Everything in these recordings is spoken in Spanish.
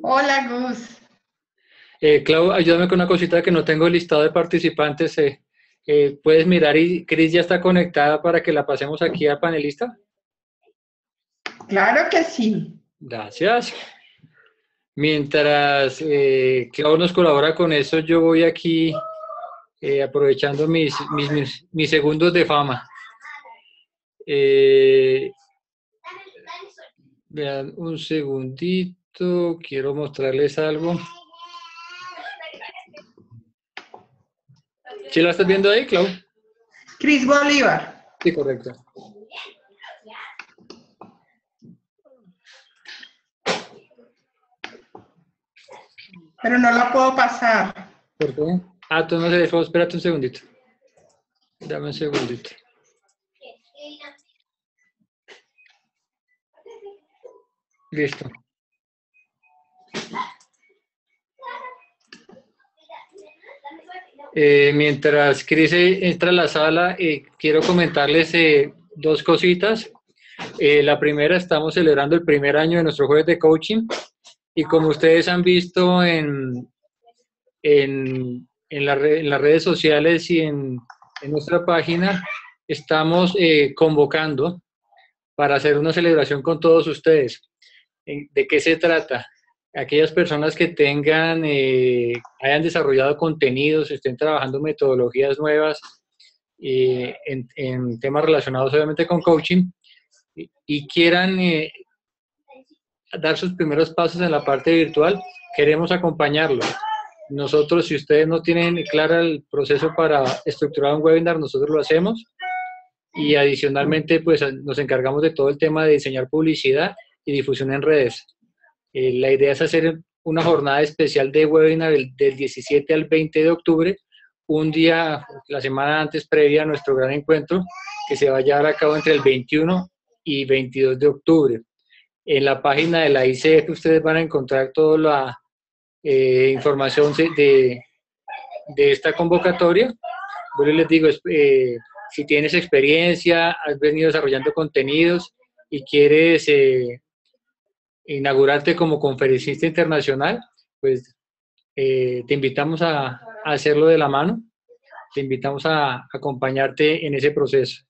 Hola, Gus. Eh, Clau, ayúdame con una cosita que no tengo el listado de participantes. Eh, eh, ¿Puedes mirar y Cris ya está conectada para que la pasemos aquí a panelista? Claro que sí. Gracias. Mientras eh, Clau nos colabora con eso, yo voy aquí aprovechando mis, mis, mis, mis segundos de fama. Vean un segundito, quiero mostrarles algo. ¿Sí la estás viendo ahí, Clau? Cris Bolívar. Sí, correcto. Pero no la puedo pasar. ¿Por qué? Ah, tú no se dejó, espérate un segundito. Dame un segundito. Listo. Eh, mientras Cris eh, entra a la sala, eh, quiero comentarles eh, dos cositas. Eh, la primera, estamos celebrando el primer año de nuestro jueves de coaching y como ustedes han visto en, en, en, en las redes sociales y en, en nuestra página, estamos eh, convocando para hacer una celebración con todos ustedes. ¿En- ¿De qué se trata? Aquellas personas que tengan, eh, hayan desarrollado contenidos, estén trabajando metodologías nuevas eh, en, temas relacionados obviamente con coaching y, y quieran eh, dar sus primeros pasos en la parte virtual, queremos acompañarlos. Nosotros, si ustedes no tienen claro el proceso para estructurar un webinar, nosotros lo hacemos. Y adicionalmente, pues nos encargamos de todo el tema de diseñar publicidad y difusión en redes. Eh, la idea es hacer una jornada especial de webinar del, del 17 al 20 de octubre, un día, la semana antes previa a nuestro gran encuentro, que se va a llevar a cabo entre el 21 y 22 de octubre. En la página de la ICF ustedes van a encontrar toda la eh, información de, de, esta convocatoria. Yo les digo, eh, si tienes experiencia, has venido desarrollando contenidos y quieres eh, inaugurarte como conferencista internacional, pues eh, te invitamos a, hacerlo de la mano, te invitamos a, acompañarte en ese proceso.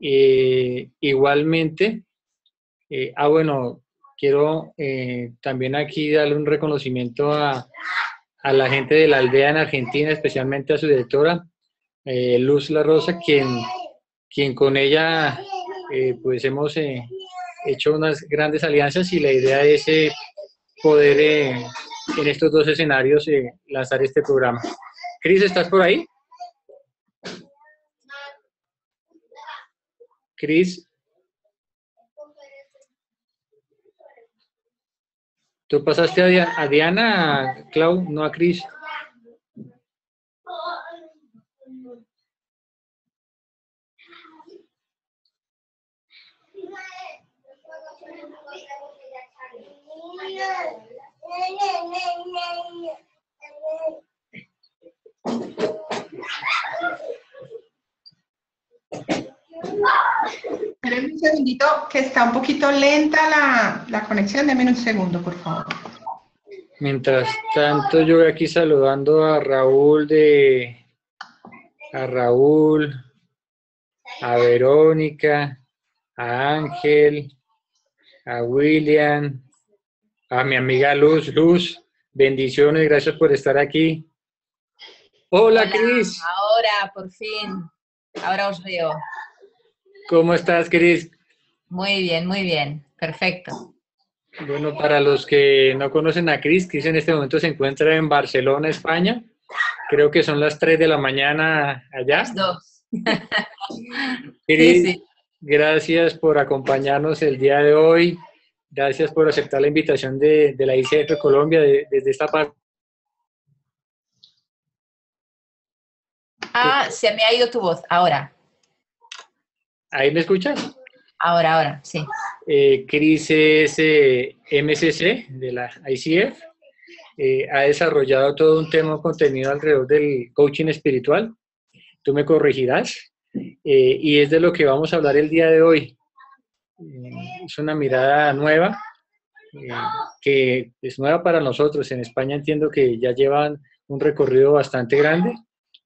Eh, igualmente, eh, ah, bueno, quiero también aquí darle un reconocimiento a, la gente de la aldea en Argentina, especialmente a su directora, Luz La Rosa, quien, quien con ella pues hemos hecho unas grandes alianzas y la idea es eh, poder eh, en estos dos escenarios eh, lanzar este programa. Cris, ¿estás por ahí? Cris. ¿Tú pasaste a, Diana, a Diana, Clau, no a Cris? Esperen un segundito, que está un poquito lenta la, la conexión. Denme un segundo, por favor. Mientras tanto, yo voy aquí saludando a Raúl de... A Raúl, a Verónica, a Ángel, a William, a mi amiga Luz. Luz, bendiciones, gracias por estar aquí. Hola, Hola Cris. Ahora, por fin. Ahora os veo. ¿Cómo estás, Cris? Muy bien, muy bien. Perfecto. Bueno, para los que no conocen a Cris, Cris en este momento se encuentra en Barcelona, España. Creo que son las 3 de la mañana allá. Las dos. Cris, sí, sí. gracias por acompañarnos el día de hoy. Gracias por aceptar la invitación de, de la ICF Colombia de, desde esta parte. Ah, se me ha ido tu voz. Ahora. ¿Ahí me escuchas? Ahora, ahora, sí. Eh, Cris es eh, MCC de la ICF. Eh, ha desarrollado todo un tema, contenido alrededor del coaching espiritual. Tú me corregirás. Eh, y es de lo que vamos a hablar el día de hoy. Eh, es una mirada nueva, eh, que es nueva para nosotros. En España entiendo que ya llevan un recorrido bastante grande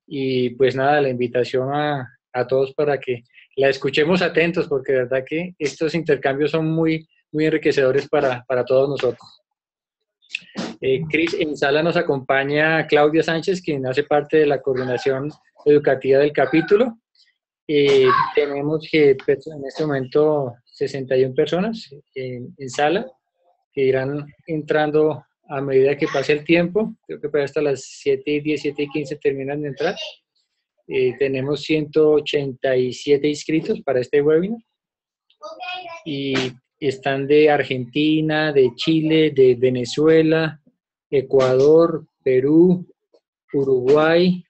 y pues nada, la invitación a, a todos para que la escuchemos atentos, porque de verdad que estos intercambios son muy, muy enriquecedores para, para todos nosotros. Eh, Cris, en sala nos acompaña Claudia Sánchez, quien hace parte de la coordinación educativa del capítulo. Eh, tenemos que en este momento 61 personas en, sala que irán entrando a medida que pase el tiempo. Creo que hasta las 7 y 10, 7 y 15 terminan de entrar. Eh, tenemos 187 inscritos para este webinar. Y están de Argentina, de Chile, de Venezuela, Ecuador, Perú, Uruguay,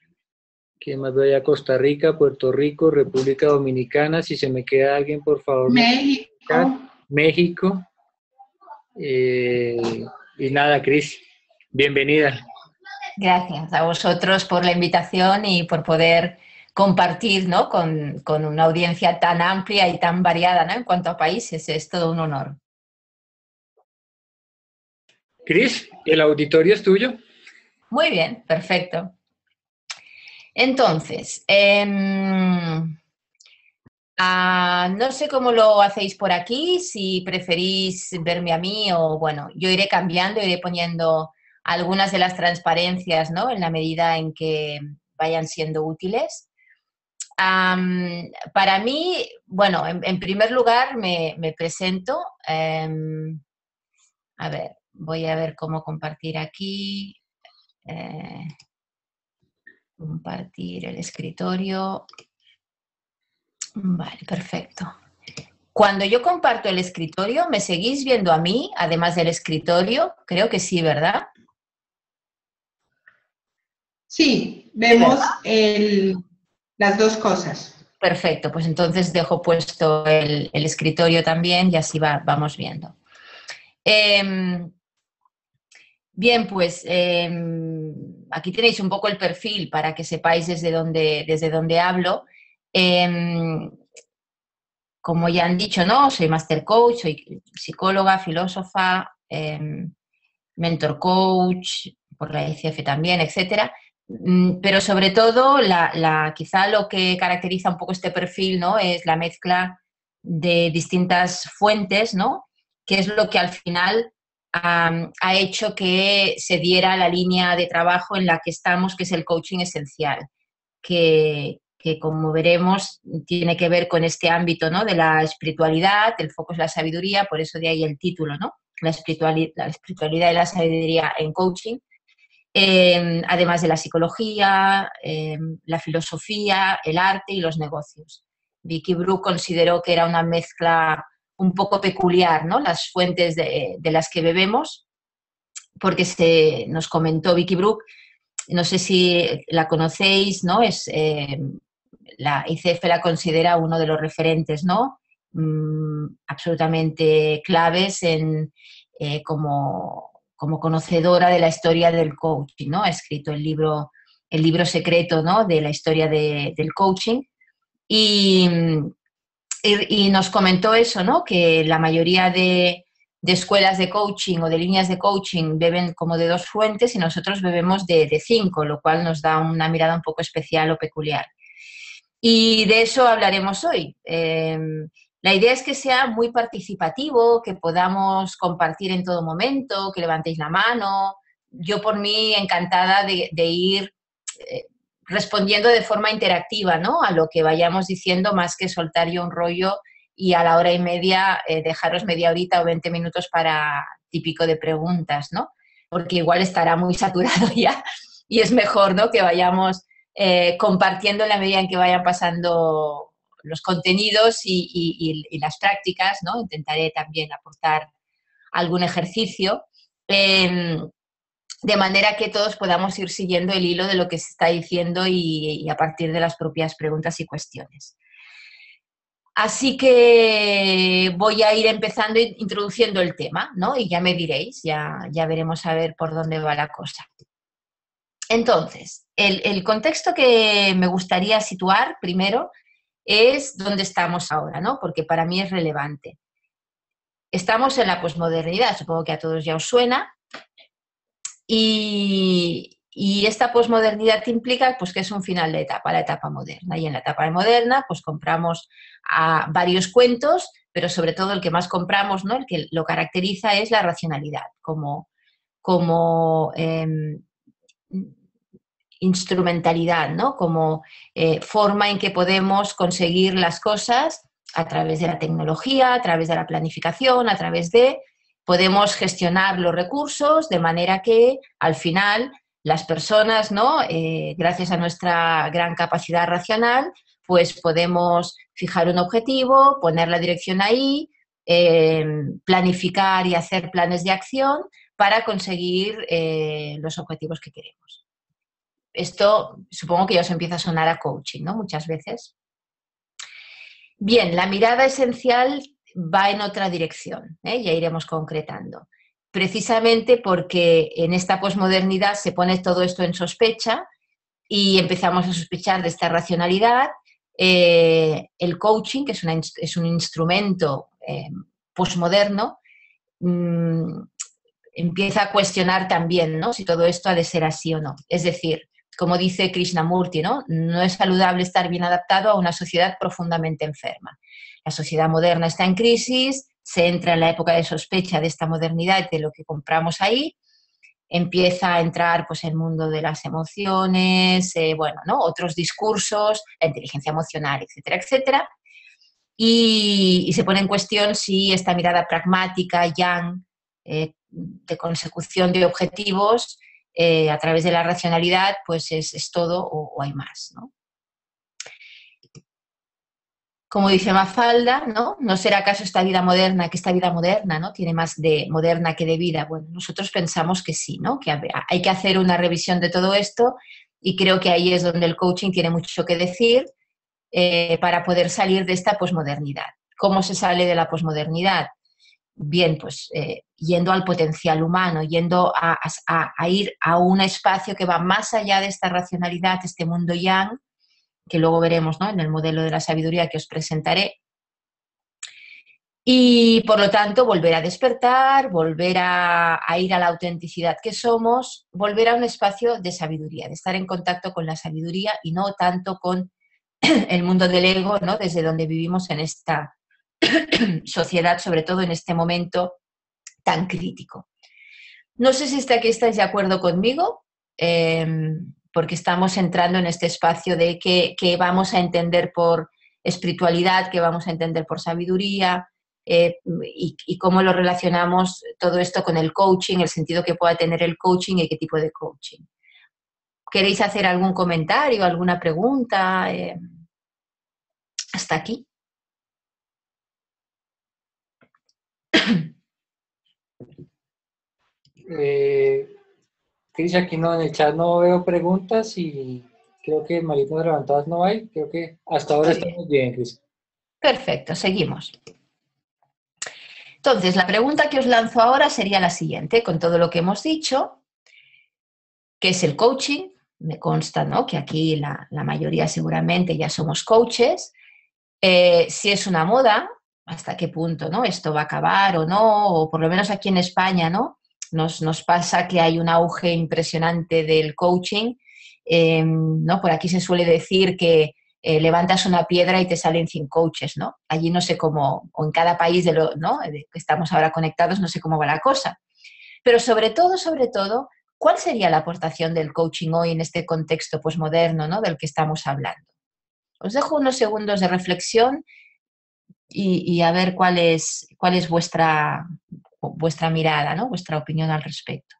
que más vaya Costa Rica, Puerto Rico, República Dominicana, si se me queda alguien, por favor. México. México. Eh, y nada, Cris, bienvenida. Gracias a vosotros por la invitación y por poder compartir ¿no? con, con, una audiencia tan amplia y tan variada ¿no? en cuanto a países. Es todo un honor. Cris, el auditorio es tuyo. Muy bien, perfecto. Entonces, eh, no sé cómo lo hacéis por aquí, si preferís verme a mí o bueno, yo iré cambiando, iré poniendo algunas de las transparencias, ¿no? En la medida en que vayan siendo útiles. para mí, bueno, en, primer lugar me, presento. Em, a ver, voy a ver cómo compartir aquí. Eh, compartir el escritorio. Vale, perfecto. Cuando yo comparto el escritorio, ¿me seguís viendo a mí, además del escritorio? Creo que sí, ¿verdad? Sí, vemos las dos cosas. Perfecto, pues entonces dejo puesto el, escritorio también y así vamos viendo. Em, bien, pues em, aquí tenéis un poco el perfil para que sepáis desde dónde, desde hablo. Em, como ya han dicho, ¿no? Soy master coach, soy psicóloga, filósofa, mentor coach, por la ICF también, etcétera. Mm, pero sobre todo, la, quizá lo que caracteriza un poco este perfil ¿no? es la mezcla de distintas fuentes, ¿no? que es lo que al final ha hecho que se diera la línea de trabajo en la que estamos, que es el coaching esencial, que, que como veremos tiene que ver con este ámbito ¿no? de la espiritualidad, el foco es la sabiduría, por eso de ahí el título, ¿no? la, espiritualidad, la espiritualidad y la sabiduría en coaching Em, además de la psicología, em, la filosofía, el arte y los negocios. Vicky Brook consideró que era una mezcla un poco peculiar, ¿no? Las fuentes de, las que bebemos, porque se, nos comentó Vicky Brook, no sé si la conocéis, ¿no? Es, em, la ICF la considera uno de los referentes, ¿no? Mm, absolutamente claves en, eh, como como conocedora de la historia del coaching, ¿no? Ha escrito el libro, el libro secreto, ¿no? De la historia del coaching. Y, y, nos comentó eso, ¿no? Que la mayoría de, de, escuelas de coaching o de líneas de coaching beben como de dos fuentes y nosotros bebemos de, cinco, lo cual nos da una mirada un poco especial o peculiar. Y de eso hablaremos hoy. Eh, la idea es que sea muy participativo, que podamos compartir en todo momento, que levantéis la mano. Yo por mí encantada de, ir eh, respondiendo de forma interactiva ¿no? a lo que vayamos diciendo, más que soltar yo un rollo y a la hora y media eh, dejaros media horita o 20 minutos para típico de preguntas, ¿no? Porque igual estará muy saturado ya y es mejor, ¿no? Que vayamos eh, compartiendo en la medida en que vayan pasando los contenidos y, las prácticas, ¿no? Intentaré también aportar algún ejercicio, de manera que todos podamos ir siguiendo el hilo de lo que se está diciendo y, a partir de las propias preguntas y cuestiones. Así que voy a ir empezando introduciendo el tema, ¿no? Y ya me diréis, ya, ya veremos a ver por dónde va la cosa. Entonces, el contexto que me gustaría situar primero es dónde estamos ahora, ¿no? Porque para mí es relevante. estamos en la posmodernidad, supongo que a todos ya os suena, y, esta posmodernidad implica pues, que es un final de etapa, la etapa moderna. Y en la etapa moderna pues compramos varios cuentos, pero sobre todo el que más compramos, ¿no? el que lo caracteriza es la racionalidad, como, como em, instrumentalidad, ¿no? como eh, forma en que podemos conseguir las cosas a través de la tecnología, a través de la planificación, a través de podemos gestionar los recursos de manera que al final las personas, ¿no? Eh, gracias a nuestra gran capacidad racional, pues podemos fijar un objetivo, poner la dirección ahí, eh, planificar y hacer planes de acción para conseguir eh, los objetivos que queremos. Esto supongo que ya os empieza a sonar a coaching, ¿no? Muchas veces. Bien, la mirada esencial va en otra dirección, ¿eh? ya iremos concretando. Precisamente porque en esta posmodernidad se pone todo esto en sospecha y empezamos a sospechar de esta racionalidad. Eh, el coaching, que es, un instrumento eh, posmoderno, mm, empieza a cuestionar también ¿no? si todo esto ha de ser así o no. Es decir, como dice Krishnamurti, ¿no? no es saludable estar bien adaptado a una sociedad profundamente enferma. La sociedad moderna está en crisis, se entra en la época de sospecha de esta modernidad de lo que compramos ahí, empieza a entrar pues el mundo de las emociones, eh, bueno, ¿no? otros discursos, la inteligencia emocional, etcétera, etcétera. Y, se pone en cuestión si esta mirada pragmática, yang, eh, de consecución de objetivos eh, a través de la racionalidad, pues es, todo o, o, hay más. ¿no? Como dice Mafalda, ¿no? ¿No será acaso esta vida moderna, que esta vida moderna, ¿no? Tiene más de moderna que de vida. Bueno, nosotros pensamos que sí, ¿no? Que hay que hacer una revisión de todo esto y creo que ahí es donde el coaching tiene mucho que decir eh, para poder salir de esta posmodernidad. ¿Cómo se sale de la posmodernidad? Bien, pues eh, yendo al potencial humano, yendo a, a ir a un espacio que va más allá de esta racionalidad, este mundo yang, que luego veremos en el modelo de la sabiduría que os presentaré. Y por lo tanto, volver a despertar, volver a, ir a la autenticidad que somos, volver a un espacio de sabiduría, de estar en contacto con la sabiduría y no tanto con el mundo del ego, ¿no? desde donde vivimos en esta sociedad, sobre todo en este momento tan crítico. No sé si aquí estáis de acuerdo conmigo. Em, porque estamos entrando en este espacio de que, vamos a entender por espiritualidad, que vamos a entender por sabiduría, eh, y, cómo lo relacionamos todo esto con el coaching, el sentido que pueda tener el coaching y qué tipo de coaching. ¿Queréis hacer algún comentario, alguna pregunta? Eh, hasta aquí. Eh, Cris, aquí no, en el chat no veo preguntas y creo que manitos levantadas no hay. Creo que hasta ahora estamos bien, Cris. Perfecto, seguimos. Entonces, la pregunta que os lanzo ahora sería la siguiente, con todo lo que hemos dicho, ¿qué es el coaching? Me consta ¿no? que aquí la, mayoría seguramente ya somos coaches. Eh, si es una moda, hasta qué punto ¿no? esto va a acabar o no, o por lo menos aquí en España, ¿no? Nos, pasa que hay un auge impresionante del coaching. Em, ¿no? Por aquí se suele decir que eh, levantas una piedra y te salen 100 coaches, ¿no? Allí no sé cómo, o en cada país de lo ¿no? que estamos ahora conectados, no sé cómo va la cosa. Pero sobre todo, sobre todo, ¿cuál sería la aportación del coaching hoy en este contexto posmoderno ¿no? del que estamos hablando? Os dejo unos segundos de reflexión y, a ver cuál es, cuál es vuestra, vuestra mirada, ¿no? vuestra opinión al respecto.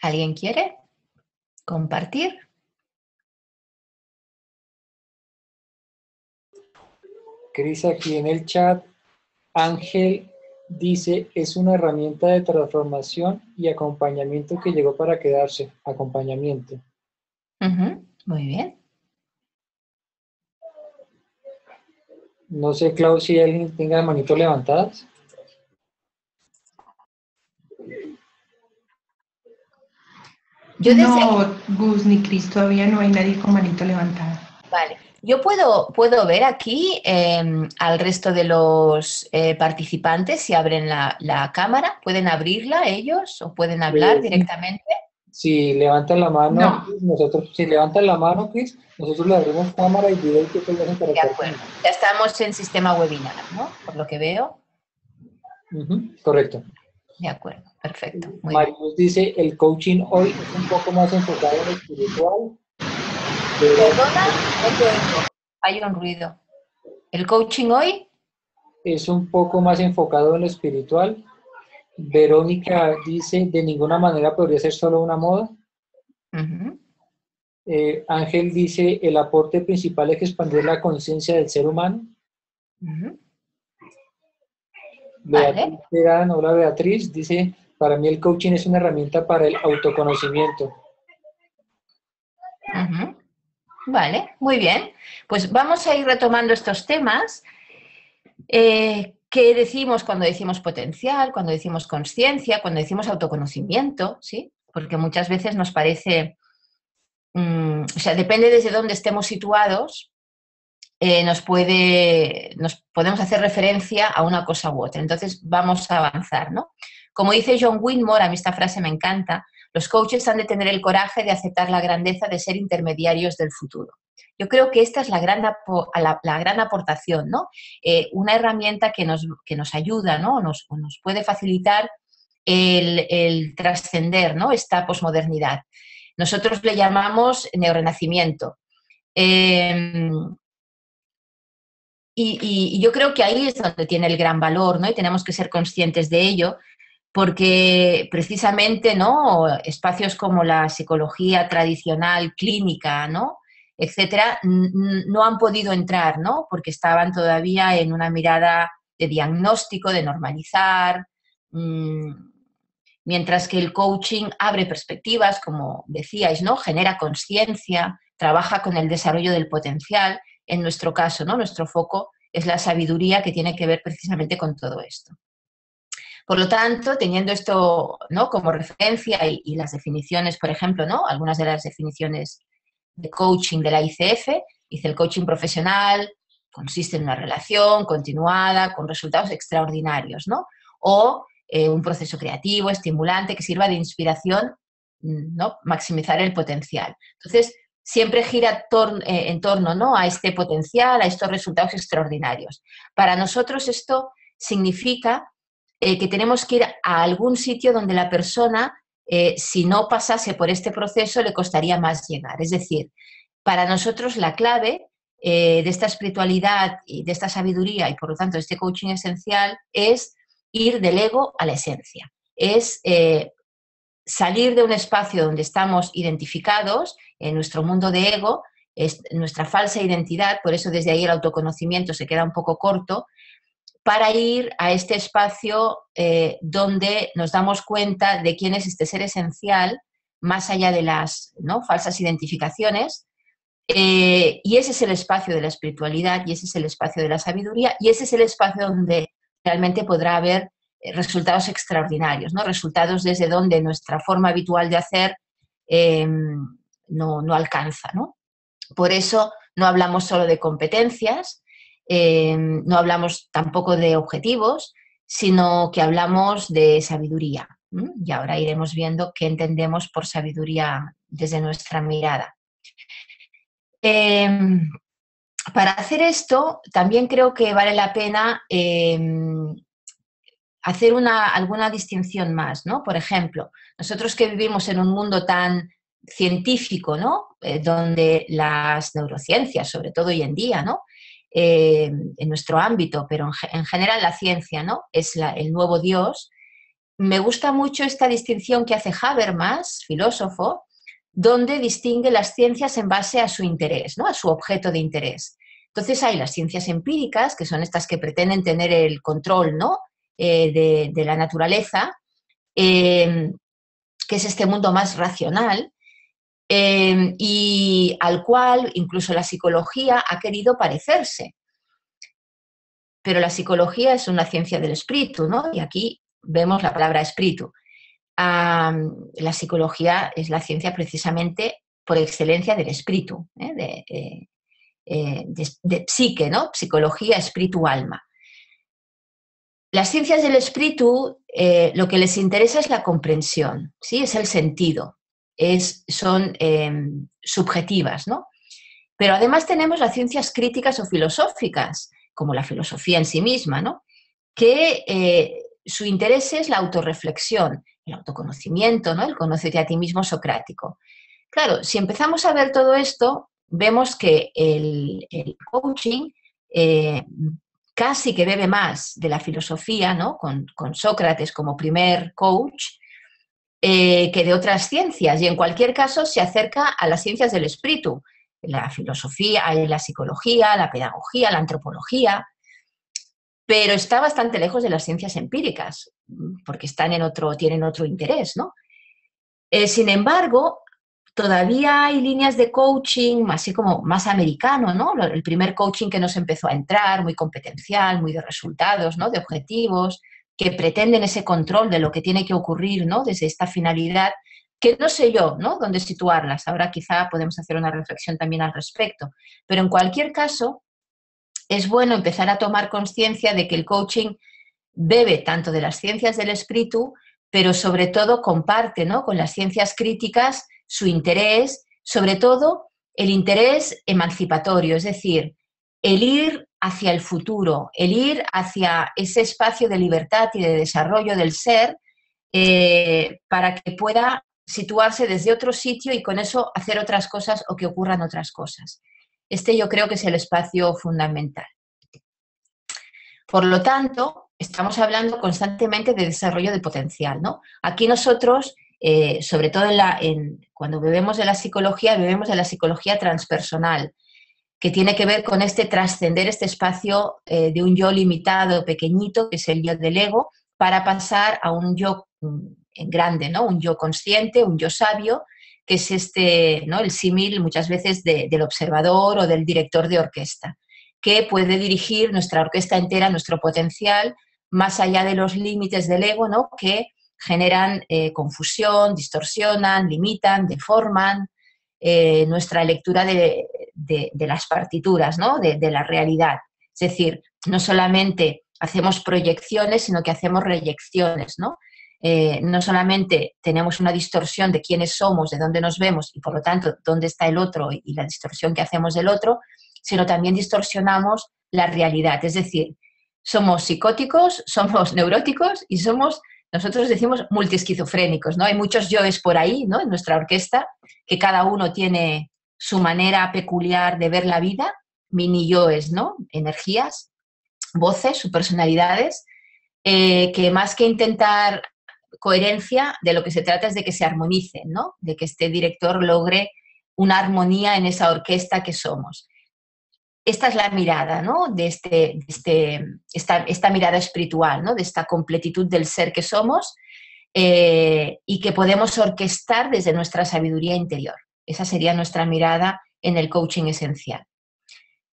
¿Alguien quiere compartir? Cris, aquí en el chat, Ángel dice es una herramienta de transformación y acompañamiento que llegó para quedarse, acompañamiento. Muy bien. No sé, Clau, si alguien tenga manitos levantadas. Yo no. Gus ni Cris, todavía no hay nadie con manito levantada. Vale. Yo puedo, puedo ver aquí em, al resto de los eh, participantes si abren la, cámara. ¿Pueden abrirla ellos o pueden hablar directamente? Si levantan la mano, nosotros, si levantan la mano, Chris, nosotros le abrimos cámara y video que De acuerdo. Ya estamos en sistema webinar, ¿no? Por lo que veo. correcto. De acuerdo, perfecto. Marius dice, el coaching hoy es un poco más enfocado en lo espiritual Perdona, hay un ruido. ¿El coaching hoy? Es un poco más enfocado en lo espiritual. Verónica dice, de ninguna manera podría ser solo una moda. Eh, Ángel dice, el aporte principal es expandir la conciencia del ser humano. Beatriz, hola Beatriz, dice, para mí el coaching es una herramienta para el autoconocimiento. Vale, muy bien. Pues vamos a ir retomando estos temas. Eh, ¿Qué decimos cuando decimos potencial, cuando decimos conciencia, cuando decimos autoconocimiento? ¿sí? Porque muchas veces nos parece, mm, o sea, depende desde dónde estemos situados, eh, nos puede, nos podemos hacer referencia a una cosa u otra. Entonces vamos a avanzar, ¿no? Como dice John Winmore, a mí esta frase me encanta, los coaches han de tener el coraje de aceptar la grandeza de ser intermediarios del futuro. Yo creo que esta es la gran, la, gran aportación, ¿no? Eh, una herramienta que nos, que nos ayuda, ¿no? Nos, nos puede facilitar el, trascender, ¿no? Esta posmodernidad. Nosotros le llamamos neorenacimiento. Em, y, y, yo creo que ahí es donde tiene el gran valor, ¿no? Y tenemos que ser conscientes de ello, porque precisamente ¿no? espacios como la psicología tradicional, clínica, ¿no? etcétera, no han podido entrar, ¿no? porque estaban todavía en una mirada de diagnóstico, de normalizar, mm, mientras que el coaching abre perspectivas, como decíais, ¿no? genera conciencia, trabaja con el desarrollo del potencial. En nuestro caso, ¿no? nuestro foco es la sabiduría que tiene que ver precisamente con todo esto. Por lo tanto, teniendo esto ¿no? como referencia y, las definiciones, por ejemplo, ¿no? algunas de las definiciones de coaching de la ICF, dice el coaching profesional consiste en una relación continuada con resultados extraordinarios, ¿no? O eh, un proceso creativo, estimulante, que sirva de inspiración, ¿no? Maximizar el potencial. Entonces, siempre gira eh, en torno ¿no? a este potencial, a estos resultados extraordinarios. Para nosotros esto significa eh, que tenemos que ir a algún sitio donde la persona, eh, si no pasase por este proceso, le costaría más llegar. Es decir, para nosotros la clave eh, de esta espiritualidad y de esta sabiduría y por lo tanto este coaching esencial es ir del ego a la esencia. Es salir de un espacio donde estamos identificados en nuestro mundo de ego, es nuestra falsa identidad, por eso desde ahí el autoconocimiento se queda un poco corto, para ir a este espacio eh, donde nos damos cuenta de quién es este ser esencial, más allá de las ¿no? falsas identificaciones. Eh, y ese es el espacio de la espiritualidad y ese es el espacio de la sabiduría y ese es el espacio donde realmente podrá haber eh, resultados extraordinarios, ¿no? resultados desde donde nuestra forma habitual de hacer em, no, no, alcanza. ¿no? Por eso no hablamos solo de competencias, Em, no hablamos tampoco de objetivos, sino que hablamos de sabiduría. Y ahora iremos viendo qué entendemos por sabiduría desde nuestra mirada. Em, para hacer esto, también creo que vale la pena em, hacer una, alguna distinción más, ¿no? Por ejemplo, nosotros que vivimos en un mundo tan científico, ¿no? Eh, donde las neurociencias, sobre todo hoy en día, ¿no? Eh, en nuestro ámbito, pero en, general la ciencia ¿no? es el nuevo Dios. Me gusta mucho esta distinción que hace Habermas, filósofo, donde distingue las ciencias en base a su interés, ¿no? a su objeto de interés. Entonces hay las ciencias empíricas, que son estas que pretenden tener el control ¿no? Eh, de, la naturaleza, eh, que es este mundo más racional, Em, y al cual incluso la psicología ha querido parecerse. Pero la psicología es una ciencia del espíritu, ¿no? Y aquí vemos la palabra espíritu. la psicología es la ciencia precisamente por excelencia del espíritu, ¿eh? Eh, eh, de, psique, ¿no? Psicología, espíritu, alma. Las ciencias del espíritu lo que les interesa es la comprensión, ¿sí? es el sentido, es, son em, subjetivas, ¿no? Pero además tenemos las ciencias críticas o filosóficas, como la filosofía en sí misma, ¿no? que su interés es la autorreflexión, el autoconocimiento, ¿no? el conocerte a ti mismo socrático. Claro, si empezamos a ver todo esto, vemos que el, coaching eh, casi que bebe más de la filosofía, ¿no? con, Sócrates como primer coach, eh, que de otras ciencias. Y en cualquier caso se acerca a las ciencias del espíritu, la filosofía, la psicología, la pedagogía, la antropología pero está bastante lejos de las ciencias empíricas, porque están en otro, tienen otro interés, ¿no? Eh, sin embargo, todavía hay líneas de coaching así como más americano, ¿no? El primer coaching que nos empezó a entrar, muy competencial, muy de resultados, ¿no? De objetivos, que pretenden ese control de lo que tiene que ocurrir, ¿no? Desde esta finalidad, que no sé yo, ¿no? Dónde situarlas. Ahora quizá podemos hacer una reflexión también al respecto. Pero en cualquier caso, es bueno empezar a tomar conciencia de que el coaching bebe tanto de las ciencias del espíritu, pero sobre todo comparte ¿no? con las ciencias críticas su interés, sobre todo el interés emancipatorio, es decir, el ir hacia el futuro, el ir hacia ese espacio de libertad y de desarrollo del ser eh, para que pueda situarse desde otro sitio y con eso hacer otras cosas o que ocurran otras cosas. Este yo creo que es el espacio fundamental. Por lo tanto, estamos hablando constantemente de desarrollo de potencial. ¿no? Aquí nosotros, eh, sobre todo cuando bebemos de la psicología, bebemos de la psicología transpersonal, que tiene que ver con este trascender este espacio eh, de un yo limitado, pequeñito, que es el yo del ego, para pasar a un yo mm, grande, ¿no? un yo consciente, un yo sabio, que es este, ¿no? el símil muchas veces del observador o del director de orquesta, que puede dirigir nuestra orquesta entera, nuestro potencial, más allá de los límites del ego, ¿no? que generan eh, confusión, distorsionan, limitan, deforman eh, nuestra lectura de, las partituras, ¿no? de, de la realidad. Es decir, no solamente hacemos proyecciones, sino que hacemos reyecciones, ¿no? Eh, no solamente tenemos una distorsión de quiénes somos, de dónde nos vemos y por lo tanto dónde está el otro y la distorsión que hacemos del otro, sino también distorsionamos la realidad. Es decir, somos psicóticos, somos neuróticos y somos, nosotros decimos, multiesquizofrénicos. ¿no? Hay muchos yoes por ahí ¿no? en nuestra orquesta, que cada uno tiene su manera peculiar de ver la vida, mini yoes, ¿no? energías, voces, sus personalidades, eh, que más que intentar coherencia, de lo que se trata es de que se armonicen, ¿no? De que este director logre una armonía en esa orquesta que somos. Esta es la mirada, ¿no? De, este, este esta, mirada espiritual, ¿no? De esta completitud del ser que somos eh, y que podemos orquestar desde nuestra sabiduría interior. Esa sería nuestra mirada en el coaching esencial.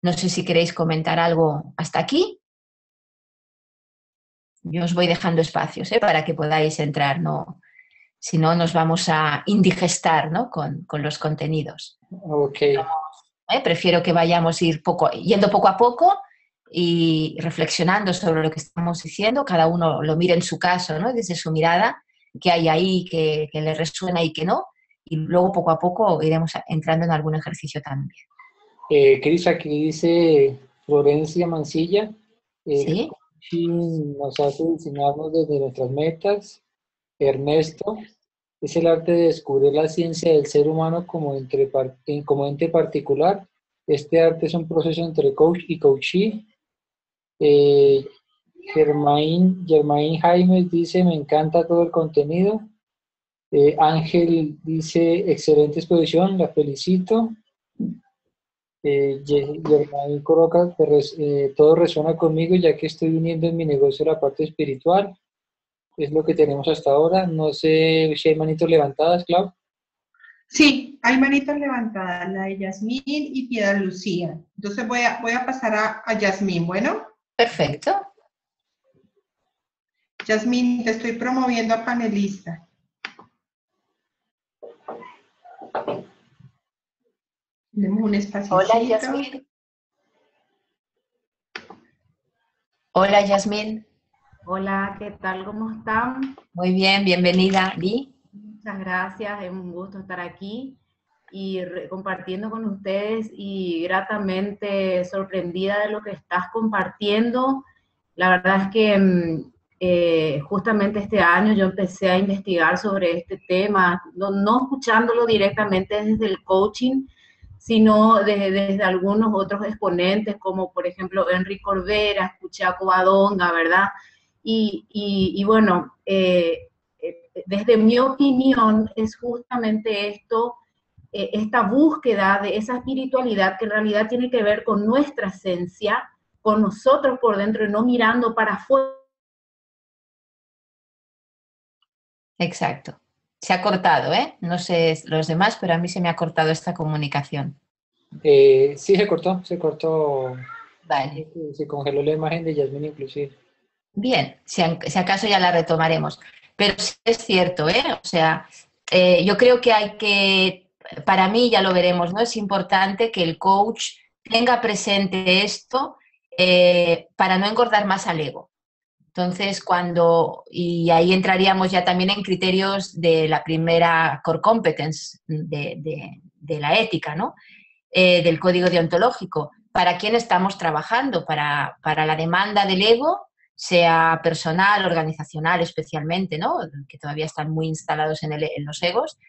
No sé si queréis comentar algo hasta aquí. Yo os voy dejando espacios ¿eh? para que podáis entrar, no, si no nos vamos a indigestar ¿no? con, los contenidos. Okay. ¿eh? Prefiero que vayamos ir poco, yendo poco a poco y reflexionando sobre lo que estamos diciendo, cada uno lo mire en su caso, ¿no? desde su mirada, qué hay ahí que, le resuena y que no, y luego poco a poco iremos entrando en algún ejercicio también. Eh, Cris, aquí dice Florencia Mancilla, eh, ¿Sí? nos hace diseñarnos desde nuestras metas. Ernesto es el arte de descubrir la ciencia del ser humano como, entre, como ente particular. Este arte es un proceso entre coach y coachee. Eh, Germain, Germain Jaime dice, me encanta todo el contenido. Eh, Ángel dice, excelente exposición, la felicito eh, coloca, eh, todo resuena conmigo ya que estoy uniendo en mi negocio la parte espiritual. Es lo que tenemos hasta ahora. No sé si hay manitos levantadas, Clau. Sí, hay manitos levantadas, la de Yasmín y Piedad Lucía. Entonces voy a, voy a pasar a, a Yasmín, ¿bueno? Perfecto. Yasmín, te estoy promoviendo a panelista. Tenemos un espacio. Hola, Yasmín. Hola, Yasmín. Hola, ¿qué tal? ¿Cómo están? Muy bien, bienvenida. ¿Vi? Muchas gracias, es un gusto estar aquí y compartiendo con ustedes y gratamente sorprendida de lo que estás compartiendo. La verdad es que mm, eh, justamente este año yo empecé a investigar sobre este tema, no, escuchándolo directamente desde el coaching, sino desde, algunos otros exponentes, como por ejemplo Enrique Corbera, escuché a Covadonga, ¿verdad? Y, bueno, eh, eh, desde mi opinión es justamente esto esta búsqueda de esa espiritualidad que en realidad tiene que ver con nuestra esencia, con nosotros por dentro y no mirando para afuera. Exacto. Se ha cortado, ¿eh? No sé los demás, pero a mí se me ha cortado esta comunicación. Eh, sí, se cortó, se cortó. Vale. Se congeló la imagen de Yasmin inclusive. Bien, si, acaso ya la retomaremos. Pero sí es cierto, ¿eh? O sea, eh, yo creo que hay que para mí, ya lo veremos, ¿no? Es importante que el coach tenga presente esto eh, para no engordar más al ego. Entonces, cuando, y ahí entraríamos ya también en criterios de la primera core competence de, la ética, ¿no? Eh, del código deontológico. ¿Para quién estamos trabajando? Para, la demanda del ego, sea personal, organizacional especialmente, ¿no? Que todavía están muy instalados en, en los egos,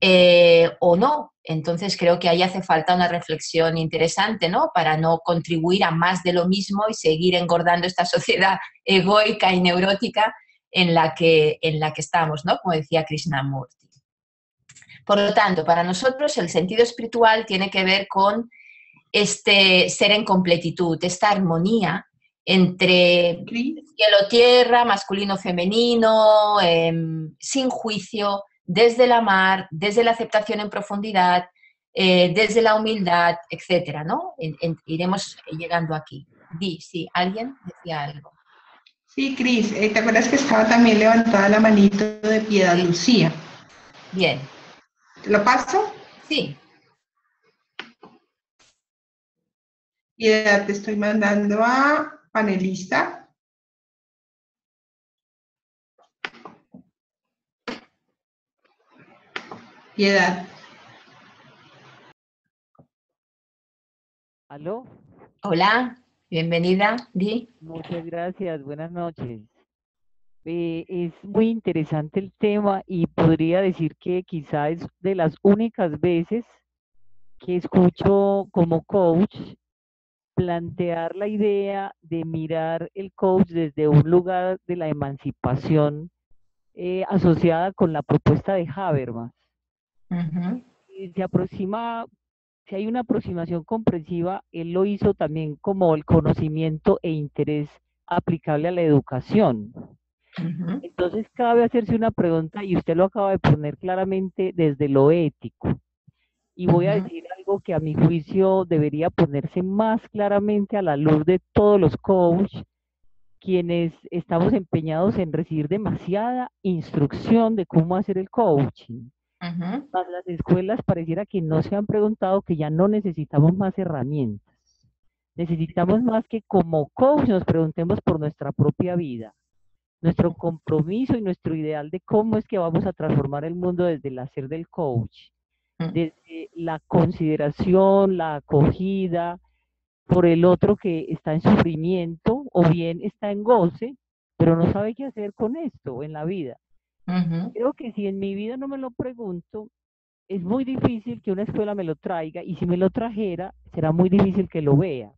eh, o no. Entonces creo que ahí hace falta una reflexión interesante, ¿no? Para no contribuir a más de lo mismo y seguir engordando esta sociedad egoica y neurótica en la que, en la que estamos, ¿no? Como decía Krishnamurti. Por lo tanto, para nosotros el sentido espiritual tiene que ver con este ser en completitud, esta armonía entre cielo-tierra, masculino-femenino, em, sin juicio, desde la mar, desde la aceptación en profundidad, eh, desde la humildad, etcétera, ¿no? iremos llegando aquí. Di, sí, ¿alguien decía algo? Sí, Cris, eh, ¿te acuerdas que estaba también levantada la manito de Piedad Lucía? Bien. ¿Lo paso? Sí. Piedad, te estoy mandando a panelista. Piedad. ¿Aló? Hola, bienvenida, Di. Muchas gracias, buenas noches. Eh, es muy interesante el tema y podría decir que quizá es de las únicas veces que escucho como coach plantear la idea de mirar el coach desde un lugar de la emancipación eh, asociada con la propuesta de Habermas. Se aproxima, si hay una aproximación comprensiva, él lo hizo también como el conocimiento e interés aplicable a la educación. Entonces cabe hacerse una pregunta y usted lo acaba de poner claramente desde lo ético. Y voy a decir algo que a mi juicio debería ponerse más claramente a la luz de todos los coaches, quienes estamos empeñados en recibir demasiada instrucción de cómo hacer el coaching las escuelas pareciera que no se han preguntado que ya no necesitamos más herramientas. Necesitamos más que como coach nos preguntemos por nuestra propia vida, nuestro compromiso y nuestro ideal de cómo es que vamos a transformar el mundo desde el hacer del coach, desde la consideración, la acogida por el otro que está en sufrimiento o bien está en goce, pero no sabe qué hacer con esto en la vida. Creo que si en mi vida no me lo pregunto, es muy difícil que una escuela me lo traiga y si me lo trajera, será muy difícil que lo vea.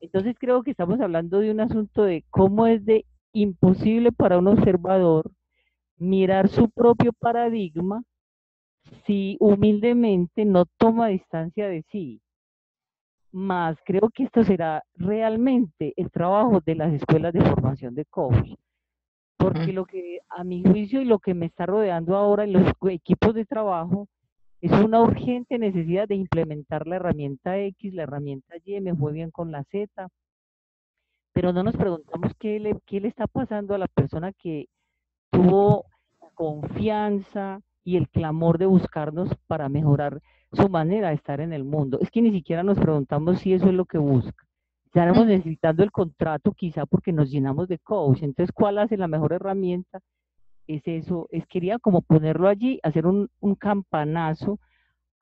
Entonces creo que estamos hablando de un asunto de cómo es de imposible para un observador mirar su propio paradigma si humildemente no toma distancia de sí. Más creo que esto será realmente el trabajo de las escuelas de formación de coach porque lo que a mi juicio y lo que me está rodeando ahora en los equipos de trabajo es una urgente necesidad de implementar la herramienta X, la herramienta Y, me fue bien con la Z, pero no nos preguntamos qué le, qué le está pasando a la persona que tuvo la confianza, y el clamor de buscarnos para mejorar su manera de estar en el mundo. Es que ni siquiera nos preguntamos si eso es lo que busca. Estaremos necesitando el contrato quizá porque nos llenamos de coach. Entonces, ¿cuál hace la mejor herramienta? Es eso, es quería como ponerlo allí, hacer un, un campanazo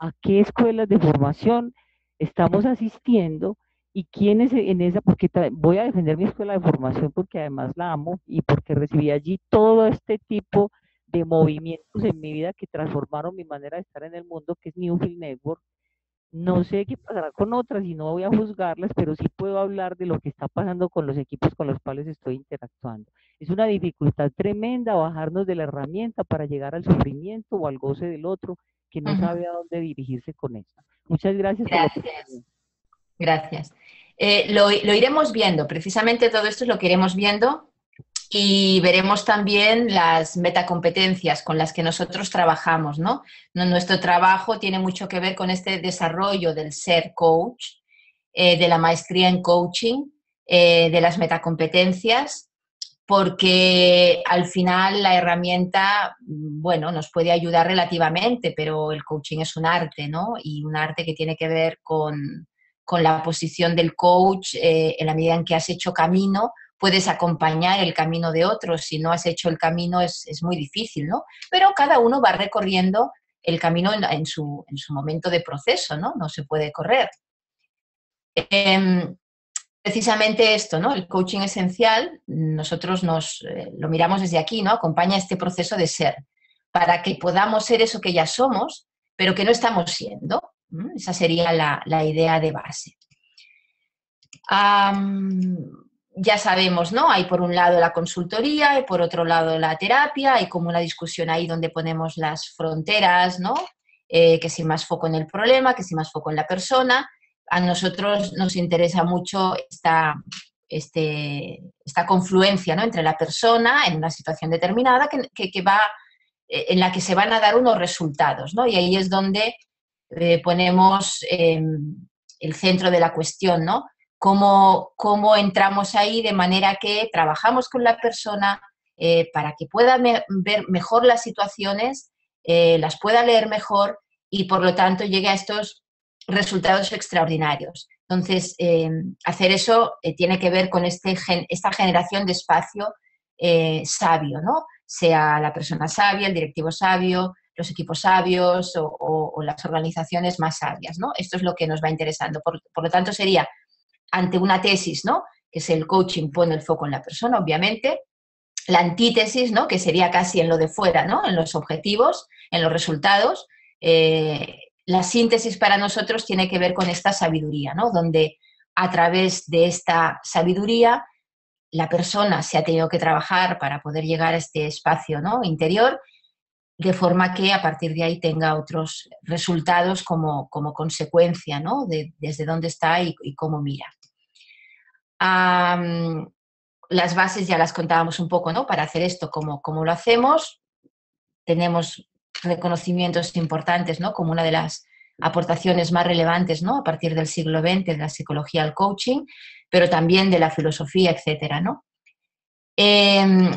a qué escuelas de formación estamos asistiendo y quiénes en esa, porque voy a defender mi escuela de formación porque además la amo y porque recibí allí todo este tipo de movimientos en mi vida que transformaron mi manera de estar en el mundo, que es Newfield Network. No sé qué pasará con otras y no voy a juzgarlas, pero sí puedo hablar de lo que está pasando con los equipos con los cuales estoy interactuando. Es una dificultad tremenda bajarnos de la herramienta para llegar al sufrimiento o al goce del otro que no sabe a dónde dirigirse con eso. Muchas gracias. Gracias. gracias. Eh, lo, lo iremos viendo, precisamente todo esto es lo que iremos viendo y veremos también las metacompetencias con las que nosotros trabajamos, ¿no? Nuestro trabajo tiene mucho que ver con este desarrollo del ser coach, eh, de la maestría en coaching, eh, de las metacompetencias, porque al final la herramienta, bueno, nos puede ayudar relativamente, pero el coaching es un arte, ¿no? Y un arte que tiene que ver con, la posición del coach eh, en la medida en que has hecho camino puedes acompañar el camino de otros, si no has hecho el camino es, muy difícil, ¿no? Pero cada uno va recorriendo el camino en, su, momento de proceso, ¿no? No se puede correr. Em, precisamente esto, ¿no? El coaching esencial, nosotros nos eh, lo miramos desde aquí, ¿no? Acompaña este proceso de ser, para que podamos ser eso que ya somos, pero que no estamos siendo. Esa sería la, idea de base ya sabemos, ¿no? Hay por un lado la consultoría y por otro lado la terapia, hay como una discusión ahí donde ponemos las fronteras, ¿no? Eh, que si más foco en el problema, que si más foco en la persona. A nosotros nos interesa mucho esta, este, esta confluencia ¿no? entre la persona en una situación determinada que, va, eh, en la que se van a dar unos resultados, ¿no? Y ahí es donde eh, ponemos em, el centro de la cuestión, ¿no? Cómo, cómo entramos ahí de manera que trabajamos con la persona eh, para que pueda ver mejor las situaciones, eh, las pueda leer mejor y por lo tanto llegue a estos resultados extraordinarios. Entonces, eh, hacer eso tiene que ver con este, esta generación de espacio sabio, ¿no? Sea la persona sabia, el directivo sabio, los equipos sabios o, las organizaciones más sabias, ¿no? Esto es lo que nos va interesando. por lo tanto, sería ante una tesis, ¿no? Que es el coaching pone el foco en la persona, obviamente. La antítesis, ¿no? Que sería casi en lo de fuera, ¿no? En los objetivos, en los resultados. Eh, la síntesis para nosotros tiene que ver con esta sabiduría, ¿no? Donde a través de esta sabiduría la persona se ha tenido que trabajar para poder llegar a este espacio ¿no? interior, de forma que a partir de ahí tenga otros resultados como, como consecuencia ¿no? de desde dónde está y cómo mira las bases ya las contábamos un poco, ¿no? Para hacer esto, como, lo hacemos, tenemos reconocimientos importantes, ¿no? Como una de las aportaciones más relevantes, ¿no? A partir del siglo XX de la psicología al coaching, pero también de la filosofía, etcétera, ¿no? Em,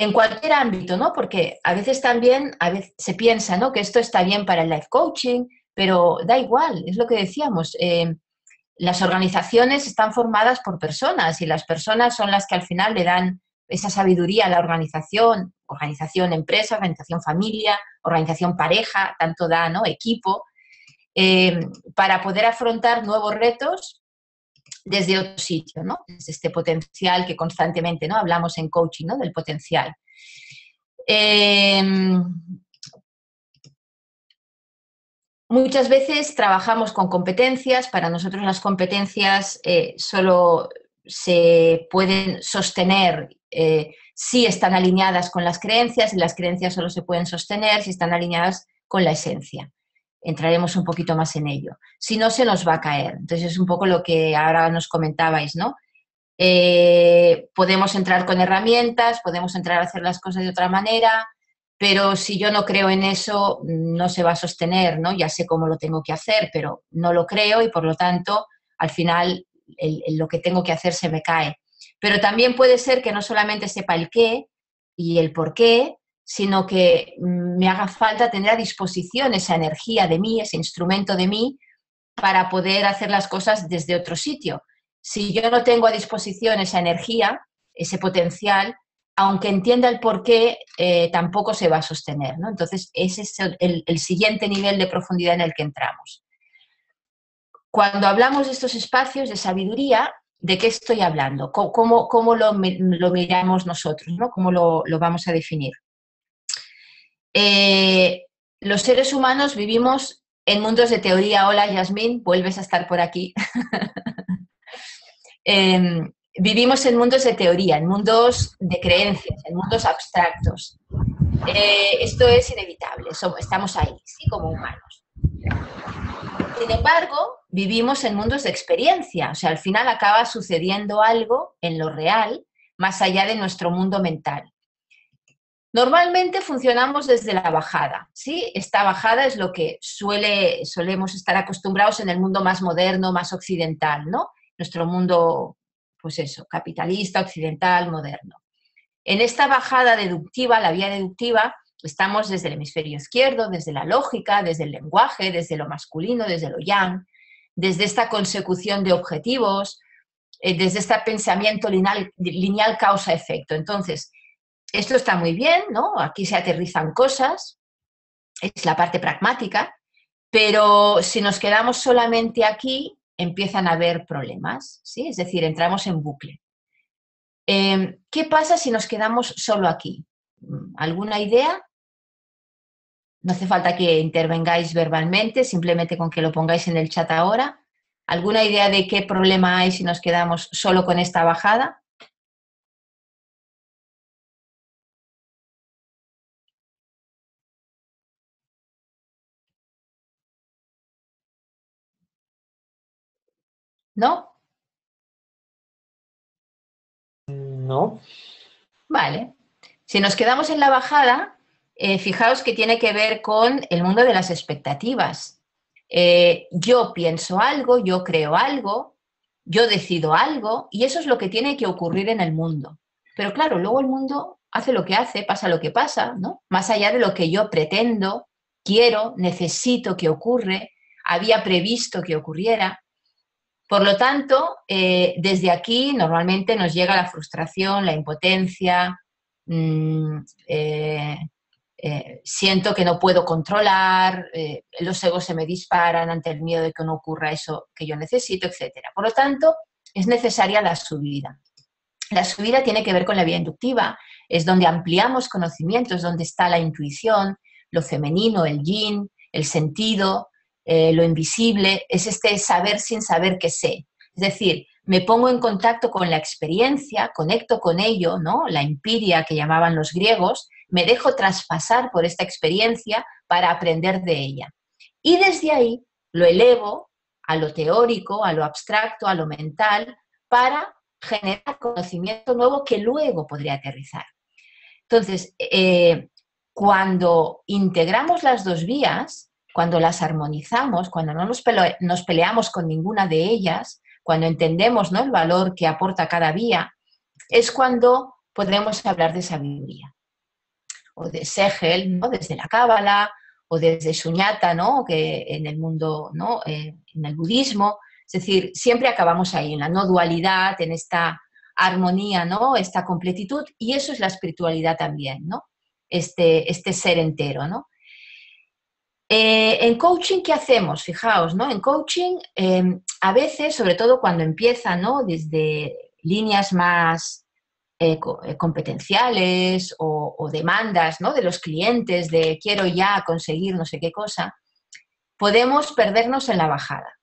en cualquier ámbito, ¿no? Porque a veces también a veces se piensa, ¿no? Que esto está bien para el life coaching, pero da igual, es lo que decíamos. Em, las organizaciones están formadas por personas y las personas son las que al final le dan esa sabiduría a la organización, organización empresa, organización familia, organización pareja, tanto da, ¿no? Equipo, eh, para poder afrontar nuevos retos desde otro sitio, ¿no? Desde este potencial que constantemente, ¿no? Hablamos en coaching, ¿no? Del potencial. Eh, Muchas veces trabajamos con competencias, para nosotros las competencias eh, solo se pueden sostener eh, si están alineadas con las creencias y las creencias solo se pueden sostener si están alineadas con la esencia. Entraremos un poquito más en ello. Si no, se nos va a caer. Entonces es un poco lo que ahora nos comentabais, ¿no? Eh, podemos entrar con herramientas, podemos entrar a hacer las cosas de otra manera, pero si yo no creo en eso, no se va a sostener, ¿no? Ya sé cómo lo tengo que hacer, pero no lo creo y por lo tanto, al final, lo que tengo que hacer se me cae. Pero también puede ser que no solamente sepa el qué y el por qué, sino que mm, me haga falta tener a disposición esa energía de mí, ese instrumento de mí, para poder hacer las cosas desde otro sitio. Si yo no tengo a disposición esa energía, ese potencial, aunque entienda el por qué, eh, tampoco se va a sostener. ¿no? Entonces, ese es el, siguiente nivel de profundidad en el que entramos. Cuando hablamos de estos espacios de sabiduría, ¿de qué estoy hablando? ¿Cómo, cómo lo, miramos nosotros? ¿no? ¿Cómo lo, vamos a definir? Eh, los seres humanos vivimos en mundos de teoría. Hola, Yasmín, vuelves a estar por aquí. Em, vivimos en mundos de teoría, en mundos de creencias, en mundos abstractos. Eh, esto es inevitable, estamos ahí, sí, como humanos. Sin embargo, vivimos en mundos de experiencia, o sea, al final acaba sucediendo algo en lo real, más allá de nuestro mundo mental. Normalmente funcionamos desde la bajada, ¿sí? Esta bajada es lo que suele, solemos estar acostumbrados en el mundo más moderno, más occidental, ¿no? Nuestro mundo pues eso, capitalista, occidental, moderno. En esta bajada deductiva, la vía deductiva, estamos desde el hemisferio izquierdo, desde la lógica, desde el lenguaje, desde lo masculino, desde lo yang, desde esta consecución de objetivos, eh, desde este pensamiento lineal, lineal causa-efecto. Entonces, esto está muy bien, ¿no? Aquí se aterrizan cosas, es la parte pragmática, pero si nos quedamos solamente aquí, empiezan a haber problemas, ¿sí? Es decir, entramos en bucle. Em, ¿Qué pasa si nos quedamos solo aquí? ¿Alguna idea? No hace falta que intervengáis verbalmente, simplemente con que lo pongáis en el chat ahora. ¿Alguna idea de qué problema hay si nos quedamos solo con esta bajada? ¿No? No. Vale. Si nos quedamos en la bajada, eh, fijaos que tiene que ver con el mundo de las expectativas. Eh, yo pienso algo, yo creo algo, yo decido algo y eso es lo que tiene que ocurrir en el mundo. Pero claro, luego el mundo hace lo que hace, pasa lo que pasa, ¿no? Más allá de lo que yo pretendo, quiero, necesito que ocurre, había previsto que ocurriera. Por lo tanto, eh, desde aquí normalmente nos llega la frustración, la impotencia, mm, eh, eh, siento que no puedo controlar, los egos se me disparan ante el miedo de que no ocurra eso que yo necesito, etc. Por lo tanto, es necesaria la subida. La subida tiene que ver con la vía inductiva, es donde ampliamos conocimientos, donde está la intuición, lo femenino, el yin, el sentido, eh, lo invisible, es este saber sin saber que sé. Es decir, me pongo en contacto con la experiencia, conecto con ello, ¿no? La empiria que llamaban los griegos, me dejo traspasar por esta experiencia para aprender de ella. Y desde ahí lo elevo a lo teórico, a lo abstracto, a lo mental, para generar conocimiento nuevo que luego podría aterrizar. Entonces, eh, cuando integramos las dos vías, cuando las armonizamos, cuando no nos, peleamos con ninguna de ellas, cuando entendemos ¿no? el valor que aporta cada vía, es cuando podremos hablar de sabiduría. O de Segel, ¿no? desde la Cábala, o desde Suñata, ¿no? que en el mundo, ¿no? Eh, en el budismo. Es decir, siempre acabamos ahí, en la no dualidad, en esta armonía, ¿no? esta completitud, y eso es la espiritualidad también, ¿no? este, este ser entero. ¿no? Eh, en coaching, ¿qué hacemos? Fijaos, ¿no? En coaching, em, a veces, sobre todo cuando empieza, ¿no? Desde líneas más eh, eh, competenciales o, demandas, ¿no? De los clientes, de quiero ya conseguir no sé qué cosa, podemos perdernos en la bajada.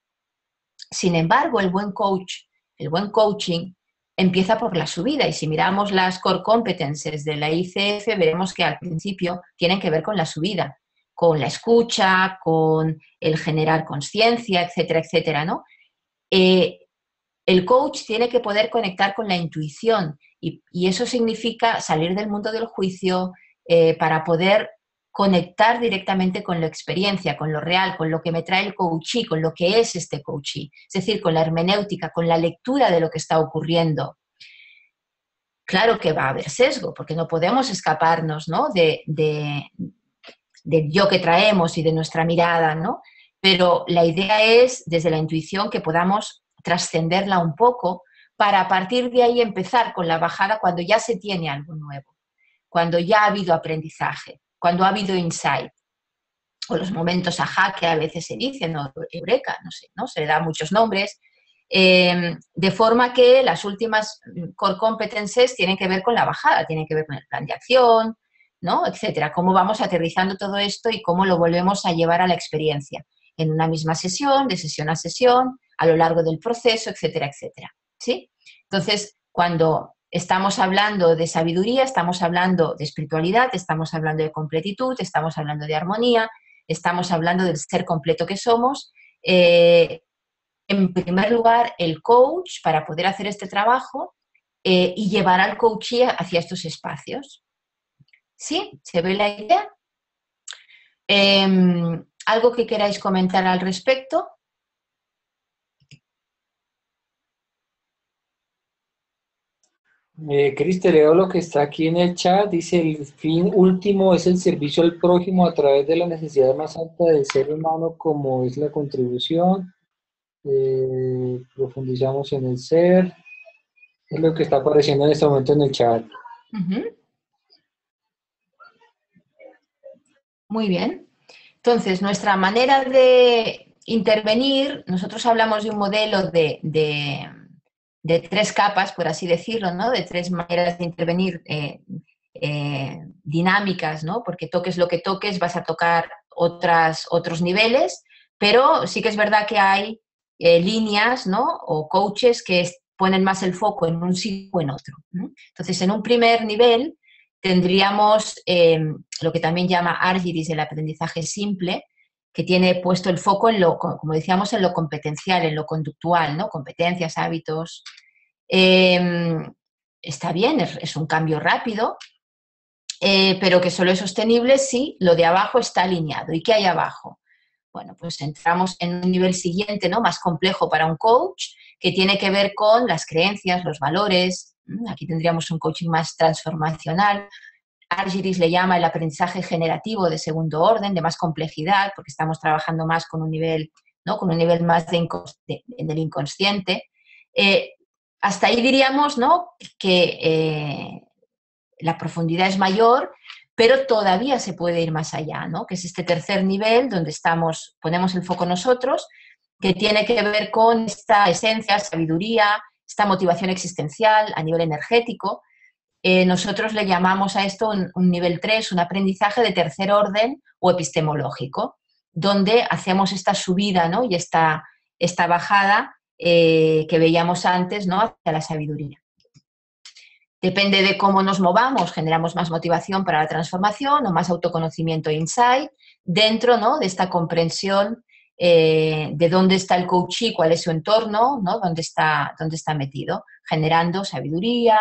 Sin embargo, el buen coach, el buen coaching, empieza por la subida. Y si miramos las core competences de la ICF, veremos que al principio tienen que ver con la subida con la escucha, con el generar conciencia, etcétera, etcétera, ¿no? Eh, el coach tiene que poder conectar con la intuición y, eso significa salir del mundo del juicio eh, para poder conectar directamente con la experiencia, con lo real, con lo que me trae el coachí, con lo que es este coachí, es decir, con la hermenéutica, con la lectura de lo que está ocurriendo. claro que va a haber sesgo, porque no podemos escaparnos ¿no? de, del yo que traemos y de nuestra mirada, ¿no? Pero la idea es, desde la intuición, que podamos trascenderla un poco para a partir de ahí empezar con la bajada cuando ya se tiene algo nuevo, cuando ya ha habido aprendizaje, cuando ha habido insight, o los momentos ajá que a veces se dicen, o eureka, no sé, ¿no? Se le da muchos nombres, eh, de forma que las últimas core competences tienen que ver con la bajada, tienen que ver con el plan de acción, ¿no? Etcétera. Cómo vamos aterrizando todo esto y cómo lo volvemos a llevar a la experiencia en una misma sesión, de sesión a sesión, a lo largo del proceso, etcétera, etcétera. ¿Sí? Entonces, cuando estamos hablando de sabiduría, estamos hablando de espiritualidad, estamos hablando de completitud, estamos hablando de armonía, estamos hablando del ser completo que somos. Eh, en primer lugar, el coach para poder hacer este trabajo eh, y llevar al coachee hacia estos espacios. ¿Sí? ¿Se ve la idea? Em, ¿Algo que queráis comentar al respecto? Eh, Cris, te leo lo que está aquí en el chat. Dice, el fin último es el servicio al prójimo a través de la necesidad más alta del ser humano, como es la contribución. Eh, profundizamos en el ser. Es lo que está apareciendo en este momento en el chat. Muy bien. Entonces, nuestra manera de intervenir, nosotros hablamos de un modelo de, tres capas, por así decirlo, ¿no? De tres maneras de intervenir eh, eh, dinámicas, ¿no? Porque toques lo que toques, vas a tocar otras, otros niveles, pero sí que es verdad que hay eh, líneas, ¿no? O coaches que ponen más el foco en un sitio o en otro. Entonces, en un primer nivel, tendríamos em, lo que también llama Argyris el aprendizaje simple, que tiene puesto el foco en lo, como decíamos, en lo competencial, en lo conductual, ¿no? Competencias, hábitos. Em, está bien, es, un cambio rápido, eh, pero que solo es sostenible si lo de abajo está alineado. ¿Y qué hay abajo? Bueno, pues entramos en un nivel siguiente, ¿no? Más complejo para un coach, que tiene que ver con las creencias, los valores, Aquí tendríamos un coaching más transformacional. Argyris le llama el aprendizaje generativo de segundo orden, de más complejidad, porque estamos trabajando más con un nivel, ¿no? con un nivel más de, del inconsciente. Eh, hasta ahí diríamos ¿no? que eh, la profundidad es mayor, pero todavía se puede ir más allá, ¿no? que es este tercer nivel donde estamos, ponemos el foco nosotros, que tiene que ver con esta esencia, sabiduría, esta motivación existencial a nivel energético. Eh, nosotros le llamamos a esto un, nivel 3, un aprendizaje de tercer orden o epistemológico, donde hacemos esta subida ¿no? y esta, esta bajada eh, que veíamos antes ¿no? hacia la sabiduría. Depende de cómo nos movamos, generamos más motivación para la transformación o más autoconocimiento e insight dentro ¿no? de esta comprensión eh, de dónde está el coachee, cuál es su entorno, ¿no? dónde, está, dónde está metido, generando sabiduría,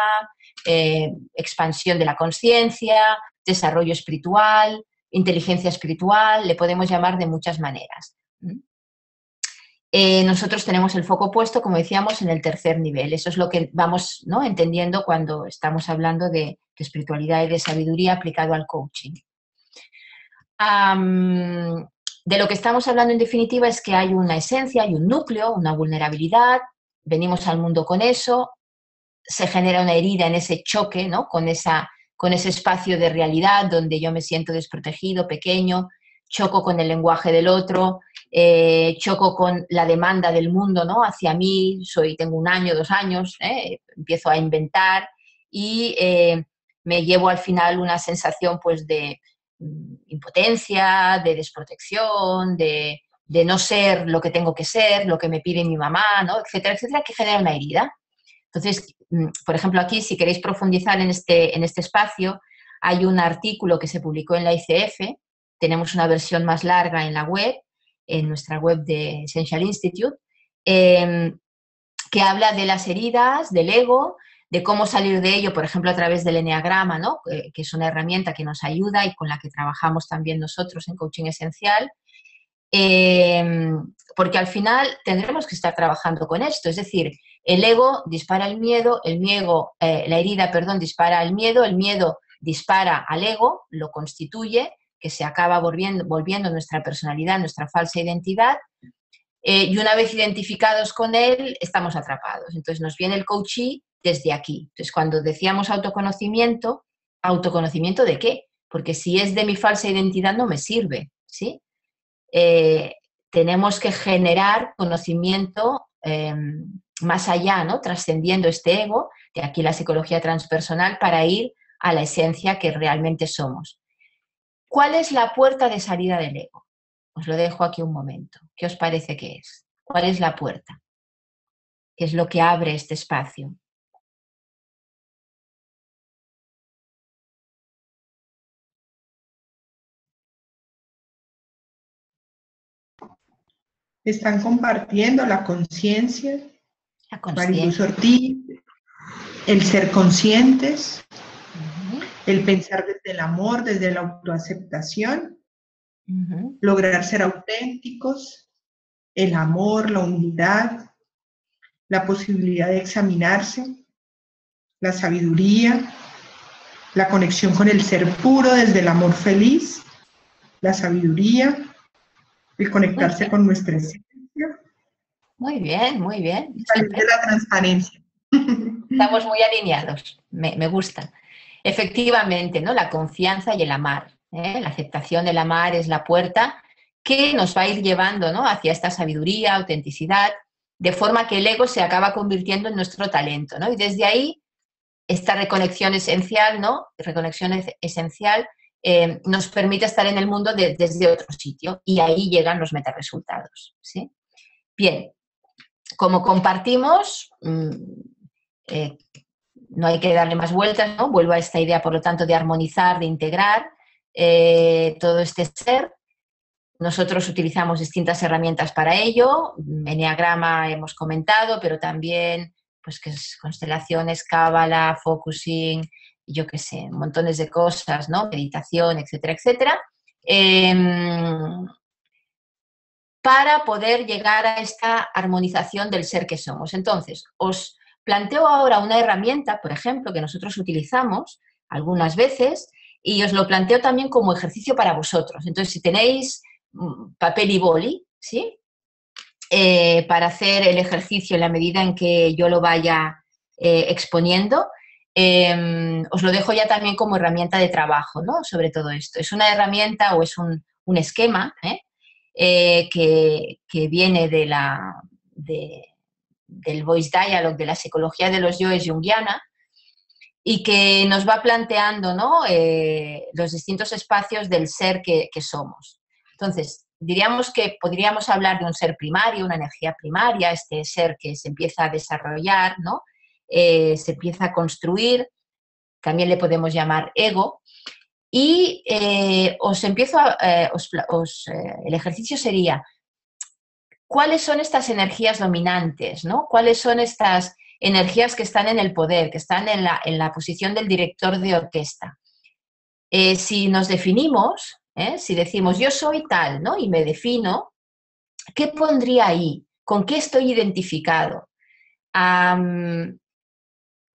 eh, expansión de la conciencia, desarrollo espiritual, inteligencia espiritual, le podemos llamar de muchas maneras. Eh, nosotros tenemos el foco puesto, como decíamos, en el tercer nivel. Eso es lo que vamos ¿no? entendiendo cuando estamos hablando de, espiritualidad y de sabiduría aplicado al coaching. De lo que estamos hablando en definitiva es que hay una esencia, hay un núcleo, una vulnerabilidad, venimos al mundo con eso, se genera una herida en ese choque, ¿no? Con, esa, con ese espacio de realidad donde yo me siento desprotegido, pequeño, choco con el lenguaje del otro, eh, choco con la demanda del mundo, ¿no? Hacia mí, soy, tengo un año, dos años, ¿eh? empiezo a inventar y eh, me llevo al final una sensación, pues, de, impotencia, de desprotección, de, no ser lo que tengo que ser, lo que me pide mi mamá, ¿no? etcétera, etcétera, que genera una herida. Entonces, mm, por ejemplo, aquí, si queréis profundizar en este, en este espacio, hay un artículo que se publicó en la ICF, tenemos una versión más larga en la web, en nuestra web de Essential Institute, em, que habla de las heridas, del ego, de cómo salir de ello, por ejemplo, a través del Enneagrama, ¿no? que es una herramienta que nos ayuda y con la que trabajamos también nosotros en Coaching Esencial. eh, porque al final tendremos que estar trabajando con esto. Es decir, el ego dispara el miedo, el miedo, eh, la herida, perdón, dispara el miedo, el miedo dispara al ego, lo constituye, que se acaba volviendo, volviendo nuestra personalidad, nuestra falsa identidad, eh, y una vez identificados con él, estamos atrapados. Entonces nos viene el coachee desde aquí. Entonces cuando decíamos autoconocimiento, ¿autoconocimiento de qué? Porque si es de mi falsa identidad no me sirve, ¿sí? Eh, tenemos que generar conocimiento em, más allá, ¿no? Trascendiendo este ego, de aquí la psicología transpersonal, para ir a la esencia que realmente somos. ¿Cuál es la puerta de salida del ego? Os lo dejo aquí un momento. ¿Qué os parece que es? ¿Cuál es la puerta? ¿Qué es lo que abre este espacio? Están compartiendo la conciencia. Ortiz, el ser conscientes, el pensar desde el amor, desde la autoaceptación, lograr ser auténticos, el amor, la humildad, la posibilidad de examinarse, la sabiduría, la conexión con el ser puro desde el amor feliz, la sabiduría, el conectarse con nuestra esencia, Muy bien, muy bien. de la transparencia. Estamos muy alineados, me, me gusta. Efectivamente, ¿no? La confianza y el amar. ¿eh? La aceptación del amar es la puerta que nos va a ir llevando ¿no? hacia esta sabiduría, autenticidad, de forma que el ego se acaba convirtiendo en nuestro talento. ¿no? Y desde ahí, esta reconexión esencial, ¿no? Reconexión es- esencial eh, nos permite estar en el mundo de- desde otro sitio y ahí llegan los metaresultados. ¿sí? Bien, como compartimos, mm, eh, no hay que darle más vueltas, ¿no? Vuelvo a esta idea, por lo tanto, de armonizar, de integrar eh, todo este ser. Nosotros utilizamos distintas herramientas para ello. Enneagrama hemos comentado, pero también pues que es constelaciones, cábala, focusing, yo qué sé, montones de cosas, ¿no? Meditación, etcétera, etcétera. Em, para poder llegar a esta armonización del ser que somos. Entonces, os planteo ahora una herramienta, por ejemplo, que nosotros utilizamos algunas veces y os lo planteo también como ejercicio para vosotros. Entonces, si tenéis mm, papel y boli, ¿sí? Eh, para hacer el ejercicio en la medida en que yo lo vaya eh, exponiendo, eh, os lo dejo ya también como herramienta de trabajo, ¿no? Sobre todo esto. Es una herramienta o es un, un esquema, ¿eh? eh, que, que, viene de la, de, del voice dialogue, de la psicología de los yoes junguiana, y que nos va planteando ¿no? eh, los distintos espacios del ser que, que, somos. Entonces, diríamos que podríamos hablar de un ser primario, una energía primaria, este ser que se empieza a desarrollar, ¿no? Eh, se empieza a construir, también le podemos llamar ego, y eh, os empiezo a, eh, el ejercicio sería, ¿cuáles son estas energías dominantes? ¿no? ¿Cuáles son estas energías que están en el poder, que están en la, en la posición del director de orquesta? Si nos definimos, si decimos yo soy tal, ¿no? Y me defino, ¿qué pondría ahí? ¿Con qué estoy identificado?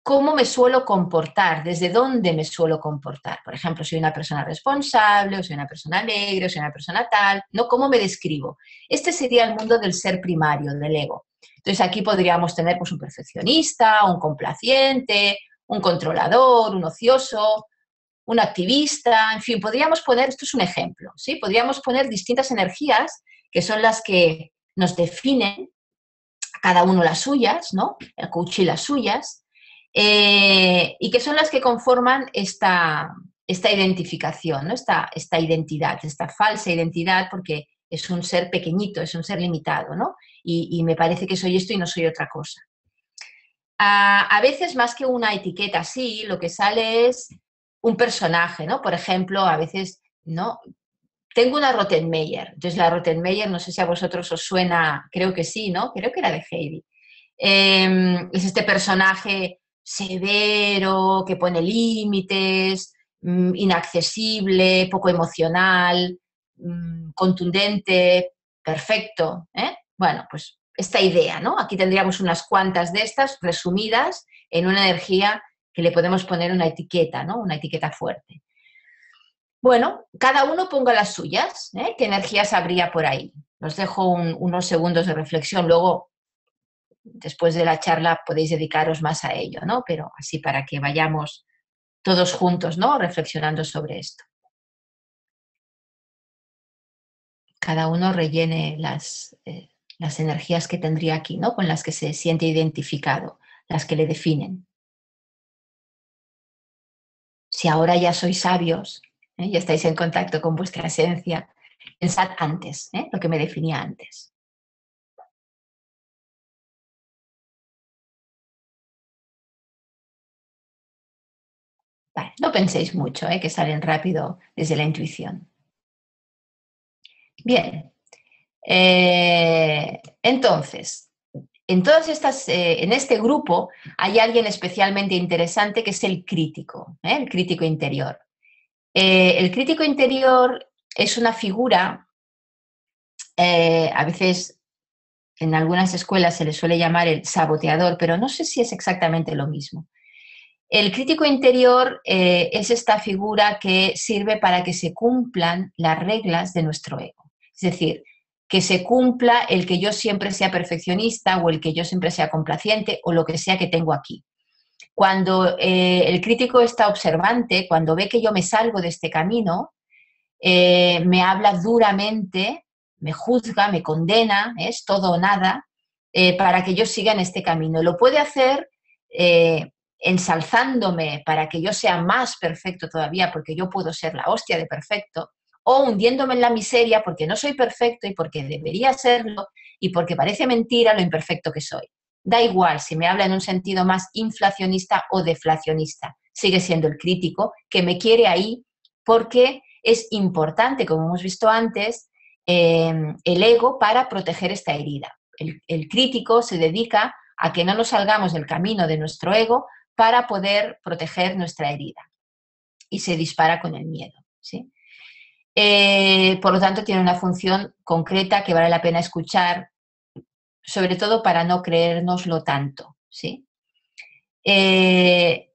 Cómo me suelo comportar, desde dónde me suelo comportar. Por ejemplo, soy una persona responsable, o soy una persona alegre, o soy una persona tal, ¿no? ¿Cómo me describo? Este sería el mundo del ser primario, del ego. Entonces aquí podríamos tener pues, un perfeccionista, un complaciente, un controlador, un ocioso, un activista, en fin, podríamos poner, esto es un ejemplo, ¿sí? Podríamos poner distintas energías que son las que nos definen, cada uno las suyas, ¿no? El coach y las suyas, eh, y que son las que conforman esta, esta identificación, ¿no? esta, esta, identidad, esta falsa identidad, porque es un ser pequeñito, es un ser limitado, ¿no? Y, me parece que soy esto y no soy otra cosa. A, a, veces, más que una etiqueta así, lo que sale es un personaje, ¿no? Por ejemplo, a veces, ¿no? Tengo una Rottenmeier, entonces la Rottenmeier, no sé si a vosotros os suena, creo que sí, ¿no? Creo que era de Heidi. Eh, es este personaje severo, que pone límites, mmm, inaccesible, poco emocional, mmm, contundente, perfecto. ¿eh? Bueno, pues esta idea, ¿no? Aquí tendríamos unas cuantas de estas resumidas en una energía que le podemos poner una etiqueta, ¿no? Una etiqueta fuerte. Bueno, cada uno ponga las suyas, ¿eh? ¿Qué energías habría por ahí? Os dejo unos segundos de reflexión, luego, después de la charla, podéis dedicaros más a ello, ¿no? Pero así para que vayamos todos juntos, ¿no? Reflexionando sobre esto. Cada uno rellene las, eh, las energías que tendría aquí, ¿no? Con las que se siente identificado, las que le definen. Si ahora ya sois sabios, ¿eh? ya estáis en contacto con vuestra esencia, pensad antes, ¿eh? lo que me definía antes. No penséis mucho, ¿eh? que salen rápido desde la intuición. Bien, eh, entonces, en todas estas, eh, en este grupo hay alguien especialmente interesante que es el crítico, el crítico interior. el crítico interior es una figura, a veces en algunas escuelas se le suele llamar el saboteador, pero no sé si es exactamente lo mismo. El crítico interior es esta figura que sirve para que se cumplan las reglas de nuestro ego. Es decir, que se cumpla el que yo siempre sea perfeccionista o el que yo siempre sea complaciente o lo que sea que tengo aquí. Cuando eh, el crítico está observante, cuando ve que yo me salgo de este camino, eh, me habla duramente, me juzga, me condena, es todo o nada, eh, para que yo siga en este camino. Lo puede hacer ensalzándome para que yo sea más perfecto todavía, porque yo puedo ser la hostia de perfecto, o hundiéndome en la miseria porque no soy perfecto y porque debería serlo y porque parece mentira lo imperfecto que soy. Da igual si me habla en un sentido más inflacionista o deflacionista, sigue siendo el crítico que me quiere ahí porque es importante, como hemos visto antes, em, el ego para proteger esta herida. El, el crítico se dedica a que no nos salgamos del camino de nuestro ego para poder proteger nuestra herida y se dispara con el miedo. ¿sí? Eh, por lo tanto, tiene una función concreta que vale la pena escuchar, sobre todo para no creérnoslo tanto. ¿sí? Eh,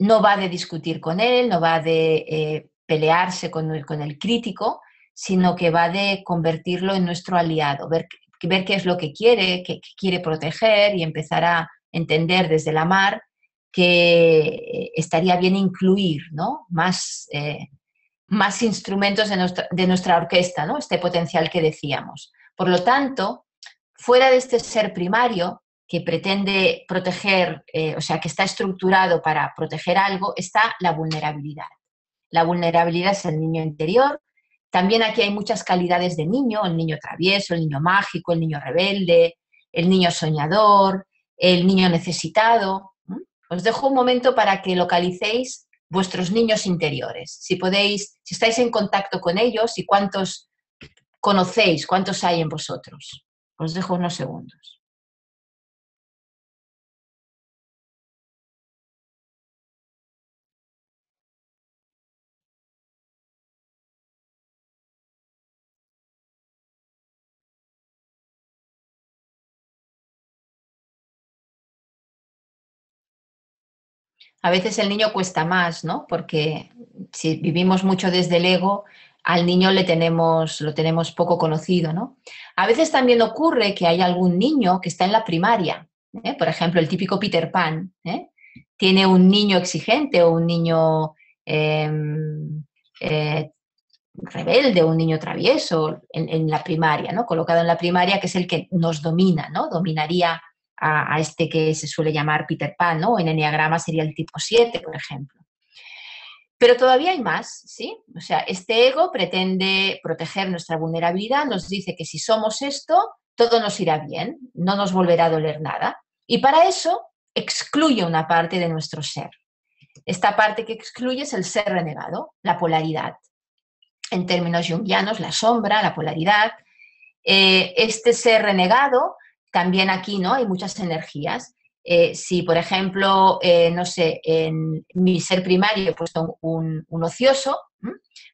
no va de discutir con él, no va de eh, pelearse con el, con el, crítico, sino que va de convertirlo en nuestro aliado, ver, ver qué es lo que quiere, qué, quiere proteger y empezar a entender desde la mar que estaría bien incluir ¿no? más más instrumentos de nuestra, orquesta, ¿no? este potencial que decíamos. Por lo tanto, fuera de este ser primario que pretende proteger, eh, o sea, que está estructurado para proteger algo, está la vulnerabilidad. La vulnerabilidad es el niño interior. También aquí hay muchas calidades de niño, el niño travieso, el niño mágico, el niño rebelde, el niño soñador, el niño necesitado. Os dejo un momento para que localicéis vuestros niños interiores. Si podéis, si estáis en contacto con ellos y cuántos conocéis, cuántos hay en vosotros. Os dejo unos segundos. A veces el niño cuesta más, ¿no? Porque si vivimos mucho desde el ego, al niño le tenemos, lo tenemos poco conocido, ¿no? A veces también ocurre que hay algún niño que está en la primaria, ¿eh? por ejemplo, el típico Peter Pan, ¿eh? tiene un niño exigente o un niño em, eh, rebelde un niño travieso en, en, la primaria, ¿no? Colocado en la primaria, que es el que nos domina, ¿no? Dominaría a, este que se suele llamar Peter Pan, ¿no? En Enneagrama sería el tipo 7, por ejemplo. Pero todavía hay más, ¿sí? O sea, este ego pretende proteger nuestra vulnerabilidad, nos dice que si somos esto, todo nos irá bien, no nos volverá a doler nada. Y para eso excluye una parte de nuestro ser. Esta parte que excluye es el ser renegado, la polaridad. En términos jungianos, la sombra, la polaridad. Eh, este ser renegado también aquí ¿no? hay muchas energías. Eh, si, por ejemplo, eh, no sé, en mi ser primario he puesto un, ocioso,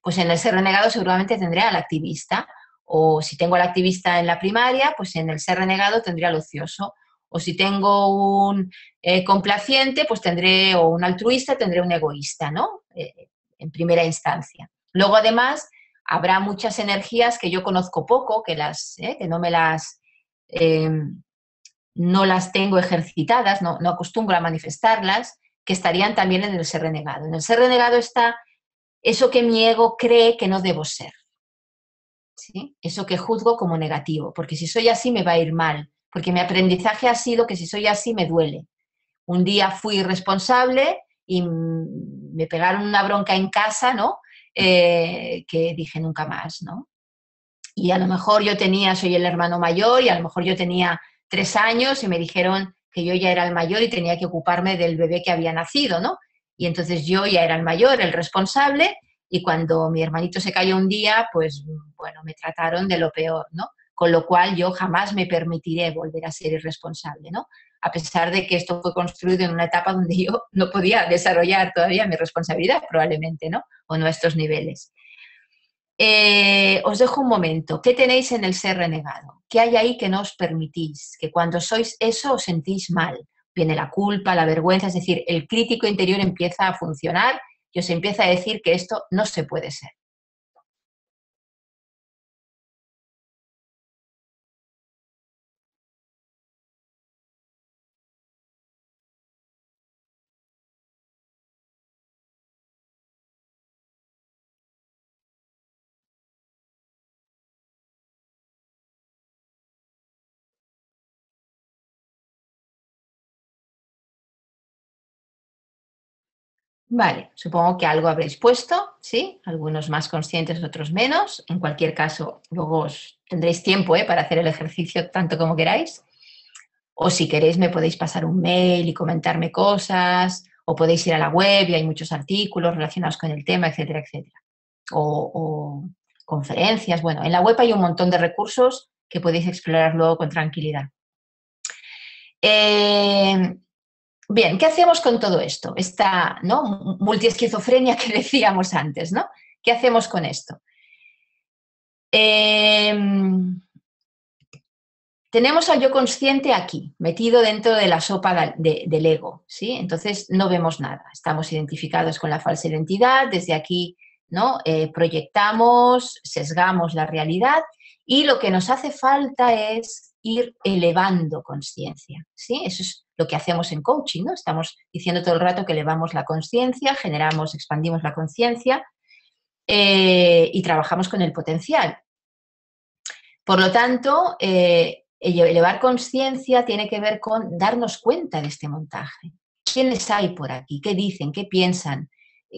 pues en el ser renegado seguramente tendré al activista. O si tengo al activista en la primaria, pues en el ser renegado tendría el ocioso. O si tengo un eh, complaciente, pues tendré, o un altruista, tendré un egoísta, ¿no? En primera instancia. Luego, además, habrá muchas energías que yo conozco poco, que, las, que no me las... no las tengo ejercitadas, no, no acostumbro a manifestarlas, que estarían también en el ser renegado. En el ser renegado está eso que mi ego cree que no debo ser. ¿sí? Eso que juzgo como negativo, porque si soy así me va a ir mal, porque mi aprendizaje ha sido que si soy así me duele. Un día fui irresponsable y me pegaron una bronca en casa, ¿no? Eh, que dije nunca más, ¿no? Y a lo mejor yo tenía, soy el hermano mayor, y a lo mejor yo tenía tres años y me dijeron que yo ya era el mayor y tenía que ocuparme del bebé que había nacido, ¿no? Y entonces yo ya era el mayor, el responsable, y cuando mi hermanito se cayó un día, pues bueno, me trataron de lo peor, ¿no? Con lo cual yo jamás me permitiré volver a ser irresponsable, ¿no? A pesar de que esto fue construido en una etapa donde yo no podía desarrollar todavía mi responsabilidad, probablemente, ¿no? O no a estos niveles. Eh, os dejo un momento. ¿Qué tenéis en el ser renegado? ¿Qué hay ahí que no os permitís? Que cuando sois eso os sentís mal viene la culpa, la vergüenza, es decir, el crítico interior empieza a funcionar y os empieza a decir que esto no se puede ser. Vale, supongo que algo habréis puesto, ¿sí? Algunos más conscientes, otros menos. En cualquier caso, luego tendréis tiempo ¿eh? para hacer el ejercicio tanto como queráis. O si queréis, me podéis pasar un mail y comentarme cosas, o podéis ir a la web y hay muchos artículos relacionados con el tema, etcétera, etcétera. O, conferencias. Bueno, en la web hay un montón de recursos que podéis explorar luego con tranquilidad. Eh, Bien, ¿qué hacemos con todo esto? Esta ¿no? multiesquizofrenia que decíamos antes, ¿no? ¿Qué hacemos con esto? Em, tenemos al yo consciente aquí, metido dentro de la sopa del ego, ¿sí? Entonces no vemos nada, estamos identificados con la falsa identidad, desde aquí ¿no? Eh, proyectamos, sesgamos la realidad y lo que nos hace falta es ir elevando conciencia, ¿sí? Eso es lo que hacemos en coaching, ¿no? Estamos diciendo todo el rato que elevamos la conciencia, generamos, expandimos la conciencia eh, y trabajamos con el potencial. Por lo tanto, eh, elevar conciencia tiene que ver con darnos cuenta de este montaje. ¿Quiénes hay por aquí? ¿Qué dicen? ¿Qué piensan?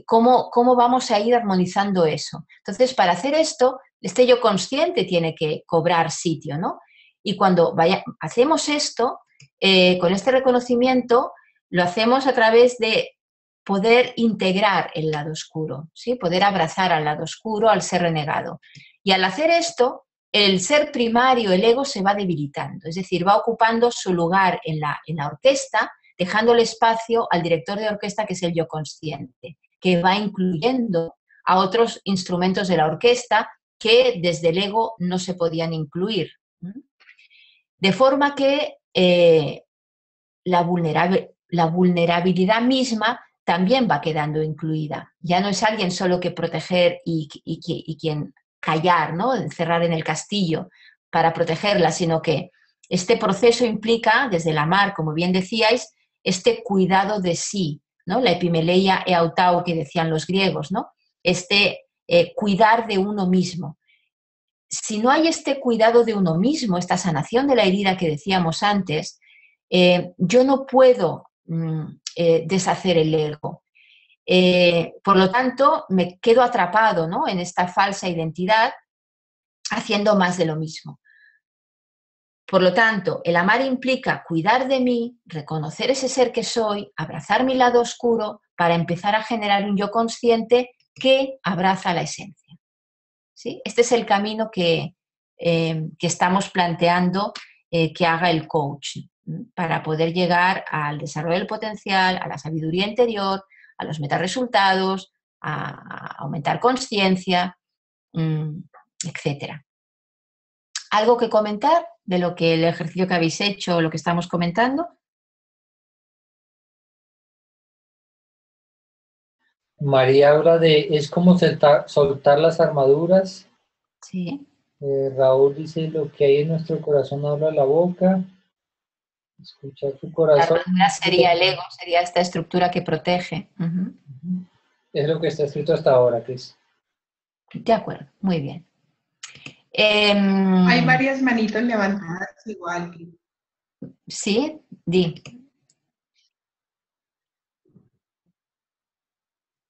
¿Cómo, cómo vamos a ir armonizando eso? Entonces, para hacer esto, este yo consciente tiene que cobrar sitio, ¿no? Y cuando vaya, hacemos esto, eh, con este reconocimiento lo hacemos a través de poder integrar el lado oscuro, ¿sí? poder abrazar al lado oscuro, al ser renegado. Y al hacer esto, el ser primario, el ego, se va debilitando, es decir, va ocupando su lugar en la, en la orquesta, dejándole espacio al director de orquesta, que es el yo consciente, que va incluyendo a otros instrumentos de la orquesta que desde el ego no se podían incluir. De forma que eh, la, vulnerabilidad misma también va quedando incluida. Ya no es alguien solo que proteger y, quien callar, ¿no? encerrar en el castillo para protegerla, sino que este proceso implica, desde la mar, como bien decíais, este cuidado de sí, ¿no? la epimeleia eautau que decían los griegos, ¿no? este eh, cuidar de uno mismo si no hay este cuidado de uno mismo, esta sanación de la herida que decíamos antes, eh, yo no puedo mm, eh, deshacer el ego. Eh, por lo tanto, me quedo atrapado en esta falsa identidad haciendo más de lo mismo. Por lo tanto, el amar implica cuidar de mí, reconocer ese ser que soy, abrazar mi lado oscuro para empezar a generar un yo consciente que abraza la esencia. Este es el camino que, eh, estamos planteando eh, que haga el coach para poder llegar al desarrollo del potencial, a la sabiduría interior, a los metaresultados, a, a aumentar conciencia, mm, etc. ¿Algo que comentar de lo que el ejercicio que habéis hecho, lo que estamos comentando? María habla de, es como soltar, las armaduras. Sí. Eh, Raúl dice, lo que hay en nuestro corazón habla la boca. Escuchar tu corazón. La armadura sería el ego, sería esta estructura que protege. Es lo que está escrito hasta ahora, Cris. De acuerdo, muy bien. Em, hay varias manitos levantadas igual. Sí, di.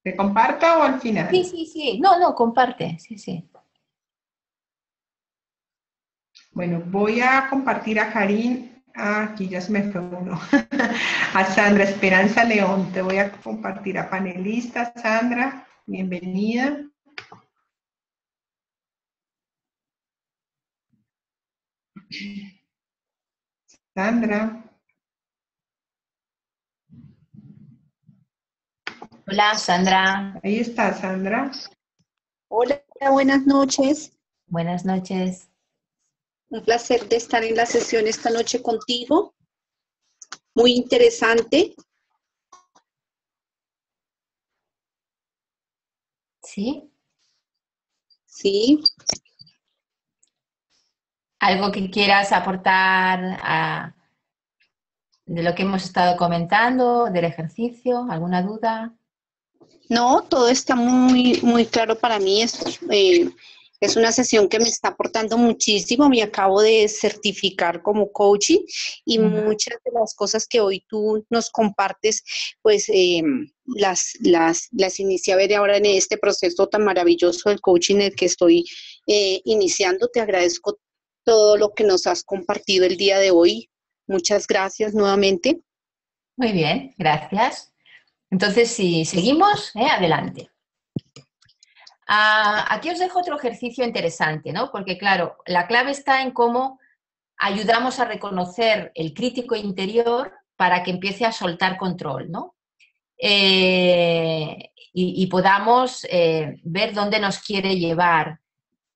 ¿Te comparto o al final? Sí, sí, sí. No, no, comparte. Sí, sí. Bueno, voy a compartir a Karim. Ah, aquí ya se me fue uno. a Sandra Esperanza León. Te voy a compartir a panelista. Sandra, bienvenida. Sandra. Hola, Sandra. Ahí está, Sandra. Hola, buenas noches. Buenas noches. Un placer de estar en la sesión esta noche contigo. Muy interesante. ¿Sí? Sí. ¿Algo que quieras aportar a, de lo que hemos estado comentando, del ejercicio? ¿Alguna duda? No, todo está muy, muy claro para mí. Es, eh, es una sesión que me está aportando muchísimo. Me acabo de certificar como coaching y muchas de las cosas que hoy tú nos compartes, pues eh, las, las, las inicié a ver ahora en este proceso tan maravilloso del coaching en el que estoy eh, iniciando. Te agradezco todo lo que nos has compartido el día de hoy. Muchas gracias nuevamente. Muy bien, gracias. Entonces, si seguimos, eh, adelante. Ah, aquí os dejo otro ejercicio interesante, ¿no? Porque, claro, la clave está en cómo ayudamos a reconocer el crítico interior para que empiece a soltar control, ¿no? Eh, y, podamos eh, ver dónde nos quiere llevar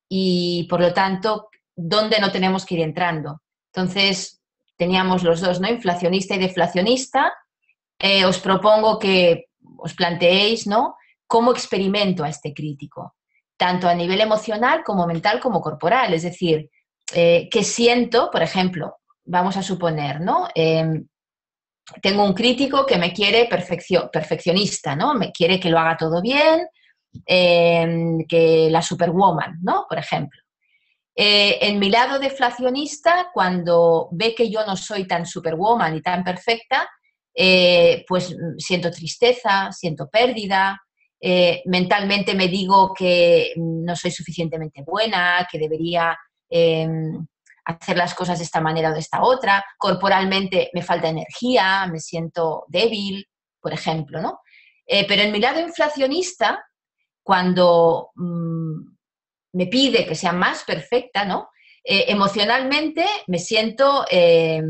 y, por lo tanto, dónde no tenemos que ir entrando. Entonces, teníamos los dos, ¿no? Inflacionista y deflacionista. Eh, os propongo que os planteéis, ¿no? ¿Cómo experimento a este crítico? Tanto a nivel emocional como mental como corporal. Es decir, eh, ¿qué siento? Por ejemplo, vamos a suponer, ¿no? Em, tengo un crítico que me quiere perfeccionista, ¿no? Me quiere que lo haga todo bien, em, que la superwoman, ¿no? Por ejemplo. Eh, en mi lado deflacionista, cuando ve que yo no soy tan superwoman y tan perfecta, eh, pues siento tristeza, siento pérdida, eh, mentalmente me digo que no soy suficientemente buena, que debería em, hacer las cosas de esta manera o de esta otra, corporalmente me falta energía, me siento débil, por ejemplo, ¿no? pero en mi lado inflacionista, cuando mm, me pide que sea más perfecta, ¿no? Eh, emocionalmente me siento eh,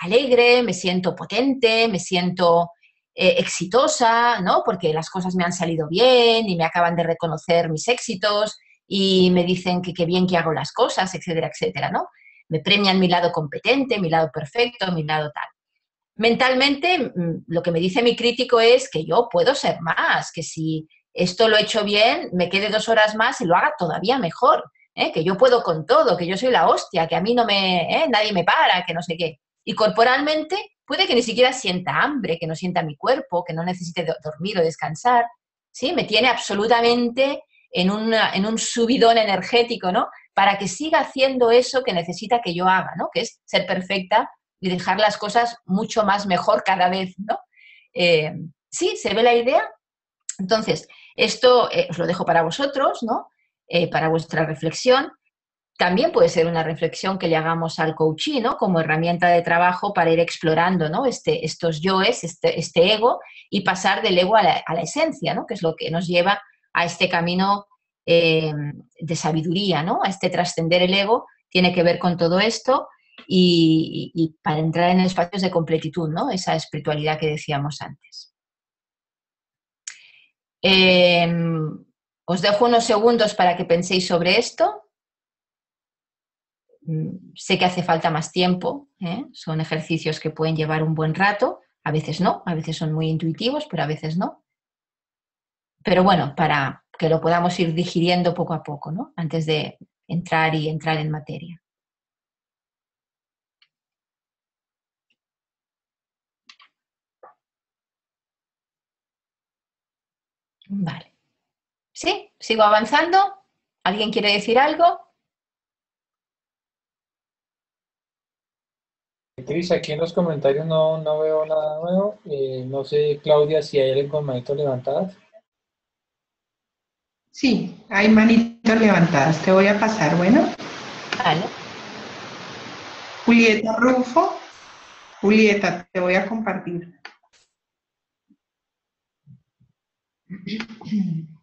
alegre, me siento potente, me siento eh, exitosa, ¿no? Porque las cosas me han salido bien y me acaban de reconocer mis éxitos y me dicen que qué bien que hago las cosas, etcétera, etcétera, ¿no? Me premian mi lado competente, mi lado perfecto, mi lado tal. Mentalmente, mm, lo que me dice mi crítico es que yo puedo ser más, que si esto lo he hecho bien, me quede dos horas más y lo haga todavía mejor, ¿eh? que yo puedo con todo, que yo soy la hostia, que a mí no me, ¿eh? nadie me para, que no sé qué. Y corporalmente puede que ni siquiera sienta hambre, que no sienta mi cuerpo, que no necesite dormir o descansar, ¿sí? Me tiene absolutamente en, en un subidón energético, ¿no? Para que siga haciendo eso que necesita que yo haga, ¿no? Que es ser perfecta y dejar las cosas mucho más mejor cada vez, ¿no? Eh, sí, ¿se ve la idea? Entonces, esto os lo dejo para vosotros, ¿no? Eh, para vuestra reflexión. También puede ser una reflexión que le hagamos al coaching, ¿no? Como herramienta de trabajo para ir explorando, ¿no? Este, estos yoes, este, este, ego, y pasar del ego a la, esencia, ¿no? Que es lo que nos lleva a este camino eh, de sabiduría, ¿no? A este trascender el ego, tiene que ver con todo esto y, y para entrar en espacios de completitud, ¿no? Esa espiritualidad que decíamos antes. Em, os dejo unos segundos para que penséis sobre esto. mm, sé que hace falta más tiempo, ¿eh? son ejercicios que pueden llevar un buen rato, a veces no, a veces son muy intuitivos, pero a veces no. Pero bueno, para que lo podamos ir digiriendo poco a poco, ¿no? Antes de entrar y entrar en materia. Vale. ¿Sí? ¿Sigo avanzando? ¿Alguien quiere decir algo? Cris, aquí en los comentarios no, veo nada nuevo. Eh, no sé, Claudia, si hay alguien con manitos levantadas. Sí, hay manitos levantadas. Te voy a pasar, bueno. Vale. Julieta Rufo. Julieta, te voy a compartir.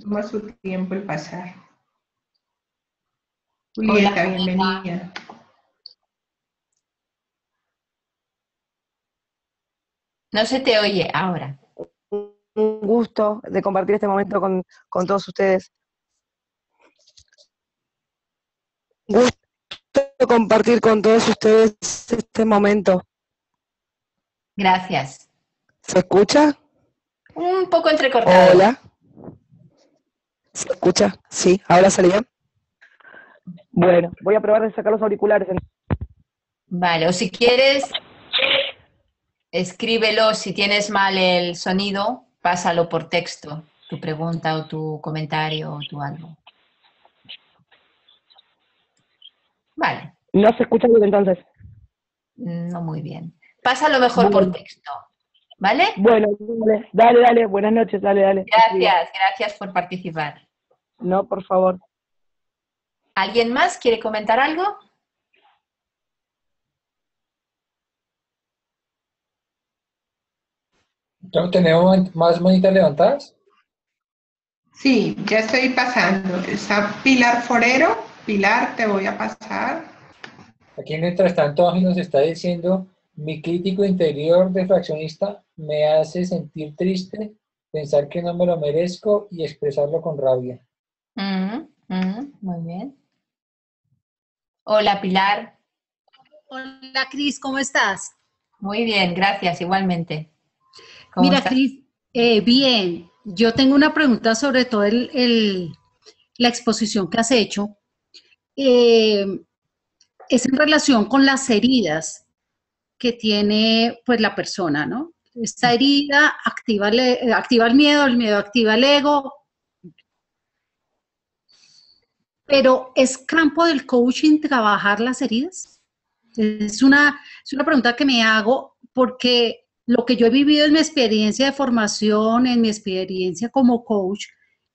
toma su tiempo el pasar. Julieta, bienvenida. No se te oye ahora. Un gusto de compartir este momento con, con todos ustedes. Gusto de compartir con todos ustedes este momento. Gracias. ¿Se escucha? Un poco entrecortado. Hola. ¿Se escucha? Sí, ahora sale bien. Bueno, voy a probar de sacar los auriculares. Vale, o si quieres, escríbelo. Si tienes mal el sonido, pásalo por texto, tu pregunta o tu comentario o tu algo. Vale. No se escucha bien entonces. No muy bien. Pásalo mejor por texto. ¿Vale? Bueno, dale, dale, dale. Buenas noches, dale, dale. Gracias, gracias por participar. No, por favor. ¿Alguien más quiere comentar algo? ¿Tenemos más manitas levantadas? Sí, ya estoy pasando. Está Pilar Forero. Pilar, te voy a pasar. Aquí mientras tanto Ángel nos está diciendo, mi crítico interior de fraccionista me hace sentir triste, pensar que no me lo merezco y expresarlo con rabia. Muy bien. Hola Pilar. Hola Cris, ¿cómo estás? Muy bien, gracias, igualmente. Mira Cris, eh, bien, yo tengo una pregunta sobre todo el, la exposición que has hecho. Eh, es en relación con las heridas que tiene pues la persona, ¿no? Esta herida activa, activa el miedo, el miedo activa el ego, pero ¿es campo del coaching trabajar las heridas? Es una, es una pregunta que me hago porque lo que yo he vivido en mi experiencia de formación, en mi experiencia como coach,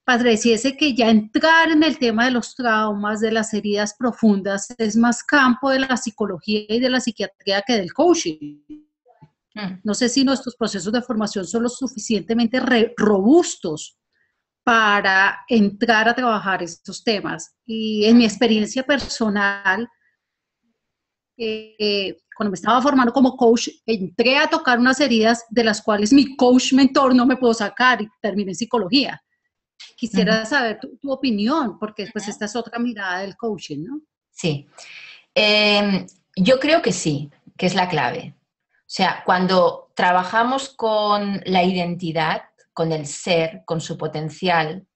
pareciese que ya entrar en el tema de los traumas, de las heridas profundas, es más campo de la psicología y de la psiquiatría que del coaching. Mm. No sé si nuestros procesos de formación son lo suficientemente robustos para entrar a trabajar estos temas. Y en mi experiencia personal, eh, cuando me estaba formando como coach, entré a tocar unas heridas de las cuales mi coach mentor no me pudo sacar y terminé en psicología. Quisiera saber tu, opinión, porque pues esta es otra mirada del coaching, ¿no? Sí. Em, yo creo que sí, que es la clave. O sea, cuando trabajamos con la identidad, con el ser, con su potencial,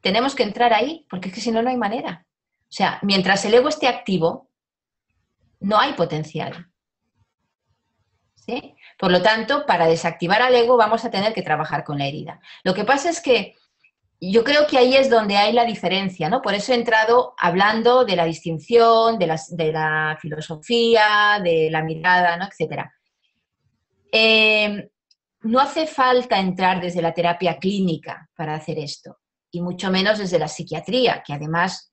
tenemos que entrar ahí, porque es que si no, no hay manera. O sea, mientras el ego esté activo, no hay potencial. ¿Sí? Por lo tanto, para desactivar al ego vamos a tener que trabajar con la herida. Lo que pasa es que yo creo que ahí es donde hay la diferencia, ¿no? Por eso he entrado hablando de la distinción, de la, de la filosofía, de la mirada, ¿no? Etcétera. Eh, no hace falta entrar desde la terapia clínica para hacer esto, y mucho menos desde la psiquiatría, que además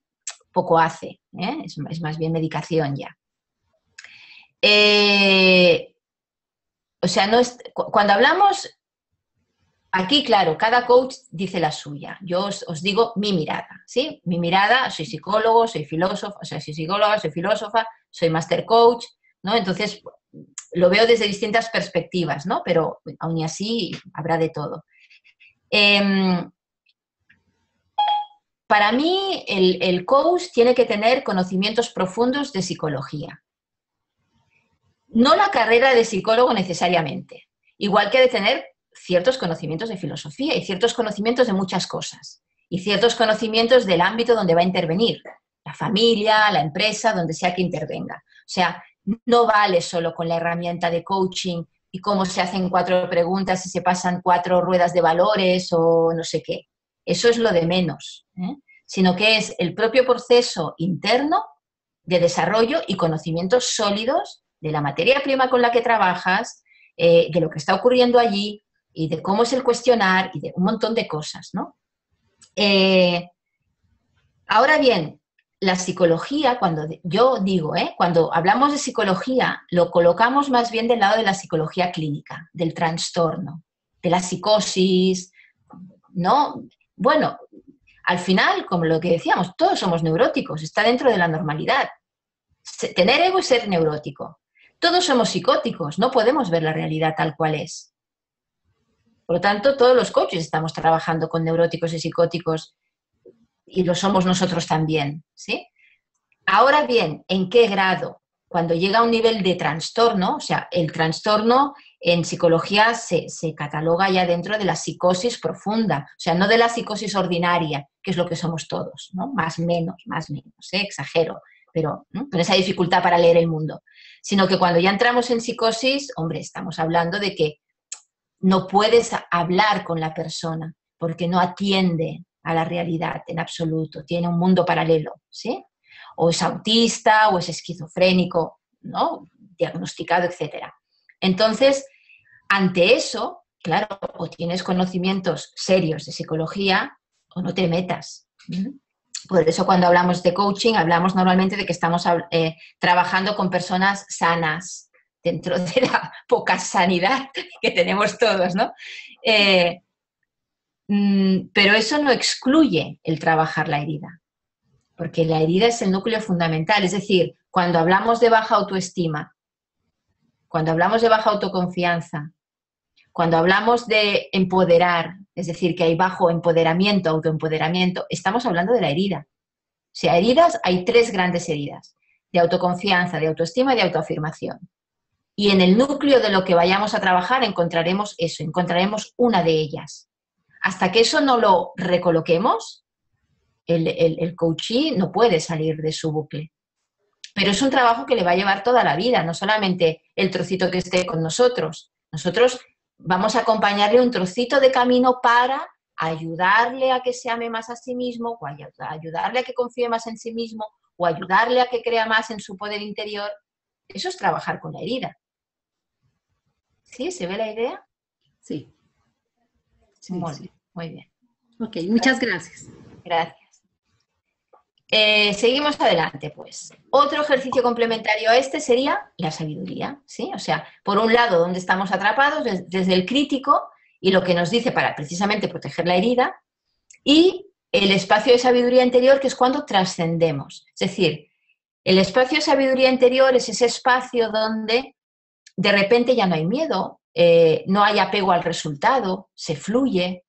poco hace, ¿eh? es, más bien medicación ya. Eh, o sea, no es, cuando hablamos, aquí claro, cada coach dice la suya. Yo os, os, digo mi mirada, ¿sí? Mi mirada, soy psicólogo, soy filósofo, o sea, soy psicóloga, soy filósofa, soy master coach, ¿no? Entonces, lo veo desde distintas perspectivas, ¿no? Pero aún así habrá de todo. Em, para mí, el, el coach tiene que tener conocimientos profundos de psicología. No la carrera de psicólogo necesariamente, igual que de tener ciertos conocimientos de filosofía y ciertos conocimientos de muchas cosas y ciertos conocimientos del ámbito donde va a intervenir, la familia, la empresa, donde sea que intervenga. O sea, no vale solo con la herramienta de coaching y cómo se hacen cuatro preguntas y se pasan cuatro ruedas de valores o no sé qué. Eso es lo de menos, ¿eh? sino que es el propio proceso interno de desarrollo y conocimientos sólidos de la materia prima con la que trabajas, eh, de lo que está ocurriendo allí y de cómo es el cuestionar y de un montón de cosas, ¿no? Eh, ahora bien, la psicología, cuando yo digo, ¿eh? cuando hablamos de psicología, lo colocamos más bien del lado de la psicología clínica, del trastorno, de la psicosis, ¿no? Bueno, al final, como lo que decíamos, todos somos neuróticos, está dentro de la normalidad. Tener ego es ser neurótico. Todos somos psicóticos, no podemos ver la realidad tal cual es. Por lo tanto, todos los coaches estamos trabajando con neuróticos y psicóticos y lo somos nosotros también, ¿sí? Ahora bien, ¿en qué grado? Cuando llega a un nivel de trastorno, o sea, el trastorno en psicología se, cataloga ya dentro de la psicosis profunda, o sea, no de la psicosis ordinaria, que es lo que somos todos, ¿no? Más menos, más menos, ¿eh? exagero, pero con esa dificultad para leer el mundo. Sino que cuando ya entramos en psicosis, hombre, estamos hablando de que no puedes hablar con la persona porque no atiende a la realidad en absoluto, tiene un mundo paralelo, ¿sí? O es autista o es esquizofrénico, ¿no? Diagnosticado, etc. Entonces, ante eso, claro, o tienes conocimientos serios de psicología o no te metas. Por eso cuando hablamos de coaching, hablamos normalmente de que estamos eh, trabajando con personas sanas, dentro de la poca sanidad que tenemos todos, ¿no? Eh, pero eso no excluye el trabajar la herida, porque la herida es el núcleo fundamental. Es decir, cuando hablamos de baja autoestima, cuando hablamos de baja autoconfianza, cuando hablamos de empoderar, es decir, que hay bajo empoderamiento, autoempoderamiento, estamos hablando de la herida. O sea, heridas, hay tres grandes heridas, de autoconfianza, de autoestima y de autoafirmación. Y en el núcleo de lo que vayamos a trabajar encontraremos eso, encontraremos una de ellas. Hasta que eso no lo recoloquemos, el, el, no puede salir de su bucle. Pero es un trabajo que le va a llevar toda la vida, no solamente el trocito que esté con nosotros. Nosotros vamos a acompañarle un trocito de camino para ayudarle a que se ame más a sí mismo, o ayudarle a que confíe más en sí mismo, o ayudarle a que crea más en su poder interior. Eso es trabajar con la herida. ¿Sí? ¿Se ve la idea? Sí. Bien, muy bien. Ok, muchas gracias. Gracias. Eh, seguimos adelante, pues. Otro ejercicio complementario a este sería la sabiduría, ¿sí? O sea, por un lado, donde estamos atrapados, desde el crítico y lo que nos dice para precisamente proteger la herida, y el espacio de sabiduría interior, que es cuando trascendemos. Es decir, el espacio de sabiduría interior es ese espacio donde de repente ya no hay miedo, eh, no hay apego al resultado, se fluye.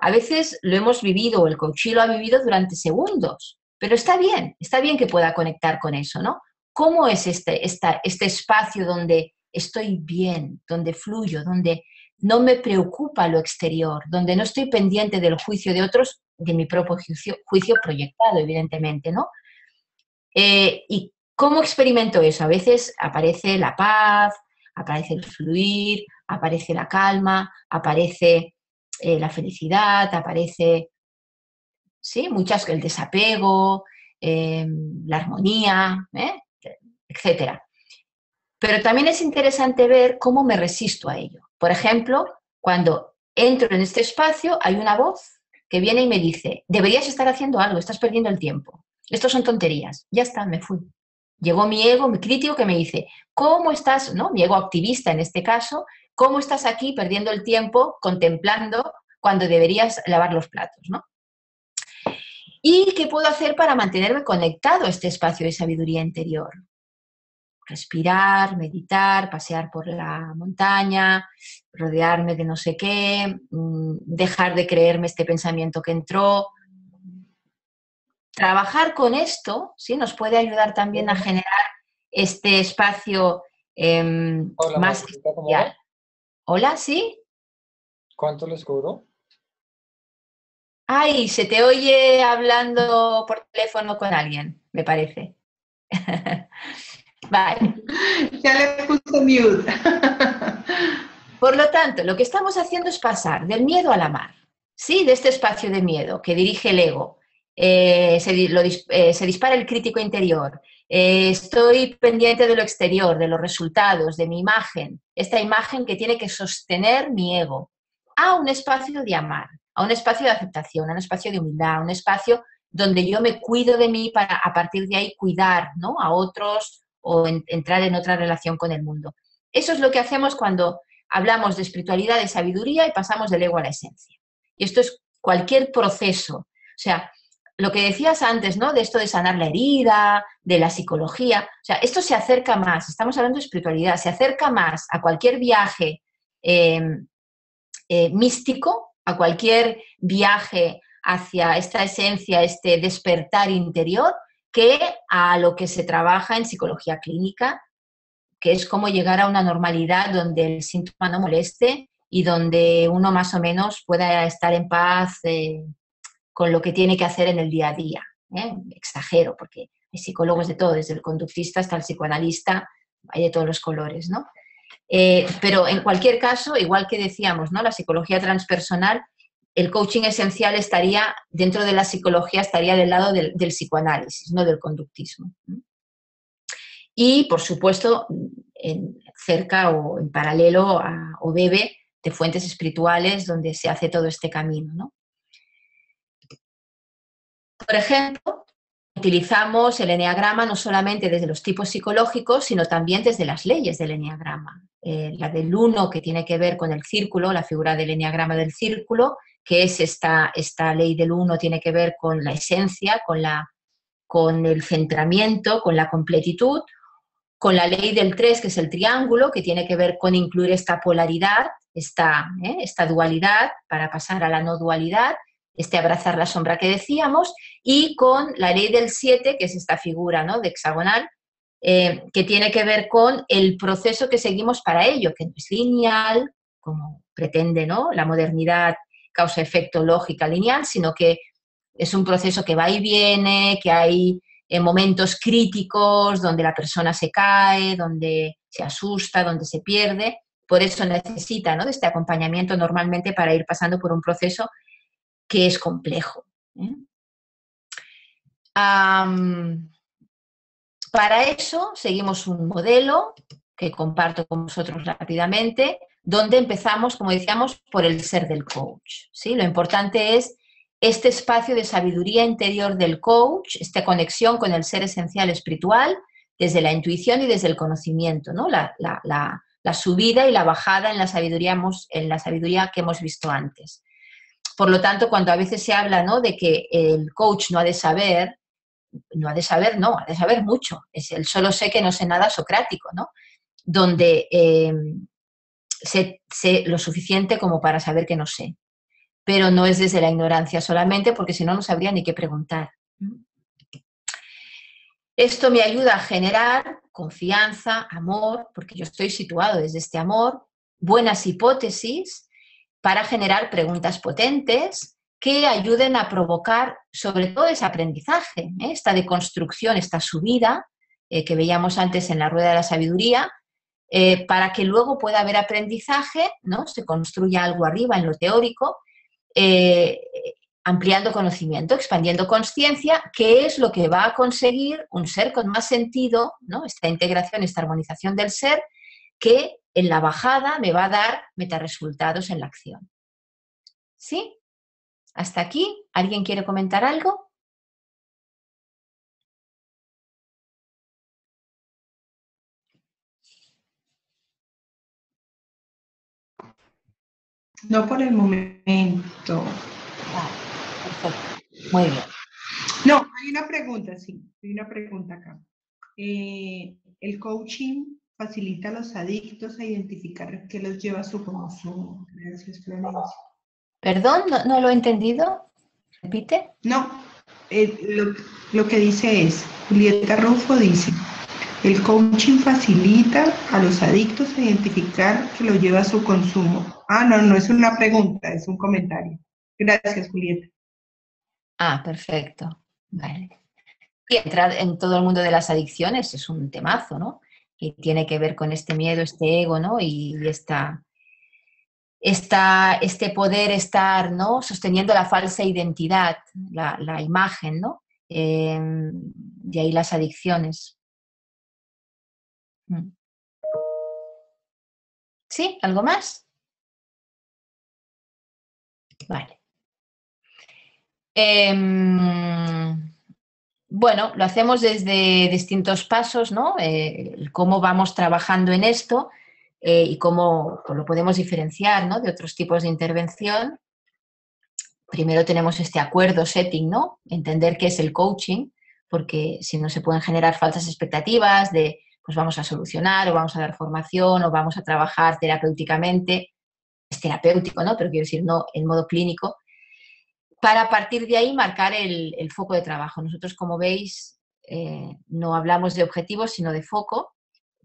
A veces lo hemos vivido, o el coach lo ha vivido durante segundos, pero está bien, está bien que pueda conectar con eso, ¿no? ¿Cómo es este, este espacio donde estoy bien, donde fluyo, donde no me preocupa lo exterior, donde no estoy pendiente del juicio de otros, de mi propio juicio, proyectado, evidentemente, ¿no? Eh, ¿Y cómo experimento eso? A veces aparece la paz, aparece el fluir, aparece la calma, aparece eh, la felicidad, aparece ¿sí? Muchas, el desapego, em, la armonía, ¿eh? etcétera. Pero también es interesante ver cómo me resisto a ello. Por ejemplo, cuando entro en este espacio, hay una voz que viene y me dice, deberías estar haciendo algo, estás perdiendo el tiempo. Estos son tonterías. Ya está, me fui. Llegó mi ego, mi crítico, que me dice, ¿cómo estás, no? Mi ego activista en este caso, ¿cómo estás aquí perdiendo el tiempo contemplando cuando deberías lavar los platos, ¿no? ¿Y qué puedo hacer para mantenerme conectado a este espacio de sabiduría interior? respirar, meditar, pasear por la montaña, rodearme de no sé qué, mm, dejar de creerme este pensamiento que entró. Trabajar con esto ¿sí? nos puede ayudar también a generar este espacio em, más especial. Hola, ¿sí? ¿Cuánto les cobró? Ay, se te oye hablando por teléfono con alguien, me parece. vale. Ya le puse mute. Por lo tanto, lo que estamos haciendo es pasar del miedo a la mar, ¿sí? De este espacio de miedo que dirige el ego. Eh, eh, se, dispara el crítico interior. Eh, estoy pendiente de lo exterior, de los resultados, de mi imagen, esta imagen que tiene que sostener mi ego, a un espacio de amar, a un espacio de aceptación, a un espacio de humildad, a un espacio donde yo me cuido de mí para a partir de ahí cuidar ¿no? a otros o entrar en otra relación con el mundo. Eso es lo que hacemos cuando hablamos de espiritualidad, de sabiduría y pasamos del ego a la esencia. Y esto es cualquier proceso. O sea, lo que decías antes, ¿no? De esto de sanar la herida, de la psicología. O sea, esto se acerca más, estamos hablando de espiritualidad, se acerca más a cualquier viaje eh, eh, místico a cualquier viaje hacia esta esencia, este despertar interior, que a lo que se trabaja en psicología clínica, que es cómo llegar a una normalidad donde el síntoma no moleste y donde uno más o menos pueda estar en paz eh, con lo que tiene que hacer en el día a día. ¿eh? Exagero, porque hay psicólogos de todo, desde el conductista hasta el psicoanalista, hay de todos los colores, ¿no? Eh, pero en cualquier caso, igual que decíamos, ¿no? La psicología transpersonal, el coaching esencial estaría, dentro de la psicología, estaría del lado del, psicoanálisis, no del conductismo. Y, por supuesto, en, cerca o en paralelo o bebe de fuentes espirituales donde se hace todo este camino. Por ejemplo, utilizamos el eneagrama no solamente desde los tipos psicológicos, sino también desde las leyes del eneagrama. Eh, la del 1 que tiene que ver con el círculo, la figura del eneagrama del círculo, que es esta, esta ley del 1 tiene que ver con la esencia, con, la, con el centramiento, con la completitud, con la ley del 3, que es el triángulo, que tiene que ver con incluir esta polaridad, esta, ¿eh? esta dualidad para pasar a la no dualidad, este abrazar la sombra que decíamos, y con la ley del 7, que es esta figura ¿no? de hexagonal, eh, que tiene que ver con el proceso que seguimos para ello, que no es lineal, como pretende ¿no? la modernidad causa-efecto lógica lineal, sino que es un proceso que va y viene, que hay eh, momentos críticos donde la persona se cae, donde se asusta, donde se pierde. Por eso necesita ¿no? de este acompañamiento normalmente para ir pasando por un proceso que es complejo. ¿eh? para eso seguimos un modelo que comparto con vosotros rápidamente, donde empezamos, como decíamos, por el ser del coach. ¿sí? Lo importante es este espacio de sabiduría interior del coach, esta conexión con el ser esencial espiritual, desde la intuición y desde el conocimiento, ¿no? la, subida y la bajada en la, sabiduría, en la sabiduría que hemos visto antes. Por lo tanto, cuando a veces se habla ¿no? de que el coach no ha de saber, no ha de saber, no, ha de saber mucho. Es el solo sé que no sé nada socrático, ¿no? Donde eh, sé, lo suficiente como para saber que no sé. Pero no es desde la ignorancia solamente, porque si no, no sabría ni qué preguntar. Esto me ayuda a generar confianza, amor, porque yo estoy situado desde este amor, buenas hipótesis para generar preguntas potentes que ayuden a provocar sobre todo ese aprendizaje, ¿eh? esta deconstrucción, esta subida eh, que veíamos antes en la rueda de la sabiduría, eh, para que luego pueda haber aprendizaje, ¿no? se construya algo arriba en lo teórico, ampliando conocimiento, expandiendo conciencia, que es lo que va a conseguir un ser con más sentido, ¿no? esta integración, esta armonización del ser, que en la bajada me va a dar metaresultados en la acción. ¿Sí? Hasta aquí. ¿Alguien quiere comentar algo? No por el momento. perfecto. Muy bien. No, hay una pregunta, sí, hay una pregunta acá. eh, el coaching facilita a los adictos a identificar qué los lleva a su consumo. Gracias, Florencia. Perdón, no, lo he entendido. ¿Repite? No, eh, lo, lo, que dice es, Julieta Rufo dice, el coaching facilita a los adictos a identificar que lo lleva a su consumo. Ah, no, no es una pregunta, es un comentario. Gracias, Julieta. Ah, perfecto. Vale. Y entrar en todo el mundo de las adicciones es un temazo, ¿no? Que tiene que ver con este miedo, este ego, ¿no? Y, esta, este poder estar, ¿no? Sosteniendo la falsa identidad, la, imagen, ¿no? Eh, de ahí las adicciones. Mm. ¿Sí? ¿Algo más? Vale. Em, bueno, lo hacemos desde distintos pasos, ¿no? Eh, cómo vamos trabajando en esto eh, y cómo lo podemos diferenciar ¿no? de otros tipos de intervención. Primero tenemos este acuerdo, setting, ¿no? Entender qué es el coaching, porque si no se pueden generar falsas expectativas de pues vamos a solucionar o vamos a dar formación o vamos a trabajar terapéuticamente, es terapéutico, ¿no? Pero quiero decir, no en modo clínico, para partir de ahí marcar el, foco de trabajo. Nosotros, como veis, eh, no hablamos de objetivos, sino de foco,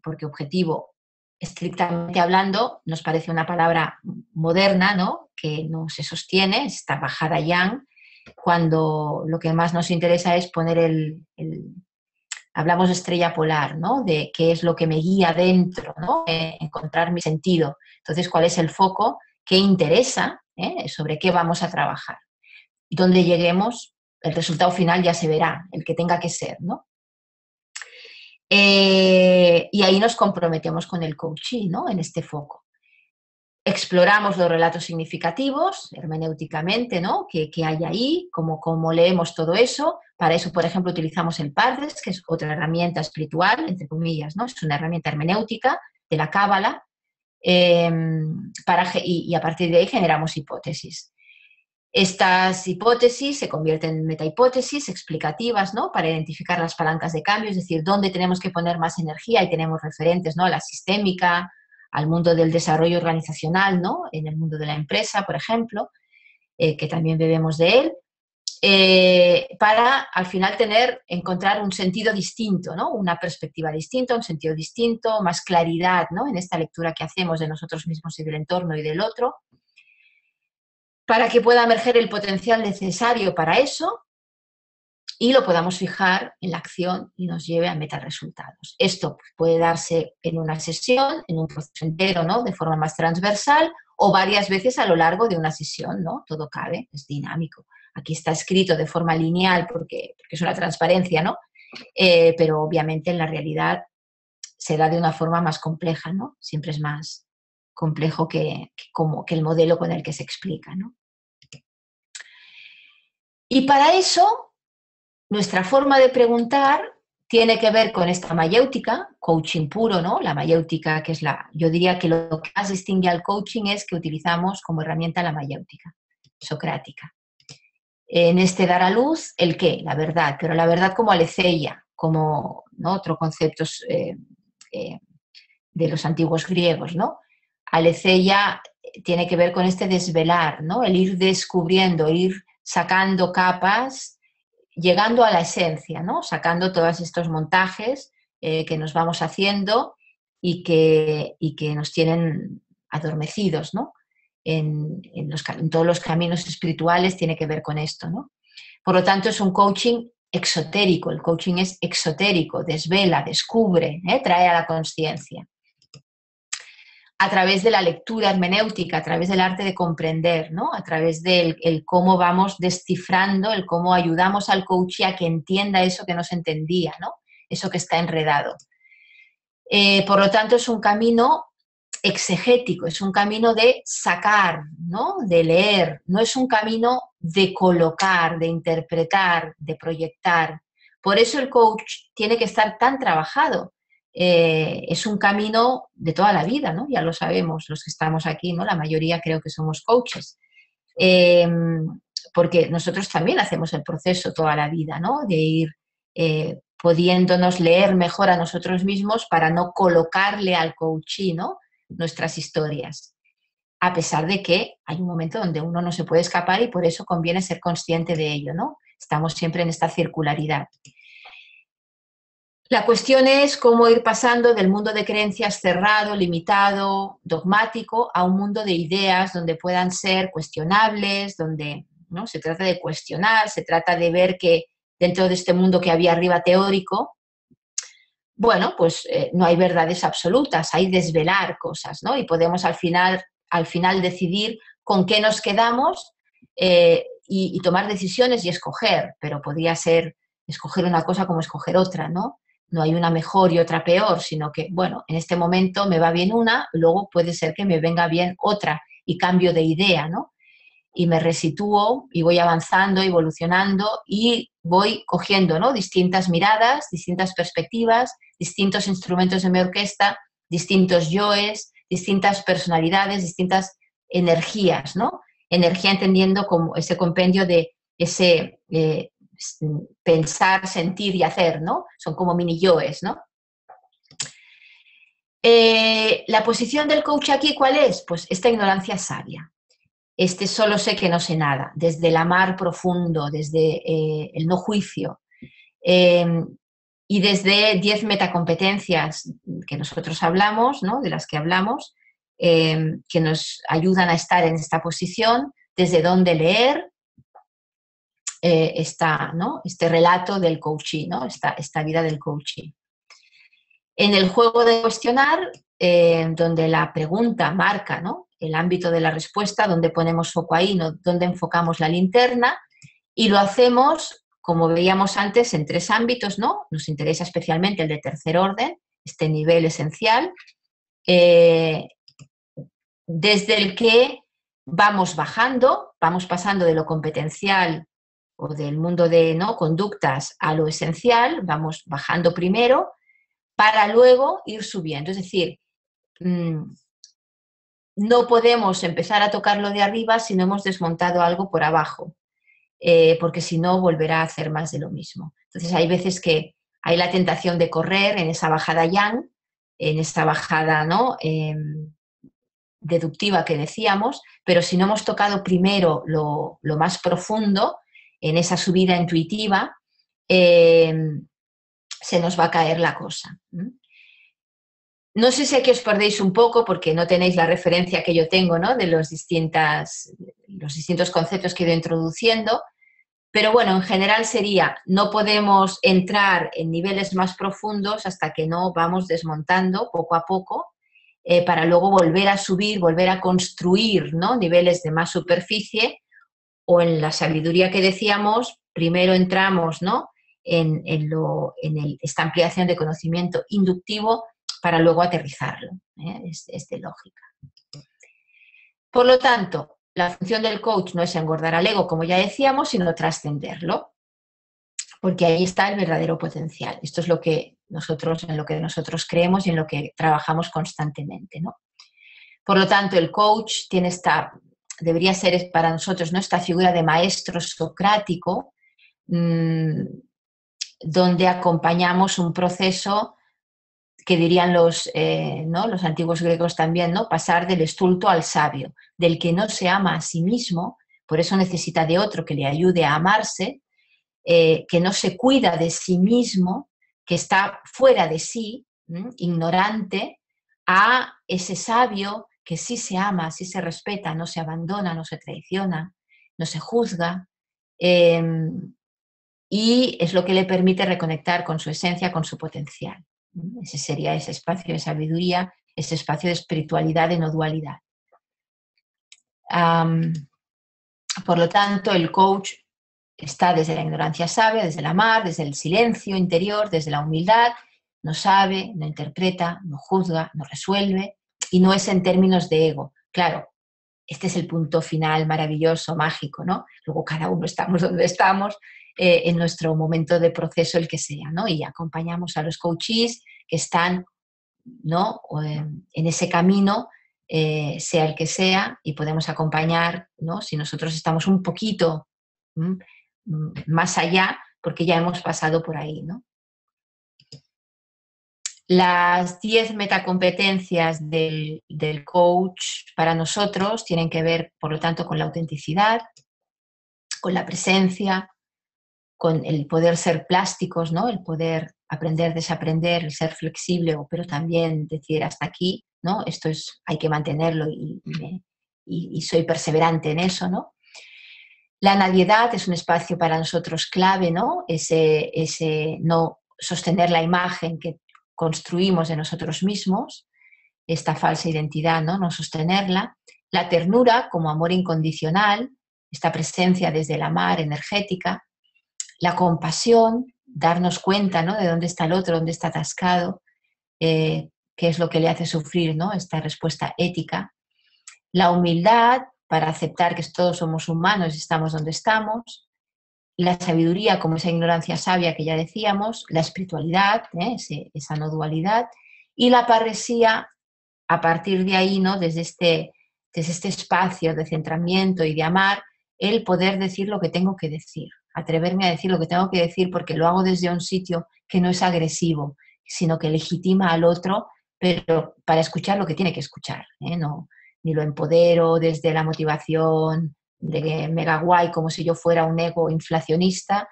porque objetivo, estrictamente hablando, nos parece una palabra moderna, ¿no? Que no se sostiene, está bajada yang, cuando lo que más nos interesa es poner el hablamos de estrella polar, ¿no? De qué es lo que me guía dentro, ¿no? encontrar mi sentido. Entonces, ¿cuál es el foco? ¿Qué interesa? ¿eh? ¿Sobre qué vamos a trabajar? Donde lleguemos, el resultado final ya se verá, el que tenga que ser, ¿no? Eh, y ahí nos comprometemos con el coaching, ¿no? En este foco exploramos los relatos significativos, hermenéuticamente, ¿no? ¿Qué, hay ahí? ¿Cómo, ¿Cómo, leemos todo eso? Para eso, por ejemplo, utilizamos el Pardes, que es otra herramienta espiritual, entre comillas, ¿no? Es una herramienta hermenéutica de la Cábala, em, para, y, a partir de ahí generamos hipótesis. Estas hipótesis se convierten en metahipótesis explicativas, ¿no? Para identificar las palancas de cambio, es decir, dónde tenemos que poner más energía y tenemos referentes, ¿no? La sistémica, al mundo del desarrollo organizacional, ¿no? En el mundo de la empresa, por ejemplo, eh, que también bebemos de él, eh, para al final tener, encontrar un sentido distinto, ¿no? Una perspectiva distinta, un sentido distinto, más claridad, ¿no? En esta lectura que hacemos de nosotros mismos y del entorno y del otro, para que pueda emerger el potencial necesario para eso y lo podamos fijar en la acción y nos lleve a meta resultados. Esto puede darse en una sesión, en un proceso entero, ¿no? De forma más transversal o varias veces a lo largo de una sesión, ¿no? Todo cabe, es dinámico. Aquí está escrito de forma lineal porque, es una transparencia, ¿no? Eh, pero obviamente en la realidad se da de una forma más compleja, ¿no? Siempre es más complejo que, como, que el modelo con el que se explica, ¿no? Y para eso nuestra forma de preguntar tiene que ver con esta mayéutica, coaching puro, ¿no? La mayéutica, que es la, yo diría que lo que más distingue al coaching es que utilizamos como herramienta la mayéutica, socrática. En este dar a luz, el qué, la verdad, pero la verdad como aletheia, como ¿no? otro concepto eh, eh, de los antiguos griegos, ¿no? Aletheia tiene que ver con este desvelar, ¿no? El ir descubriendo, ir sacando capas llegando a la esencia, ¿no? sacando todos estos montajes eh, que nos vamos haciendo y que, nos tienen adormecidos. ¿no? En, todos los caminos espirituales tiene que ver con esto. ¿no? Por lo tanto, es un coaching exotérico, el coaching es exotérico, desvela, descubre, ¿eh? trae a la conciencia a través de la lectura hermenéutica, a través del arte de comprender, ¿no? A través del cómo vamos descifrando, el cómo ayudamos al coach a que entienda eso que no se entendía, ¿no? Eso que está enredado. Eh, por lo tanto, es un camino exegético, es un camino de sacar, ¿no? De leer, no es un camino de colocar, de interpretar, de proyectar. Por eso el coach tiene que estar tan trabajado, eh, es un camino de toda la vida, ¿no? Ya lo sabemos los que estamos aquí, ¿no? La mayoría creo que somos coaches. Eh, porque nosotros también hacemos el proceso toda la vida, ¿no? De ir, eh, pudiéndonos leer mejor a nosotros mismos para no colocarle al coachí, ¿no? Nuestras historias. A pesar de que hay un momento donde uno no se puede escapar y por eso conviene ser consciente de ello, ¿no? Estamos siempre en esta circularidad. La cuestión es cómo ir pasando del mundo de creencias cerrado, limitado, dogmático, a un mundo de ideas donde puedan ser cuestionables, donde ¿no? se trata de cuestionar, se trata de ver que dentro de este mundo que había arriba teórico, bueno, pues eh, no hay verdades absolutas, hay desvelar cosas, ¿no? Y podemos al final, al final decidir con qué nos quedamos eh, y, y, tomar decisiones y escoger, pero podría ser escoger una cosa como escoger otra, ¿no? No hay una mejor y otra peor, sino que, bueno, en este momento me va bien una, luego puede ser que me venga bien otra y cambio de idea, ¿no? y me resitúo y voy avanzando, evolucionando y voy cogiendo ¿no? distintas miradas, distintas perspectivas, distintos instrumentos de mi orquesta, distintos yoes, distintas personalidades, distintas energías, ¿no? Energía entendiendo como ese compendio de ese eh, pensar, sentir y hacer, ¿no? Son como mini yoes, ¿no? Eh, la posición del coach aquí, ¿cuál es? Pues esta ignorancia sabia este solo sé que no sé nada, desde el amar profundo, desde eh, el no juicio em, y desde 10 metacompetencias que nosotros hablamos, ¿no? de las que hablamos, em, que nos ayudan a estar en esta posición, desde dónde leer eh, ¿no? este relato del coaching, ¿no? esta, esta vida del coaching. En el juego de cuestionar, eh, donde la pregunta marca ¿no? el ámbito de la respuesta, donde ponemos foco ahí, donde enfocamos la linterna, y lo hacemos, como veíamos antes, en tres ámbitos, ¿no? Nos interesa especialmente el de tercer orden, este nivel esencial, eh, desde el que vamos bajando, vamos pasando de lo competencial o del mundo de ¿no? conductas a lo esencial, vamos bajando primero para luego ir subiendo. Es decir, mm, no podemos empezar a tocarlo de arriba si no hemos desmontado algo por abajo, eh, porque si no volverá a hacer más de lo mismo. Entonces hay veces que hay la tentación de correr en esa bajada yang, en esa bajada ¿no? Em, deductiva que decíamos, pero si no hemos tocado primero lo, más profundo, en esa subida intuitiva, em, se nos va a caer la cosa. No sé si aquí os perdéis un poco porque no tenéis la referencia que yo tengo ¿no? de los, distintas, los distintos conceptos que he ido introduciendo, pero bueno, en general sería, no podemos entrar en niveles más profundos hasta que no vamos desmontando poco a poco eh, para luego volver a subir, volver a construir ¿no? niveles de más superficie o en la sabiduría que decíamos, primero entramos ¿no? en, lo, en esta ampliación de conocimiento inductivo para luego aterrizarlo. ¿eh? Es, de lógica. Por lo tanto, la función del coach no es engordar al ego, como ya decíamos, sino trascenderlo, porque ahí está el verdadero potencial. Esto es lo que nosotros, en lo que nosotros creemos y en lo que trabajamos constantemente. ¿no? Por lo tanto, el coach tiene esta, debería ser para nosotros ¿no? esta figura de maestro socrático, mmm, donde acompañamos un proceso que dirían los, eh, ¿no? los antiguos griegos también, ¿no? pasar del estulto al sabio, del que no se ama a sí mismo, por eso necesita de otro que le ayude a amarse, eh, que no se cuida de sí mismo, que está fuera de sí, ignorante, a ese sabio que sí se ama, sí se respeta, no se abandona, no se traiciona, no se juzga, em, y es lo que le permite reconectar con su esencia, con su potencial. Ese sería ese espacio de sabiduría, ese espacio de espiritualidad, de no dualidad. por lo tanto, el coach está desde la ignorancia sabia, desde el amar, desde el silencio interior, desde la humildad, no sabe, no interpreta, no juzga, no resuelve y no es en términos de ego. Claro, este es el punto final maravilloso, mágico, ¿no? Luego cada uno estamos donde estamos, eh, en nuestro momento de proceso, el que sea, ¿no? Y acompañamos a los coaches que están, ¿no? En ese camino, eh, sea el que sea, y podemos acompañar, ¿no? Si nosotros estamos un poquito más allá, porque ya hemos pasado por ahí, ¿no? Las 10 metacompetencias del, del coach para nosotros tienen que ver, por lo tanto, con la autenticidad, con la presencia, con el poder ser plásticos, ¿no? El poder aprender, desaprender, el ser flexible, pero también decir hasta aquí, ¿no? Esto es, hay que mantenerlo y, soy perseverante en eso, ¿no? La nadiedad es un espacio para nosotros clave, ¿no? Ese, ese no sostener la imagen que construimos de nosotros mismos, esta falsa identidad, ¿no? No sostenerla. La ternura como amor incondicional, esta presencia desde la mar energética. La compasión, darnos cuenta, ¿no? De dónde está el otro, dónde está atascado, eh, qué es lo que le hace sufrir, ¿no? Esta respuesta ética. La humildad para aceptar que todos somos humanos y estamos donde estamos. La sabiduría como esa ignorancia sabia que ya decíamos. La espiritualidad, ¿eh? esa no dualidad. Y la parresía a partir de ahí, ¿no? Desde este, desde este espacio de centramiento y de amar, el poder decir lo que tengo que decir, atreverme a decir lo que tengo que decir porque lo hago desde un sitio que no es agresivo, sino que legitima al otro, pero para escuchar lo que tiene que escuchar, ¿eh? no, ni lo empodero desde la motivación de mega guay como si yo fuera un ego inflacionista,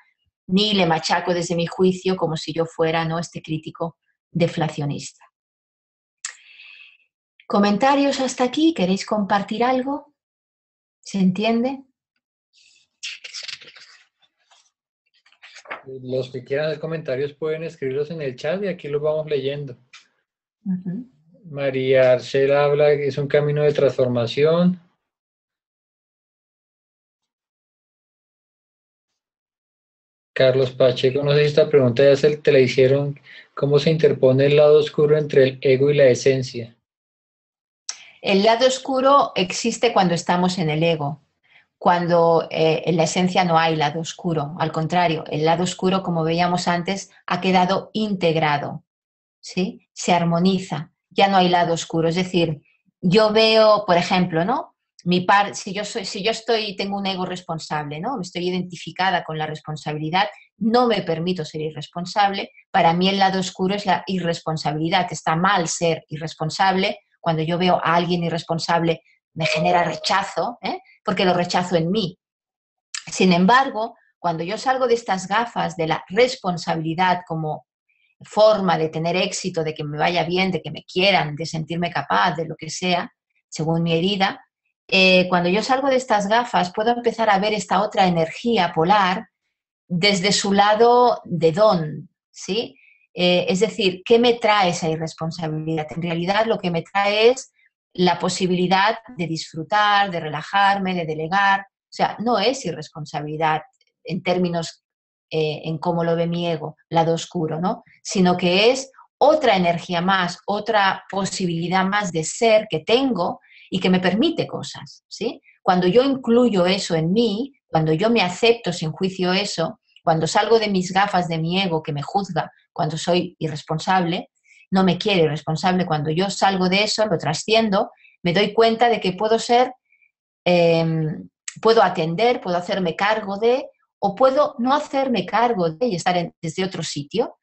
ni le machaco desde mi juicio como si yo fuera ¿no? este crítico deflacionista. ¿Comentarios hasta aquí? ¿Queréis compartir algo? ¿Se entiende? Los que quieran hacer comentarios pueden escribirlos en el chat y aquí los vamos leyendo. María Arcela habla que es un camino de transformación. Carlos Pacheco, no sé si esta pregunta ya se te la hicieron, ¿cómo se interpone el lado oscuro entre el ego y la esencia? El lado oscuro existe cuando estamos en el ego, cuando eh, en la esencia no hay lado oscuro, al contrario, el lado oscuro, como veíamos antes, ha quedado integrado, ¿sí? se armoniza ya no hay lado oscuro. Es decir, yo veo, por ejemplo, ¿no? Mi par, si yo soy, si yo estoy, tengo un ego responsable, ¿no? Estoy identificada con la responsabilidad, no me permito ser irresponsable. Para mí el lado oscuro es la irresponsabilidad. Está mal ser irresponsable. Cuando yo veo a alguien irresponsable, me genera rechazo, ¿eh? porque lo rechazo en mí. Sin embargo, cuando yo salgo de estas gafas de la responsabilidad como forma de tener éxito, de que me vaya bien, de que me quieran, de sentirme capaz, de lo que sea, según mi herida, eh, cuando yo salgo de estas gafas puedo empezar a ver esta otra energía polar desde su lado de don, ¿sí? Eh, es decir, ¿qué me trae esa irresponsabilidad? En realidad lo que me trae es la posibilidad de disfrutar, de relajarme, de delegar. O sea, no es irresponsabilidad en términos eh, en cómo lo ve mi ego, lado oscuro, ¿no? Sino que es otra energía más, otra posibilidad más de ser que tengo y que me permite cosas, ¿sí? Cuando yo incluyo eso en mí, cuando yo me acepto sin juicio eso, cuando salgo de mis gafas de mi ego que me juzga cuando soy irresponsable, no me quiere irresponsable, cuando yo salgo de eso, lo trasciendo, me doy cuenta de que puedo ser, em, puedo atender, puedo hacerme cargo de, o puedo no hacerme cargo de y estar desde otro sitio.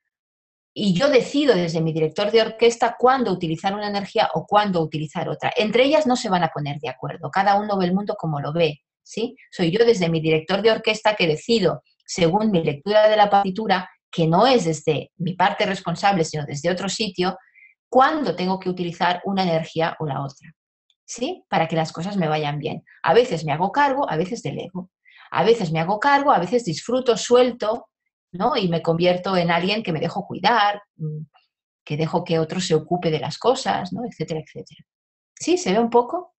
Y yo decido desde mi director de orquesta cuándo utilizar una energía o cuándo utilizar otra. Entre ellas no se van a poner de acuerdo, cada uno ve el mundo como lo ve. ¿sí? Soy yo desde mi director de orquesta que decido, según mi lectura de la partitura, que no es desde mi parte responsable, sino desde otro sitio, cuándo tengo que utilizar una energía o la otra. ¿Sí? Para que las cosas me vayan bien. A veces me hago cargo, a veces delego. A veces me hago cargo, a veces disfruto, suelto, ¿no? Y me convierto en alguien que me dejo cuidar, mm, que dejo que otro se ocupe de las cosas, ¿no? Etcétera, etcétera. ¿Sí? ¿Se ve un poco?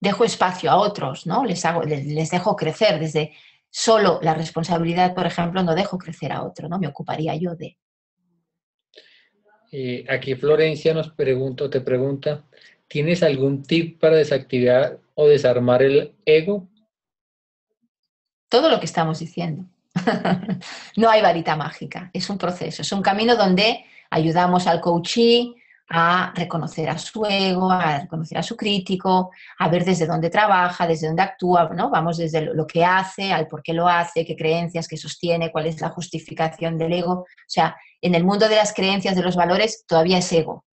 Dejo espacio a otros, ¿no? Les, hago, les, dejo crecer desde solo la responsabilidad, por ejemplo, no dejo crecer a otro, ¿no? Me ocuparía yo de. aquí Florencia nos pregunta, te pregunta, ¿tienes algún tip para desactivar o desarmar el ego? todo lo que estamos diciendo. no hay varita mágica, es un proceso, es un camino donde ayudamos al coachee a reconocer a su ego, a reconocer a su crítico, a ver desde dónde trabaja, desde dónde actúa, ¿no? Vamos desde lo que hace, al por qué lo hace, qué creencias que sostiene, cuál es la justificación del ego. O sea, en el mundo de las creencias, de los valores, todavía es ego,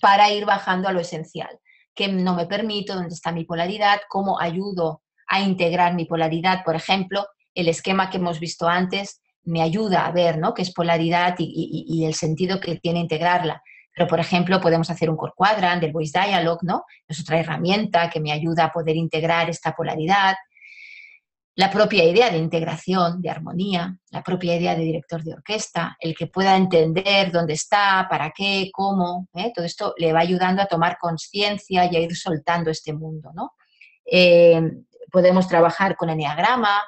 para ir bajando a lo esencial. ¿Qué no me permito? ¿Dónde está mi polaridad? ¿Cómo ayudo a integrar mi polaridad? Por ejemplo, el esquema que hemos visto antes me ayuda a ver ¿no? qué es polaridad y, el sentido que tiene integrarla. Pero, por ejemplo, podemos hacer un core quadrant del voice dialogue, ¿no? Es otra herramienta que me ayuda a poder integrar esta polaridad. La propia idea de integración, de armonía, la propia idea de director de orquesta, el que pueda entender dónde está, para qué, cómo, ¿eh? todo esto le va ayudando a tomar conciencia y a ir soltando este mundo, ¿no? Eh, podemos trabajar con enneagrama,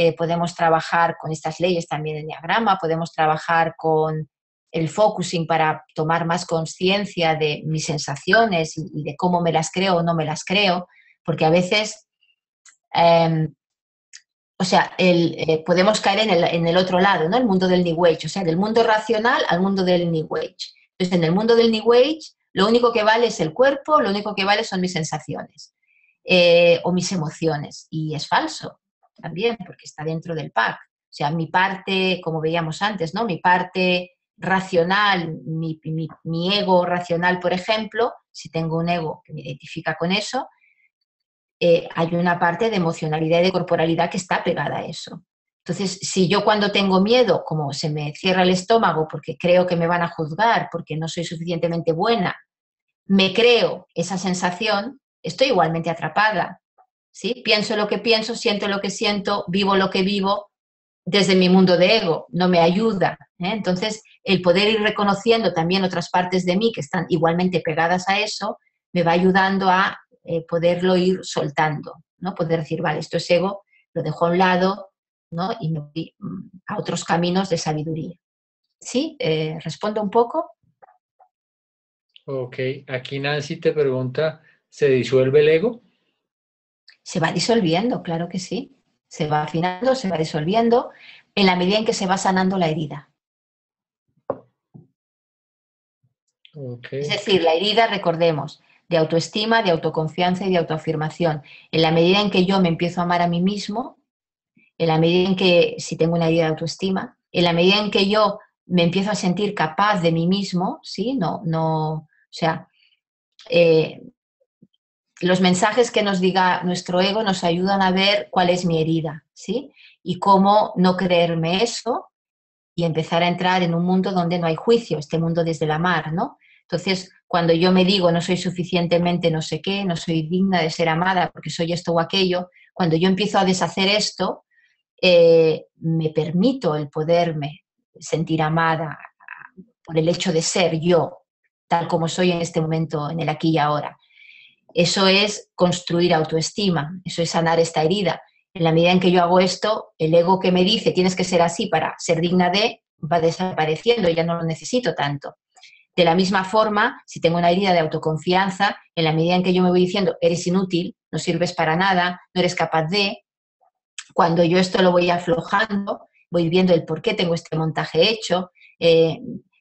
eh, podemos trabajar con estas leyes también en enneagrama, podemos trabajar con el focusing para tomar más conciencia de mis sensaciones y, de cómo me las creo o no me las creo, porque a veces, em, o sea, eh, podemos caer en el, en el, otro lado, ¿no? El mundo del New Age, o sea, del mundo racional al mundo del New Age. Entonces, en el mundo del New Age, lo único que vale es el cuerpo, lo único que vale son mis sensaciones eh, o mis emociones. Y es falso también, porque está dentro del pack. O sea, mi parte, como veíamos antes, ¿no? Mi parte racional, mi, ego racional, por ejemplo, si tengo un ego que me identifica con eso, eh, hay una parte de emocionalidad y de corporalidad que está pegada a eso. Entonces, si yo cuando tengo miedo, como se me cierra el estómago porque creo que me van a juzgar, porque no soy suficientemente buena, me creo esa sensación, estoy igualmente atrapada. Pienso lo que pienso, siento lo que siento, vivo lo que vivo desde mi mundo de ego, no me ayuda. ¿eh? Entonces, el poder ir reconociendo también otras partes de mí que están igualmente pegadas a eso, me va ayudando a eh, poderlo ir soltando, ¿no? Poder decir, vale, esto es ego, lo dejo a un lado, ¿no? Y me voy mm, a otros caminos de sabiduría. ¿Sí? Eh, ¿Respondo un poco? Ok, aquí Nancy te pregunta, ¿se disuelve el ego? Se va disolviendo, claro que sí. Se va afinando, se va disolviendo en la medida en que se va sanando la herida. Es decir, la herida, recordemos, de autoestima, de autoconfianza y de autoafirmación. En la medida en que yo me empiezo a amar a mí mismo, en la medida en que, si tengo una herida de autoestima, en la medida en que yo me empiezo a sentir capaz de mí mismo, ¿sí? No, no, o sea, eh, los mensajes que nos diga nuestro ego nos ayudan a ver cuál es mi herida, ¿sí? Y cómo no creerme eso y empezar a entrar en un mundo donde no hay juicio, este mundo desde la mar, ¿no? Entonces, cuando yo me digo no soy suficientemente no sé qué, no soy digna de ser amada porque soy esto o aquello, cuando yo empiezo a deshacer esto, eh, me permito el poderme sentir amada por el hecho de ser yo, tal como soy en este momento, en el aquí y ahora. Eso es construir autoestima, eso es sanar esta herida. En la medida en que yo hago esto, el ego que me dice tienes que ser así para ser digna de, va desapareciendo, ya no lo necesito tanto. De la misma forma, si tengo una herida de autoconfianza, en la medida en que yo me voy diciendo, eres inútil, no sirves para nada, no eres capaz de, cuando yo esto lo voy aflojando, voy viendo el por qué tengo este montaje hecho, eh,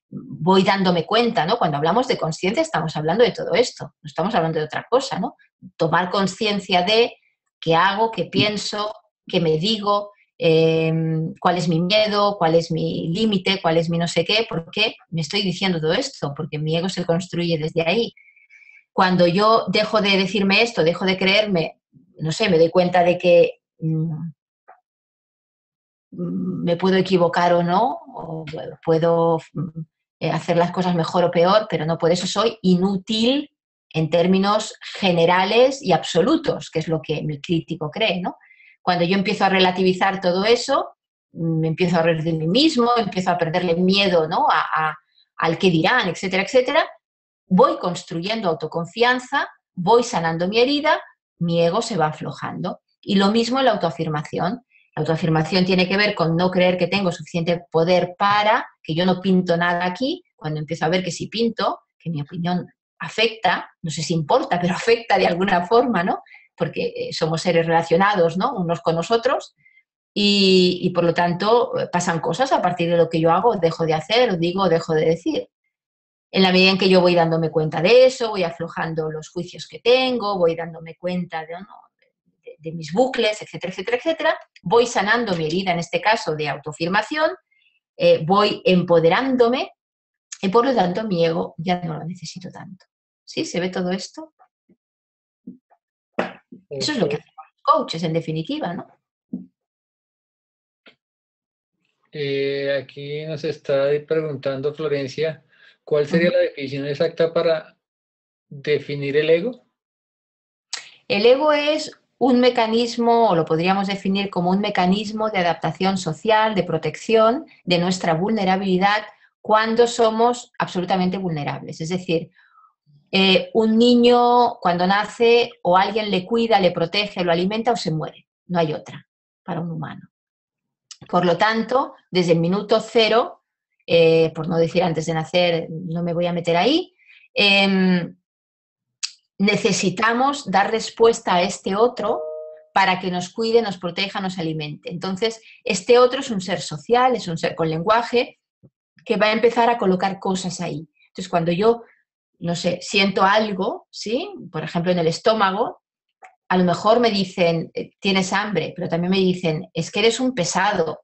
voy dándome cuenta, ¿no? Cuando hablamos de conciencia estamos hablando de todo esto, no estamos hablando de otra cosa, ¿no? Tomar conciencia de qué hago, qué pienso, qué me digo, Em, cuál es mi miedo, cuál es mi límite, cuál es mi no sé qué, por qué me estoy diciendo todo esto, porque mi ego se construye desde ahí. Cuando yo dejo de decirme esto, dejo de creerme, no sé, me doy cuenta de que mm, me puedo equivocar o no, o puedo mm, eh, hacer las cosas mejor o peor, pero no por eso soy inútil en términos generales y absolutos, que es lo que mi crítico cree, ¿no? Cuando yo empiezo a relativizar todo eso, me empiezo a reír de mí mismo, empiezo a perderle miedo ¿no? a, al que dirán, etcétera, etcétera, voy construyendo autoconfianza, voy sanando mi herida, mi ego se va aflojando. Y lo mismo en la autoafirmación. La autoafirmación tiene que ver con no creer que tengo suficiente poder para, que yo no pinto nada aquí, cuando empiezo a ver que si pinto, que mi opinión afecta, no sé si importa, pero afecta de alguna forma, ¿no? porque eh, somos seres relacionados, ¿no? Unos con nosotros, y, por lo tanto pasan cosas a partir de lo que yo hago, dejo de hacer, digo, dejo de decir. en la medida en que yo voy dándome cuenta de eso, voy aflojando los juicios que tengo, voy dándome cuenta de, de, mis bucles, etcétera, etcétera, etcétera, voy sanando mi herida, en este caso de autoafirmación, eh, voy empoderándome y por lo tanto mi ego ya no lo necesito tanto. ¿Sí? ¿Se ve todo esto? Eso es lo que hacemos los coaches, en definitiva, ¿no? Eh, aquí nos está preguntando Florencia, ¿cuál sería la definición exacta para definir el ego? El ego es un mecanismo, o lo podríamos definir como un mecanismo de adaptación social, de protección de nuestra vulnerabilidad cuando somos absolutamente vulnerables. Es decir, eh, un niño cuando nace o alguien le cuida, le protege, lo alimenta o se muere. No hay otra para un humano. Por lo tanto, desde el minuto cero, eh, por no decir antes de nacer, no me voy a meter ahí, em, necesitamos dar respuesta a este otro para que nos cuide, nos proteja, nos alimente. Entonces, este otro es un ser social, es un ser con lenguaje que va a empezar a colocar cosas ahí. Entonces, cuando yo, no sé, siento algo, ¿sí? Por ejemplo, en el estómago, a lo mejor me dicen, eh, tienes hambre, pero también me dicen, es que eres un pesado,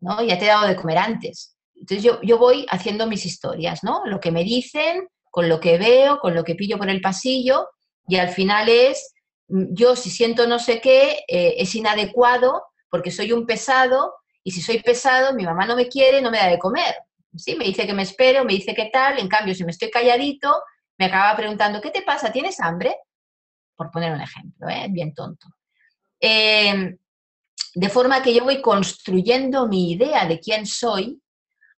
¿no? Ya te he dado de comer antes. Entonces yo, yo voy haciendo mis historias, ¿no? Lo que me dicen, con lo que veo, con lo que pillo por el pasillo, y al final es, mm, yo si siento no sé qué, eh, es inadecuado porque soy un pesado, y si soy pesado, mi mamá no me quiere, no me da de comer. ¿Sí? Me dice que me espero, me dice qué tal, en cambio, si me estoy calladito, me acaba preguntando, ¿qué te pasa? ¿Tienes hambre? por poner un ejemplo, ¿eh? bien tonto. Em, de forma que yo voy construyendo mi idea de quién soy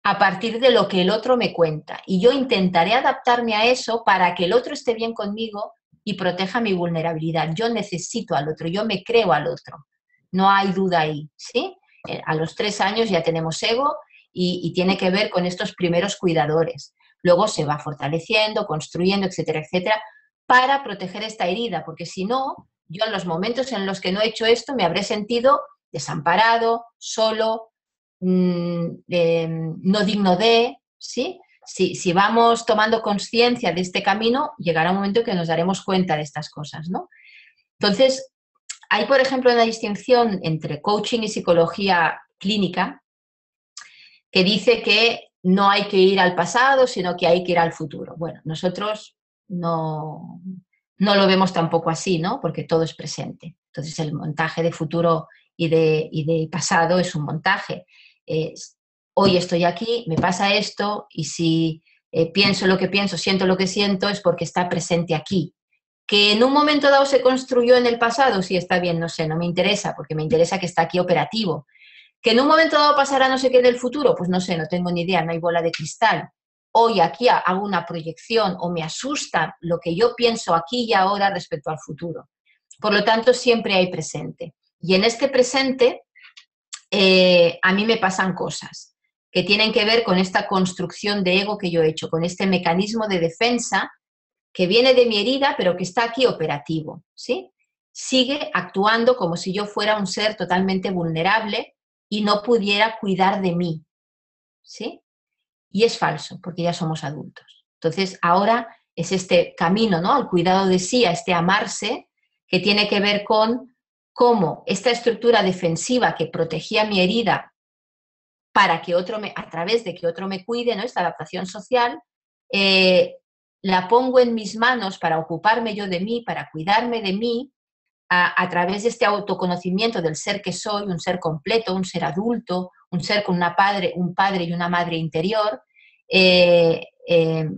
a partir de lo que el otro me cuenta. Y yo intentaré adaptarme a eso para que el otro esté bien conmigo y proteja mi vulnerabilidad. Yo necesito al otro, yo me creo al otro. No hay duda ahí, ¿sí? Eh, a los tres años ya tenemos ego y, tiene que ver con estos primeros cuidadores. Luego se va fortaleciendo, construyendo, etcétera, etcétera, para proteger esta herida, porque si no, yo en los momentos en los que no he hecho esto me habré sentido desamparado, solo, mm, em, no digno de, ¿sí? Si, si vamos tomando conciencia de este camino, llegará un momento que nos daremos cuenta de estas cosas, ¿no? Entonces, hay, por ejemplo, una distinción entre coaching y psicología clínica que dice que no hay que ir al pasado, sino que hay que ir al futuro. Bueno, nosotros no, no lo vemos tampoco así, ¿no? Porque todo es presente. Entonces el montaje de futuro y de, de pasado es un montaje. Hoy estoy aquí, me pasa esto y si eh, pienso lo que pienso, siento lo que siento, es porque está presente aquí. Que en un momento dado se construyó en el pasado, sí está bien, no sé, no me interesa, porque me interesa que está aquí operativo. Que en un momento dado pasará no sé qué en el futuro, pues no sé, no tengo ni idea, no hay bola de cristal hoy aquí hago una proyección o me asusta lo que yo pienso aquí y ahora respecto al futuro. Por lo tanto, siempre hay presente. Y en este presente, eh, a mí me pasan cosas que tienen que ver con esta construcción de ego que yo he hecho, con este mecanismo de defensa que viene de mi herida, pero que está aquí operativo, ¿sí? Sigue actuando como si yo fuera un ser totalmente vulnerable y no pudiera cuidar de mí, ¿sí? Y es falso, porque ya somos adultos. Entonces, ahora es este camino, ¿no? Al cuidado de sí, a este amarse, que tiene que ver con cómo esta estructura defensiva que protegía mi herida para que otro me, a través de que otro me cuide, ¿no? Esta adaptación social, eh, la pongo en mis manos para ocuparme yo de mí, para cuidarme de mí, a, través de este autoconocimiento del ser que soy, un ser completo, un ser adulto, un ser con una padre, un padre y una madre interior, eh, eh,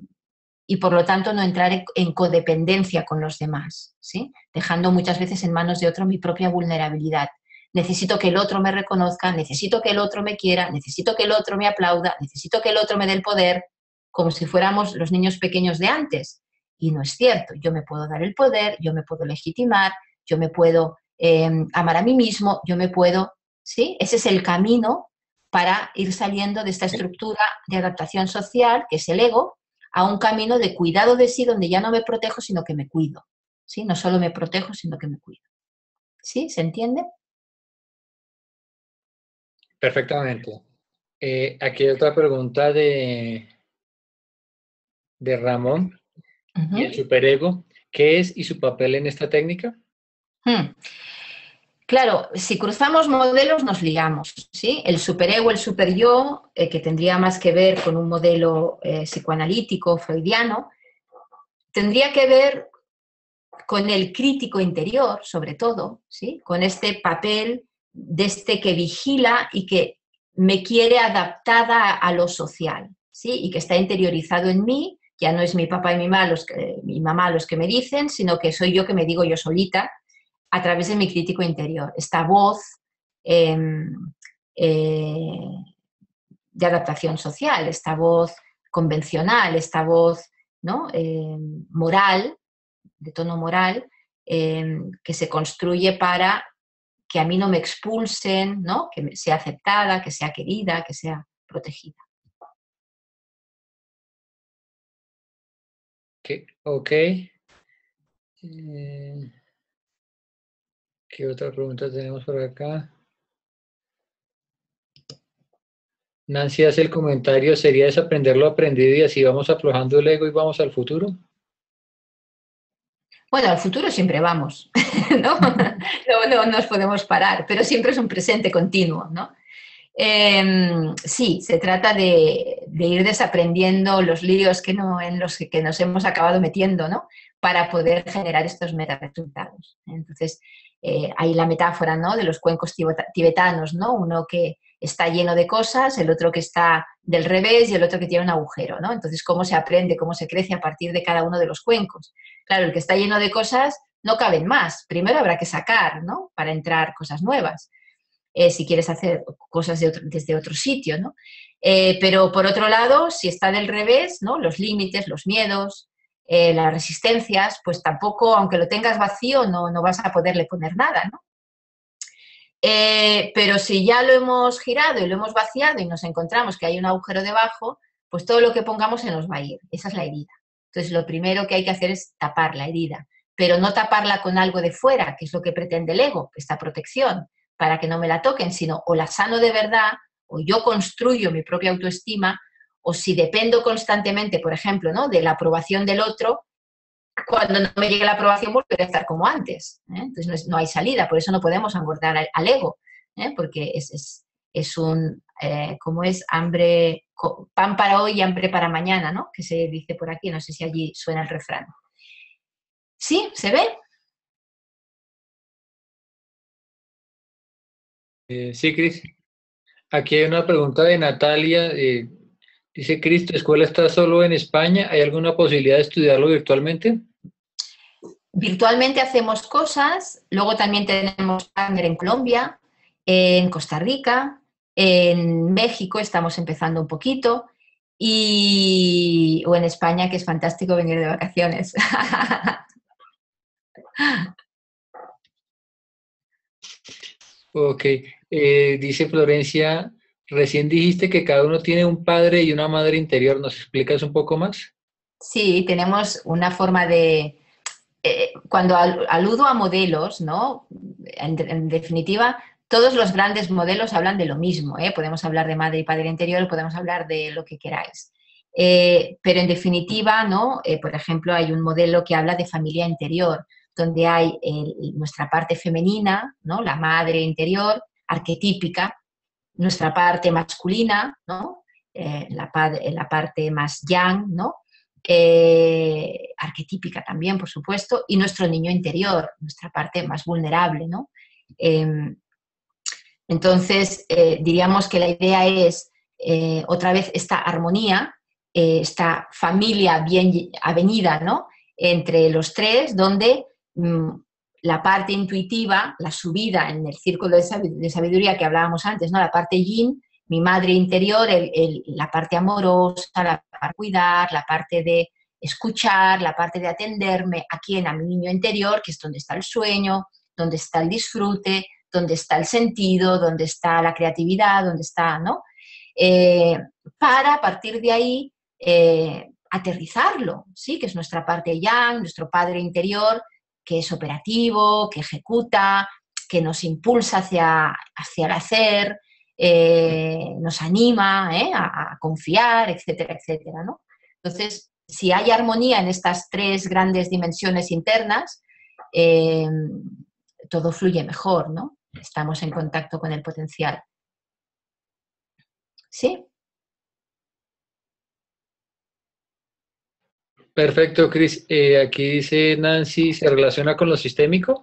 y por lo tanto no entrar en, codependencia con los demás, ¿sí? dejando muchas veces en manos de otro mi propia vulnerabilidad. Necesito que el otro me reconozca, necesito que el otro me quiera, necesito que el otro me aplauda, necesito que el otro me dé el poder, como si fuéramos los niños pequeños de antes. Y no es cierto, yo me puedo dar el poder, yo me puedo legitimar, yo me puedo eh, amar a mí mismo, yo me puedo, ¿sí? Ese es el camino para ir saliendo de esta estructura de adaptación social, que es el ego, a un camino de cuidado de sí, donde ya no me protejo, sino que me cuido. ¿sí? No solo me protejo, sino que me cuido. ¿Sí? ¿Se entiende? Perfectamente. Eh, aquí hay otra pregunta de, de Ramón y el superego. ¿Qué es y su papel en esta técnica? Hmm. Claro, si cruzamos modelos nos ligamos, ¿sí? El superego, el superyo, eh, que tendría más que ver con un modelo eh, psicoanalítico, freudiano, tendría que ver con el crítico interior, sobre todo, ¿sí? Con este papel de este que vigila y que me quiere adaptada a lo social, ¿sí? Y que está interiorizado en mí, ya no es mi papá y mi mamá los que, mi mamá los que me dicen, sino que soy yo que me digo yo solita, a través de mi crítico interior, esta voz em, eh, de adaptación social, esta voz convencional, esta voz ¿no? Em, moral, de tono moral, em, que se construye para que a mí no me expulsen, ¿no? que sea aceptada, que sea querida, que sea protegida. Ok. Eh, ¿Qué otra pregunta tenemos por acá? Nancy hace el comentario, ¿sería desaprender lo aprendido y así vamos aflojando el ego y vamos al futuro? Bueno, al futuro siempre vamos, ¿no? no, nos podemos parar, pero siempre es un presente continuo, ¿no? Em, sí, se trata de, ir desaprendiendo los líos que no, en los que, nos hemos acabado metiendo, ¿no? Para poder generar estos meta resultados. Entonces, eh, hay la metáfora ¿no? de los cuencos tibetanos, ¿no? uno que está lleno de cosas, el otro que está del revés y el otro que tiene un agujero. ¿no? Entonces, ¿cómo se aprende, cómo se crece a partir de cada uno de los cuencos? Claro, el que está lleno de cosas no caben más. Primero habrá que sacar ¿no? para entrar cosas nuevas. Eh, si quieres hacer cosas desde otro sitio, ¿no? Eh, pero por otro lado, si está del revés, ¿no? Los límites, los miedos, eh, las resistencias, pues tampoco, aunque lo tengas vacío, no, no vas a poderle poner nada, ¿no? Pero si ya lo hemos girado y lo hemos vaciado y nos encontramos que hay un agujero debajo, pues todo lo que pongamos se nos va a ir. Esa es la herida. Entonces, lo primero que hay que hacer es tapar la herida, pero no taparla con algo de fuera, que es lo que pretende el ego, esta protección, para que no me la toquen, sino o la sano de verdad, o yo construyo mi propia autoestima, o si dependo constantemente, por ejemplo, ¿no? de la aprobación del otro, cuando no me llegue la aprobación volveré a estar como antes. ¿eh? Entonces no, hay salida, por eso no podemos engordar al, ego, ¿eh? porque es, es, un, eh, como es hambre, pan para hoy y hambre para mañana, ¿no? Que se dice por aquí, no sé si allí suena el refrán. ¿Sí? ¿Se ve? sí, Cris. Aquí hay una pregunta de Natalia. Dice Cristo, ¿escuela está solo en España? ¿Hay alguna posibilidad de estudiarlo virtualmente? Virtualmente hacemos cosas, luego también tenemos partner en Colombia, en Costa Rica, en México estamos empezando un poquito y o en España que es fantástico venir de vacaciones. ok, eh, dice Florencia, Recién dijiste que cada uno tiene un padre y una madre interior. ¿Nos explicas un poco más? Sí, tenemos una forma de... Eh, cuando aludo a modelos, ¿no? En, definitiva, todos los grandes modelos hablan de lo mismo. ¿eh? Podemos hablar de madre y padre interior, podemos hablar de lo que queráis. Eh, pero en definitiva, ¿no? por ejemplo, hay un modelo que habla de familia interior, donde hay nuestra parte femenina, ¿no? la madre interior, arquetípica, nuestra parte masculina, ¿no? Eh, la, parte más yang, ¿no? Eh, arquetípica también, por supuesto, y nuestro niño interior, nuestra parte más vulnerable, ¿no? Entonces, eh, diríamos que la idea es, otra vez, esta armonía, esta familia bien avenida, ¿no? Entre los tres, donde mm, la parte intuitiva, la subida en el círculo de sabiduría que hablábamos antes, ¿no? La parte yin, mi madre interior, la parte amorosa, la parte de cuidar, la parte de escuchar, la parte de atenderme a quién, a mi niño interior, que es donde está el sueño, donde está el disfrute, donde está el sentido, donde está la creatividad, donde está, ¿no? Eh, para a partir de ahí eh, aterrizarlo, ¿sí? Que es nuestra parte yang, nuestro padre interior, que es operativo, que ejecuta, que nos impulsa hacia, hacia el hacer, eh, nos anima eh, a, confiar, etcétera, etcétera. ¿no? Entonces, si hay armonía en estas tres grandes dimensiones internas, todo fluye mejor, ¿no? Estamos en contacto con el potencial. ¿Sí? Perfecto, Cris. Eh, aquí dice Nancy, ¿se relaciona con lo sistémico?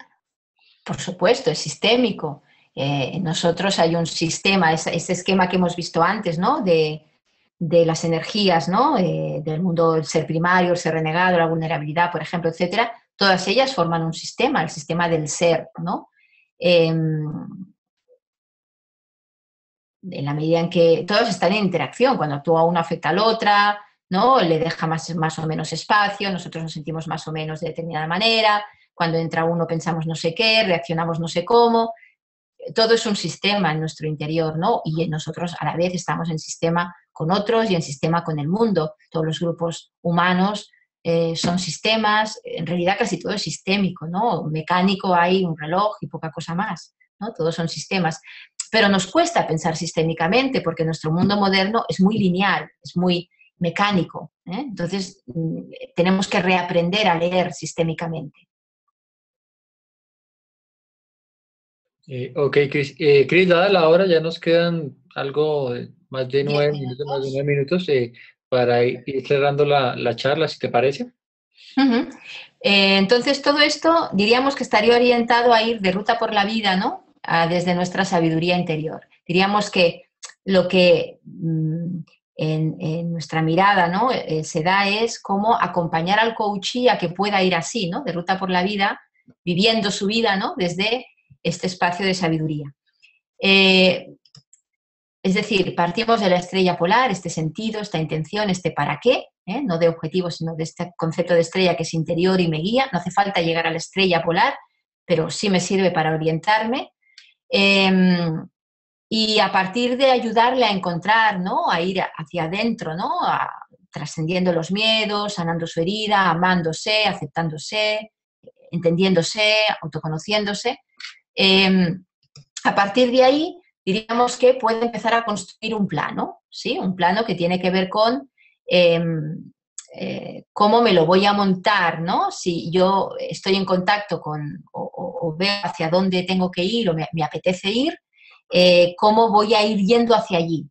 Por supuesto, es sistémico. Eh, nosotros hay un sistema, ese, esquema que hemos visto antes, ¿no? De, las energías, ¿no? Eh, del mundo del ser primario, el ser renegado, la vulnerabilidad, por ejemplo, etcétera. Todas ellas forman un sistema, el sistema del ser, ¿no? Em, en la medida en que todos están en interacción, cuando actúa uno afecta al otra, ¿no? Le deja más, más o menos espacio, nosotros nos sentimos más o menos de determinada manera, cuando entra uno pensamos no sé qué, reaccionamos no sé cómo, todo es un sistema en nuestro interior, ¿no? Y nosotros a la vez estamos en sistema con otros y en sistema con el mundo. Todos los grupos humanos eh, son sistemas, en realidad casi todo es sistémico, ¿no? Mecánico hay un reloj y poca cosa más, ¿no? Todos son sistemas. Pero nos cuesta pensar sistémicamente porque nuestro mundo moderno es muy lineal, es muy mecánico. ¿eh? Entonces, mm, tenemos que reaprender a leer sistémicamente. Eh, ok, Chris. Eh, Chris, dada la hora, ya nos quedan algo más de nueve minutos, más de nueve minutos eh, para ir cerrando la, charla, si te parece. entonces, todo esto diríamos que estaría orientado a ir de ruta por la vida, ¿no? desde nuestra sabiduría interior. Diríamos que lo que mm, en, nuestra mirada ¿no? se da es cómo acompañar al coachee a que pueda ir así, ¿no? De ruta por la vida, viviendo su vida, ¿no? Desde este espacio de sabiduría. Eh, es decir, partimos de la estrella polar, este sentido, esta intención, este para qué, ¿eh? no de objetivo, sino de este concepto de estrella que es interior y me guía. No hace falta llegar a la estrella polar, pero sí me sirve para orientarme. Em, y a partir de ayudarle a encontrar, ¿no? a ir hacia adentro, ¿no? trascendiendo los miedos, sanando su herida, amándose, aceptándose, entendiéndose, autoconociéndose, Em, a partir de ahí, diríamos que puede empezar a construir un plano, ¿sí? Un plano que tiene que ver con em, eh, cómo me lo voy a montar, ¿no? Si yo estoy en contacto con o, veo hacia dónde tengo que ir o me, apetece ir, eh, cómo voy a ir yendo hacia allí.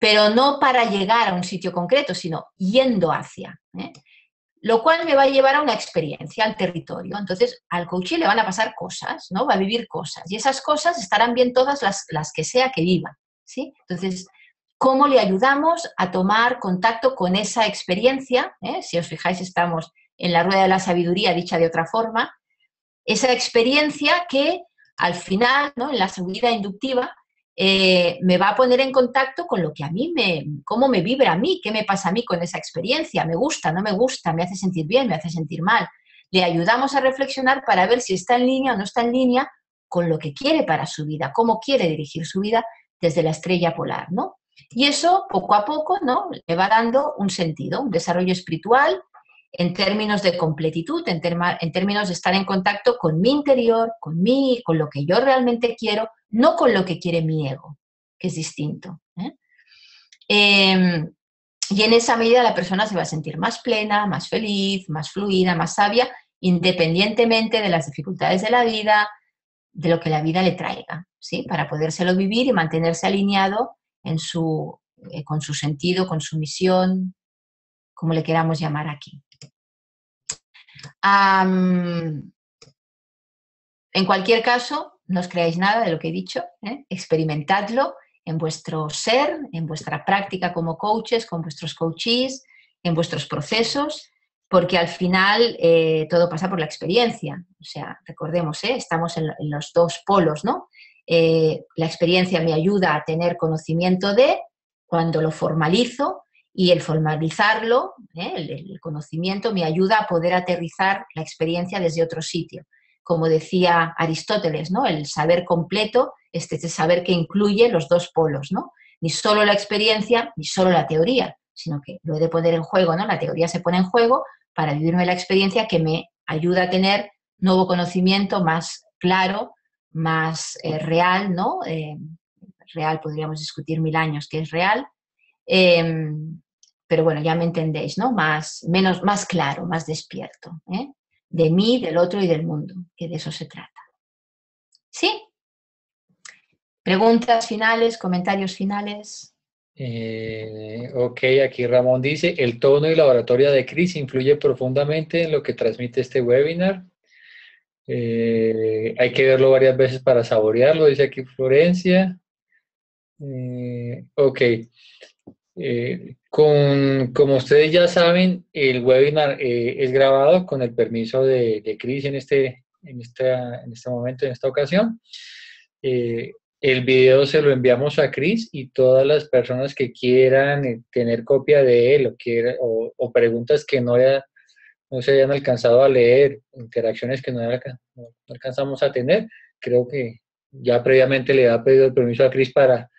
Pero no para llegar a un sitio concreto, sino yendo hacia. ¿eh? Lo cual me va a llevar a una experiencia, al territorio. Entonces, al coach le van a pasar cosas, ¿no? Va a vivir cosas. Y esas cosas estarán bien todas las, las que sea que viva, ¿sí? Entonces, ¿cómo le ayudamos a tomar contacto con esa experiencia? ¿eh? Si os fijáis, estamos en la rueda de la sabiduría, dicha de otra forma. Esa experiencia que al final, ¿no? en la subida inductiva, eh, me va a poner en contacto con lo que a mí me, cómo me vibra a mí, qué me pasa a mí con esa experiencia, me gusta, no me gusta, me hace sentir bien, me hace sentir mal. Le ayudamos a reflexionar para ver si está en línea o no está en línea con lo que quiere para su vida, cómo quiere dirigir su vida desde la estrella polar, ¿no? Y eso, poco a poco, ¿no? Le va dando un sentido, un desarrollo espiritual en términos de completitud, en, términos de estar en contacto con mi interior, con mí, con lo que yo realmente quiero, no con lo que quiere mi ego, que es distinto. ¿eh? Em, y en esa medida la persona se va a sentir más plena, más feliz, más fluida, más sabia, independientemente de las dificultades de la vida, de lo que la vida le traiga, ¿sí? Para podérselo vivir y mantenerse alineado en su, eh, con su sentido, con su misión, como le queramos llamar aquí. En cualquier caso, no os creáis nada de lo que he dicho, ¿eh? experimentadlo en vuestro ser, en vuestra práctica como coaches, con vuestros coaches, en vuestros procesos, porque al final eh, todo pasa por la experiencia. O sea, recordemos, ¿eh? estamos en, los dos polos, ¿no? la experiencia me ayuda a tener conocimiento de cuando lo formalizo y el formalizarlo, el conocimiento, me ayuda a poder aterrizar la experiencia desde otro sitio como decía Aristóteles, ¿no? El saber completo, este, este saber que incluye los dos polos, ¿no? Ni solo la experiencia, ni solo la teoría, sino que lo he de poner en juego, ¿no? La teoría se pone en juego para vivirme la experiencia que me ayuda a tener nuevo conocimiento más claro, más eh, real, ¿no? Eh, real podríamos discutir mil años que es real, em, pero bueno, ya me entendéis, ¿no? Más, menos, más claro, más despierto, ¿eh? de mí, del otro y del mundo, que de eso se trata. ¿Sí? ¿Preguntas finales, comentarios finales? Eh, ok, aquí Ramón dice, el tono y la oratoria de Cris influye profundamente en lo que transmite este webinar. Eh, hay que verlo varias veces para saborearlo, dice aquí Florencia. Eh, con, como ustedes ya saben, el webinar es grabado con el permiso de, de Cris en este, en, en este momento, en esta ocasión. El video se lo enviamos a Chris y todas las personas que quieran eh, tener copia de él o, o, preguntas que no, no se hayan alcanzado a leer, interacciones que no, alcanzamos a tener, creo que ya previamente le ha pedido el permiso a Chris para,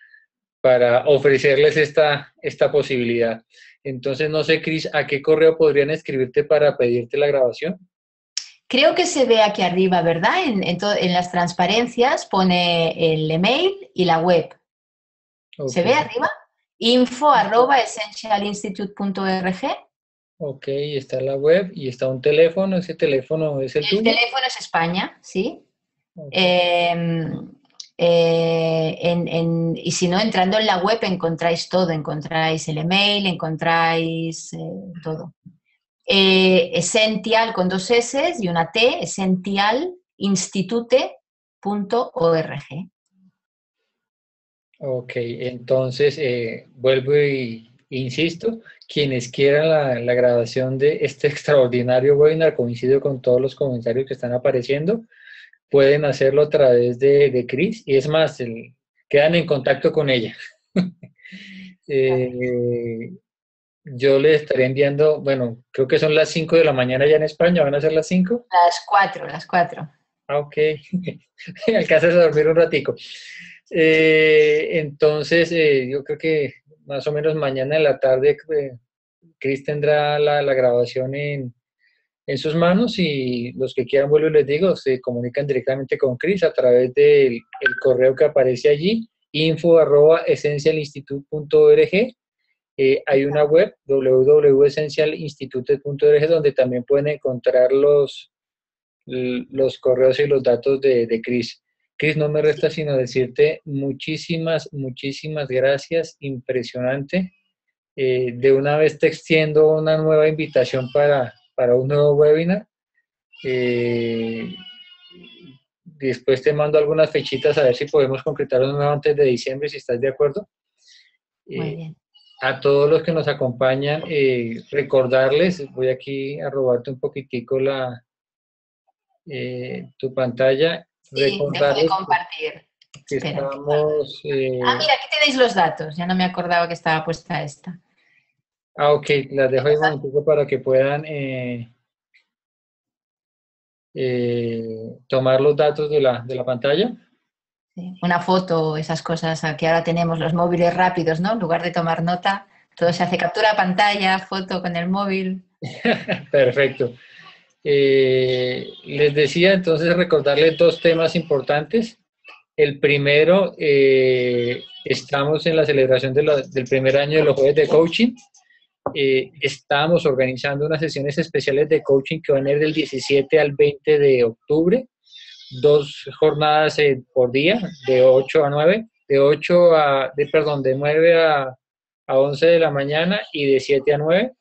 para ofrecerles esta, esta posibilidad. Entonces, no sé, Chris, ¿a qué correo podrían escribirte para pedirte la grabación? Creo que se ve aquí arriba, ¿verdad? En, las transparencias pone el email y la web. ¿Se ve arriba? info arroba essentialinstitute.org. Ok, está la web y está un teléfono. ¿Ese teléfono es el, el teléfono es España, sí. Em, eh, y si no, entrando en la web encontráis todo, encontráis el email, encontráis eh, todo eh, Essential con dos S y una T, essentialinstitute.org. Ok, entonces eh, vuelvo y insisto, quienes quieran la, grabación de este extraordinario webinar, coincido con todos los comentarios que están apareciendo, pueden hacerlo a través de, de Cris y es más, quedan en contacto con ella. eh, yo le estaré enviando, bueno, creo que son las 5 de la mañana ya en España, ¿van a ser las 5? Las 4, las 4. Ah, ok, alcanzas a dormir un ratico. Eh, entonces, eh, yo creo que más o menos mañana en la tarde eh, Chris tendrá la, grabación en, en, sus manos y los que quieran, vuelvo y les digo, se comunican directamente con Chris a través del el correo que aparece allí, info arroba eh, hay una web, www.essentialinstitute.org, donde también pueden encontrar los, los correos y los datos de, de Cris. Cris, no me resta sino decirte muchísimas, muchísimas gracias, impresionante. Eh, de una vez te extiendo una nueva invitación para, para un nuevo webinar. Eh, después te mando algunas fechitas a ver si podemos concretar uno antes de diciembre, si estás de acuerdo. Muy bien a todos los que nos acompañan, eh, recordarles, voy aquí a robarte un poquitico la, eh, tu pantalla. Sí, de compartir. Que estamos, eh, ah, mira, aquí tenéis los datos, ya no me acordaba que estaba puesta esta. Ah, ok, las dejo ahí un poco para que puedan tomar los datos de la, de la pantalla. Una foto, esas cosas que ahora tenemos los móviles rápidos, ¿no? En lugar de tomar nota, todo se hace captura pantalla, foto con el móvil. Perfecto. Eh, les decía entonces recordarles dos temas importantes. El primero, eh, estamos en la celebración del primer año de los jueves de coaching. Eh, estamos organizando unas sesiones especiales de coaching que van a ir del 17 al 20 de octubre dos jornadas eh, por día, de 8 a 9, de 8 a, de, perdón, de 9 a, a 11 de la mañana y de 7 a 9.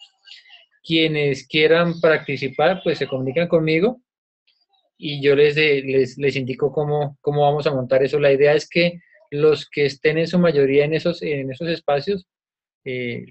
Quienes quieran participar, pues se comunican conmigo y yo les, les, les, indico cómo, cómo vamos a montar eso. La idea es que los que estén en su mayoría en esos, en esos espacios, eh,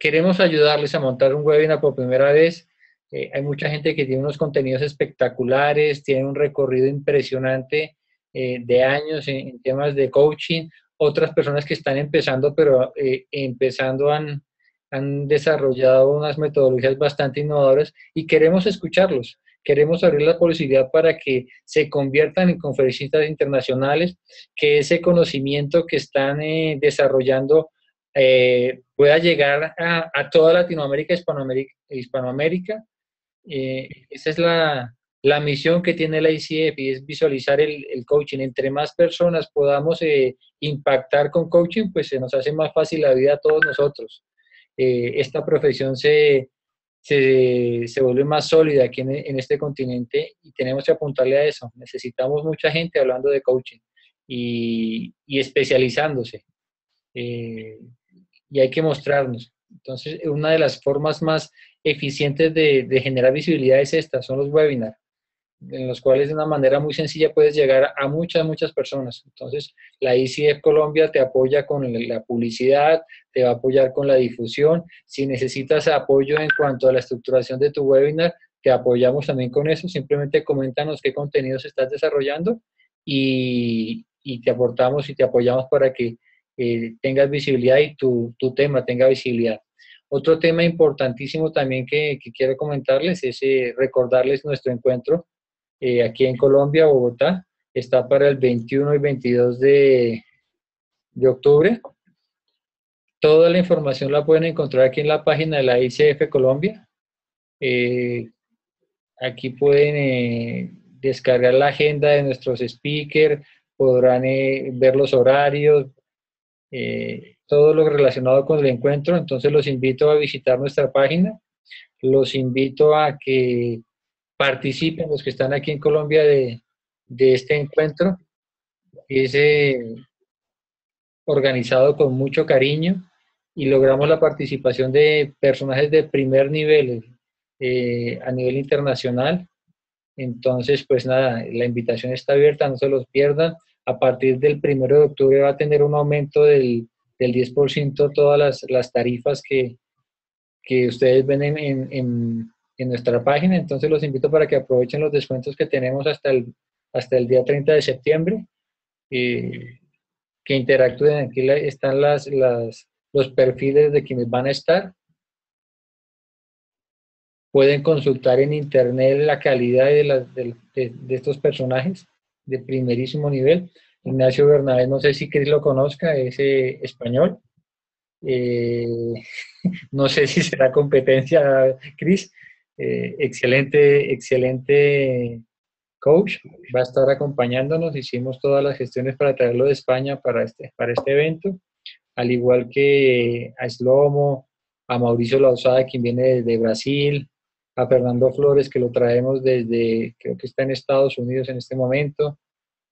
queremos ayudarles a montar un webinar por primera vez, eh, hay mucha gente que tiene unos contenidos espectaculares, tiene un recorrido impresionante eh, de años en, temas de coaching, otras personas que están empezando, pero eh, empezando han, han desarrollado unas metodologías bastante innovadoras y queremos escucharlos. Queremos abrir la posibilidad para que se conviertan en conferencistas internacionales, que ese conocimiento que están desarrollando pueda llegar a, a, toda Latinoamérica, Hispanoamérica, Hispanoamérica eh, esa es la, la, misión que tiene la ICF y es visualizar el, el coaching. Entre más personas podamos eh, impactar con coaching, pues se nos hace más fácil la vida a todos nosotros. eh, esta profesión se, se, se, vuelve más sólida aquí en, en, este continente y tenemos que apuntarle a eso. Necesitamos mucha gente hablando de coaching y, y especializándose. Eh, y hay que mostrarnos. Entonces, una de las formas más eficientes de, generar visibilidad es esta, son los webinars en los cuales de una manera muy sencilla puedes llegar a muchas, muchas personas. Entonces, la ICF Colombia te apoya con la publicidad, te va a apoyar con la difusión. Si necesitas apoyo en cuanto a la estructuración de tu webinar, te apoyamos también con eso. Simplemente coméntanos qué contenidos estás desarrollando y, y te aportamos y te apoyamos para que eh, tengas visibilidad y tu, tu, tema tenga visibilidad. Otro tema importantísimo también que, quiero comentarles es eh, recordarles nuestro encuentro eh, aquí en Colombia, Bogotá. Está para el 21 y 22 de, de octubre. Toda la información la pueden encontrar aquí en la página de la ICF Colombia. Aquí pueden descargar la agenda de nuestros speakers, podrán ver los horarios, eh, todo lo relacionado con el encuentro. Entonces los invito a visitar nuestra página. Los invito a que participen los que están aquí en Colombia de, de este encuentro. Es eh, organizado con mucho cariño y logramos la participación de personajes de primer nivel eh, a nivel internacional. Entonces, pues nada, la invitación está abierta, no se los pierdan. A partir del primero de octubre va a tener un aumento del, del 10% todas las, las, tarifas que, que ustedes ven en, en, nuestra página. Entonces los invito para que aprovechen los descuentos que tenemos hasta el, hasta el día 30 de septiembre. Eh, que interactúen. Aquí están las, las, los perfiles de quienes van a estar. Pueden consultar en internet la calidad de, la, de, de estos personajes de primerísimo nivel. Ignacio Bernabé, no sé si Cris lo conozca, es eh, español. Eh, no sé si será competencia, Cris, eh, excelente, excelente coach, va a estar acompañándonos, hicimos todas las gestiones para traerlo de España para este, para este evento, al igual que a Slomo, a Mauricio Lausada, quien viene desde Brasil, a Fernando Flores, que lo traemos desde, creo que está en Estados Unidos en este momento,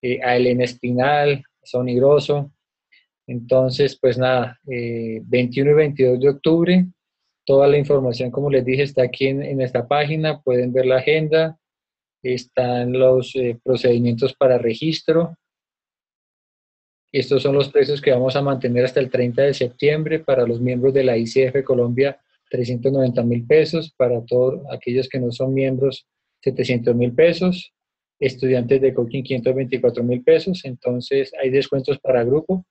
eh, a Elena Espinal, a Sonny Grosso. Entonces, pues nada, eh, 21 y 22 de octubre, Toda la información, como les dije, está aquí en, en esta página. Pueden ver la agenda. Están los eh, procedimientos para registro. Estos son los precios que vamos a mantener hasta el 30 de septiembre para los miembros de la ICF Colombia, 390 mil pesos. Para todos aquellos que no son miembros, 700 mil pesos. Estudiantes de coaching, 524 mil pesos. Entonces, hay descuentos para grupo.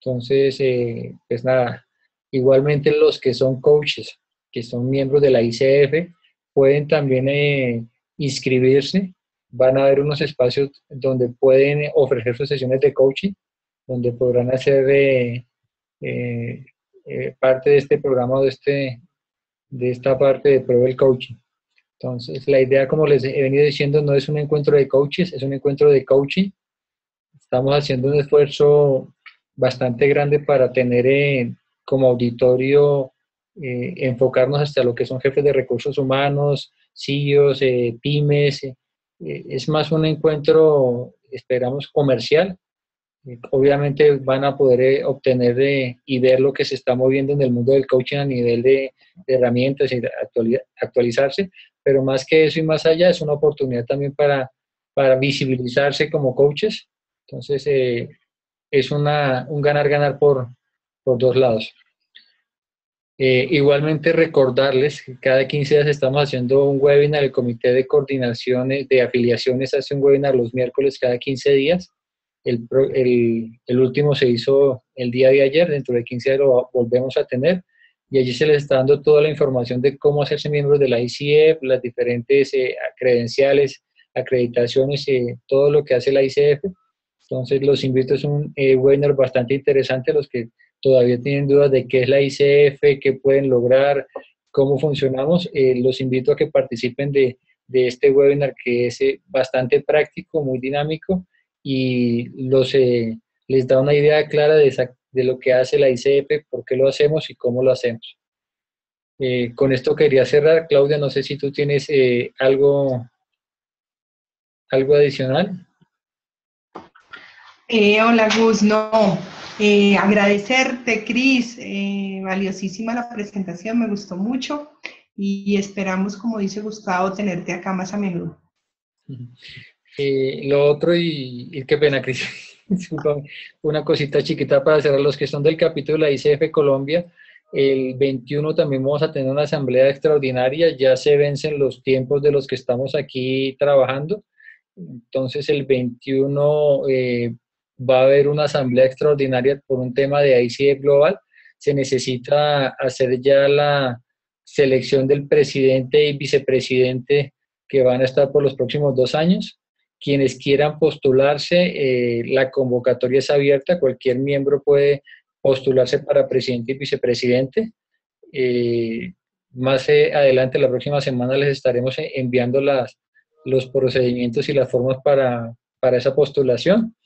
Entonces, eh, pues nada, Igualmente los que son coaches, que son miembros de la ICF, pueden también eh, inscribirse. Van a haber unos espacios donde pueden ofrecer sus sesiones de coaching, donde podrán hacer eh, eh, eh parte de este programa o de, este, de esta parte de Pro del Coaching. Entonces, la idea, como les he venido diciendo, no es un encuentro de coaches, es un encuentro de coaching. Estamos haciendo un esfuerzo bastante grande para tener en como auditorio eh, enfocarnos hasta lo que son jefes de recursos humanos, CEOs, eh, pymes. Eh, es más un encuentro, esperamos, comercial. Obviamente van a poder obtener y ver lo que se está moviendo en el mundo del coaching a nivel de, herramientas y actualizarse, pero más que eso y más allá es una oportunidad también para, para visibilizarse como coaches. Entonces, es una, un ganar-ganar por, por dos lados. Eh, igualmente recordarles que cada 15 días estamos haciendo un webinar, el Comité de Coordinaciones de Afiliaciones hace un webinar los miércoles cada 15 días. El, el, el, último se hizo el día de ayer, dentro de 15 días lo volvemos a tener y allí se les está dando toda la información de cómo hacerse miembro de la ICF, las diferentes eh, credenciales, acreditaciones, eh, todo lo que hace la ICF. Entonces los invito, es un eh, webinar bastante interesante, los que todavía tienen dudas de qué es la ICF, qué pueden lograr, cómo funcionamos, eh, los invito a que participen de, de este webinar que es eh, bastante práctico, muy dinámico y los, eh, les da una idea clara de, esa, de lo que hace la ICF, por qué lo hacemos y cómo lo hacemos. Eh, con esto quería cerrar. Claudia, no sé si tú tienes eh, algo, algo adicional. Hola Gus, no. agradecerte, Cris. valiosísima la presentación, me gustó mucho y esperamos, como dice Gustavo, tenerte acá más a menudo. Lo otro, y, y qué pena, Cris, una cosita chiquita para cerrar los que son del capítulo de la ICF Colombia. El 21 también vamos a tener una asamblea extraordinaria, ya se vencen los tiempos de los que estamos aquí trabajando. Entonces el 21 eh, va a haber una asamblea extraordinaria por un tema de ICF Global. Se necesita hacer ya la selección del presidente y vicepresidente que van a estar por los próximos dos años. Quienes quieran postularse, eh, la convocatoria es abierta, cualquier miembro puede postularse para presidente y vicepresidente. Eh, más eh, adelante, la próxima semana, les estaremos enviando las, los procedimientos y las formas para, para esa postulación.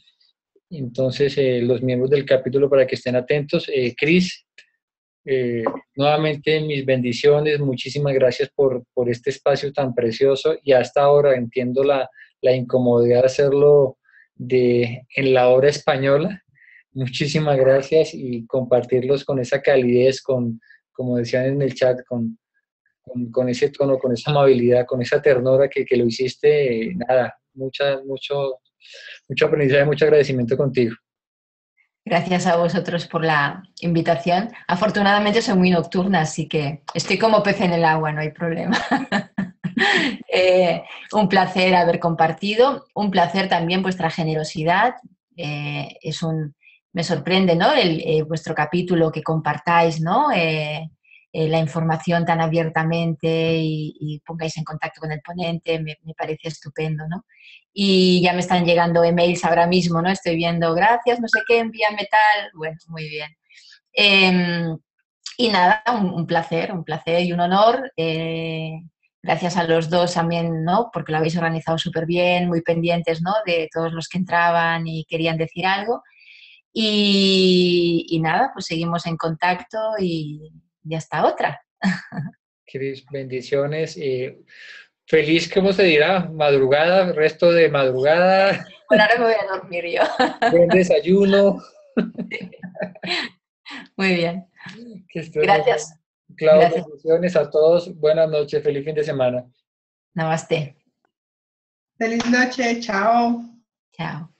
Entonces, los miembros del capítulo para que estén atentos. Cris, nuevamente mis bendiciones, muchísimas gracias por, por, este espacio tan precioso y hasta ahora entiendo la, la incomodidad de hacerlo de, en la hora española. Muchísimas gracias y compartirlos con esa calidez, con, como decían en el chat, con, con, ese tono, con esa amabilidad, con esa ternura que, que lo hiciste. nada, mucha, mucho, mucho aprendizaje, mucho agradecimiento contigo. Gracias a vosotros por la invitación. Afortunadamente soy muy nocturna, así que estoy como pez en el agua, no hay problema. Eh, un placer haber compartido, un placer también vuestra generosidad. Eh, es un, me sorprende ¿no? El, eh, vuestro capítulo que compartáis, ¿no? la información tan abiertamente y, pongáis en contacto con el ponente, me, parece estupendo, ¿no? Y ya me están llegando emails ahora mismo, ¿no? Estoy viendo, gracias, no sé qué, envíame tal, bueno, muy bien. Em, y nada, un, placer, un placer y un honor gracias a los dos también, ¿no? Porque lo habéis organizado súper bien, muy pendientes, ¿no? De todos los que entraban y querían decir algo. Y, nada, pues seguimos en contacto y, ya hasta otra. Cris, bendiciones. feliz, ¿cómo se dirá? Madrugada, resto de madrugada. Bueno, ahora me voy a dormir yo. Buen desayuno. Muy bien. Gracias. Claudia, bendiciones a todos. Buenas noches, feliz fin de semana. Namaste. Feliz noche, chao. Chao.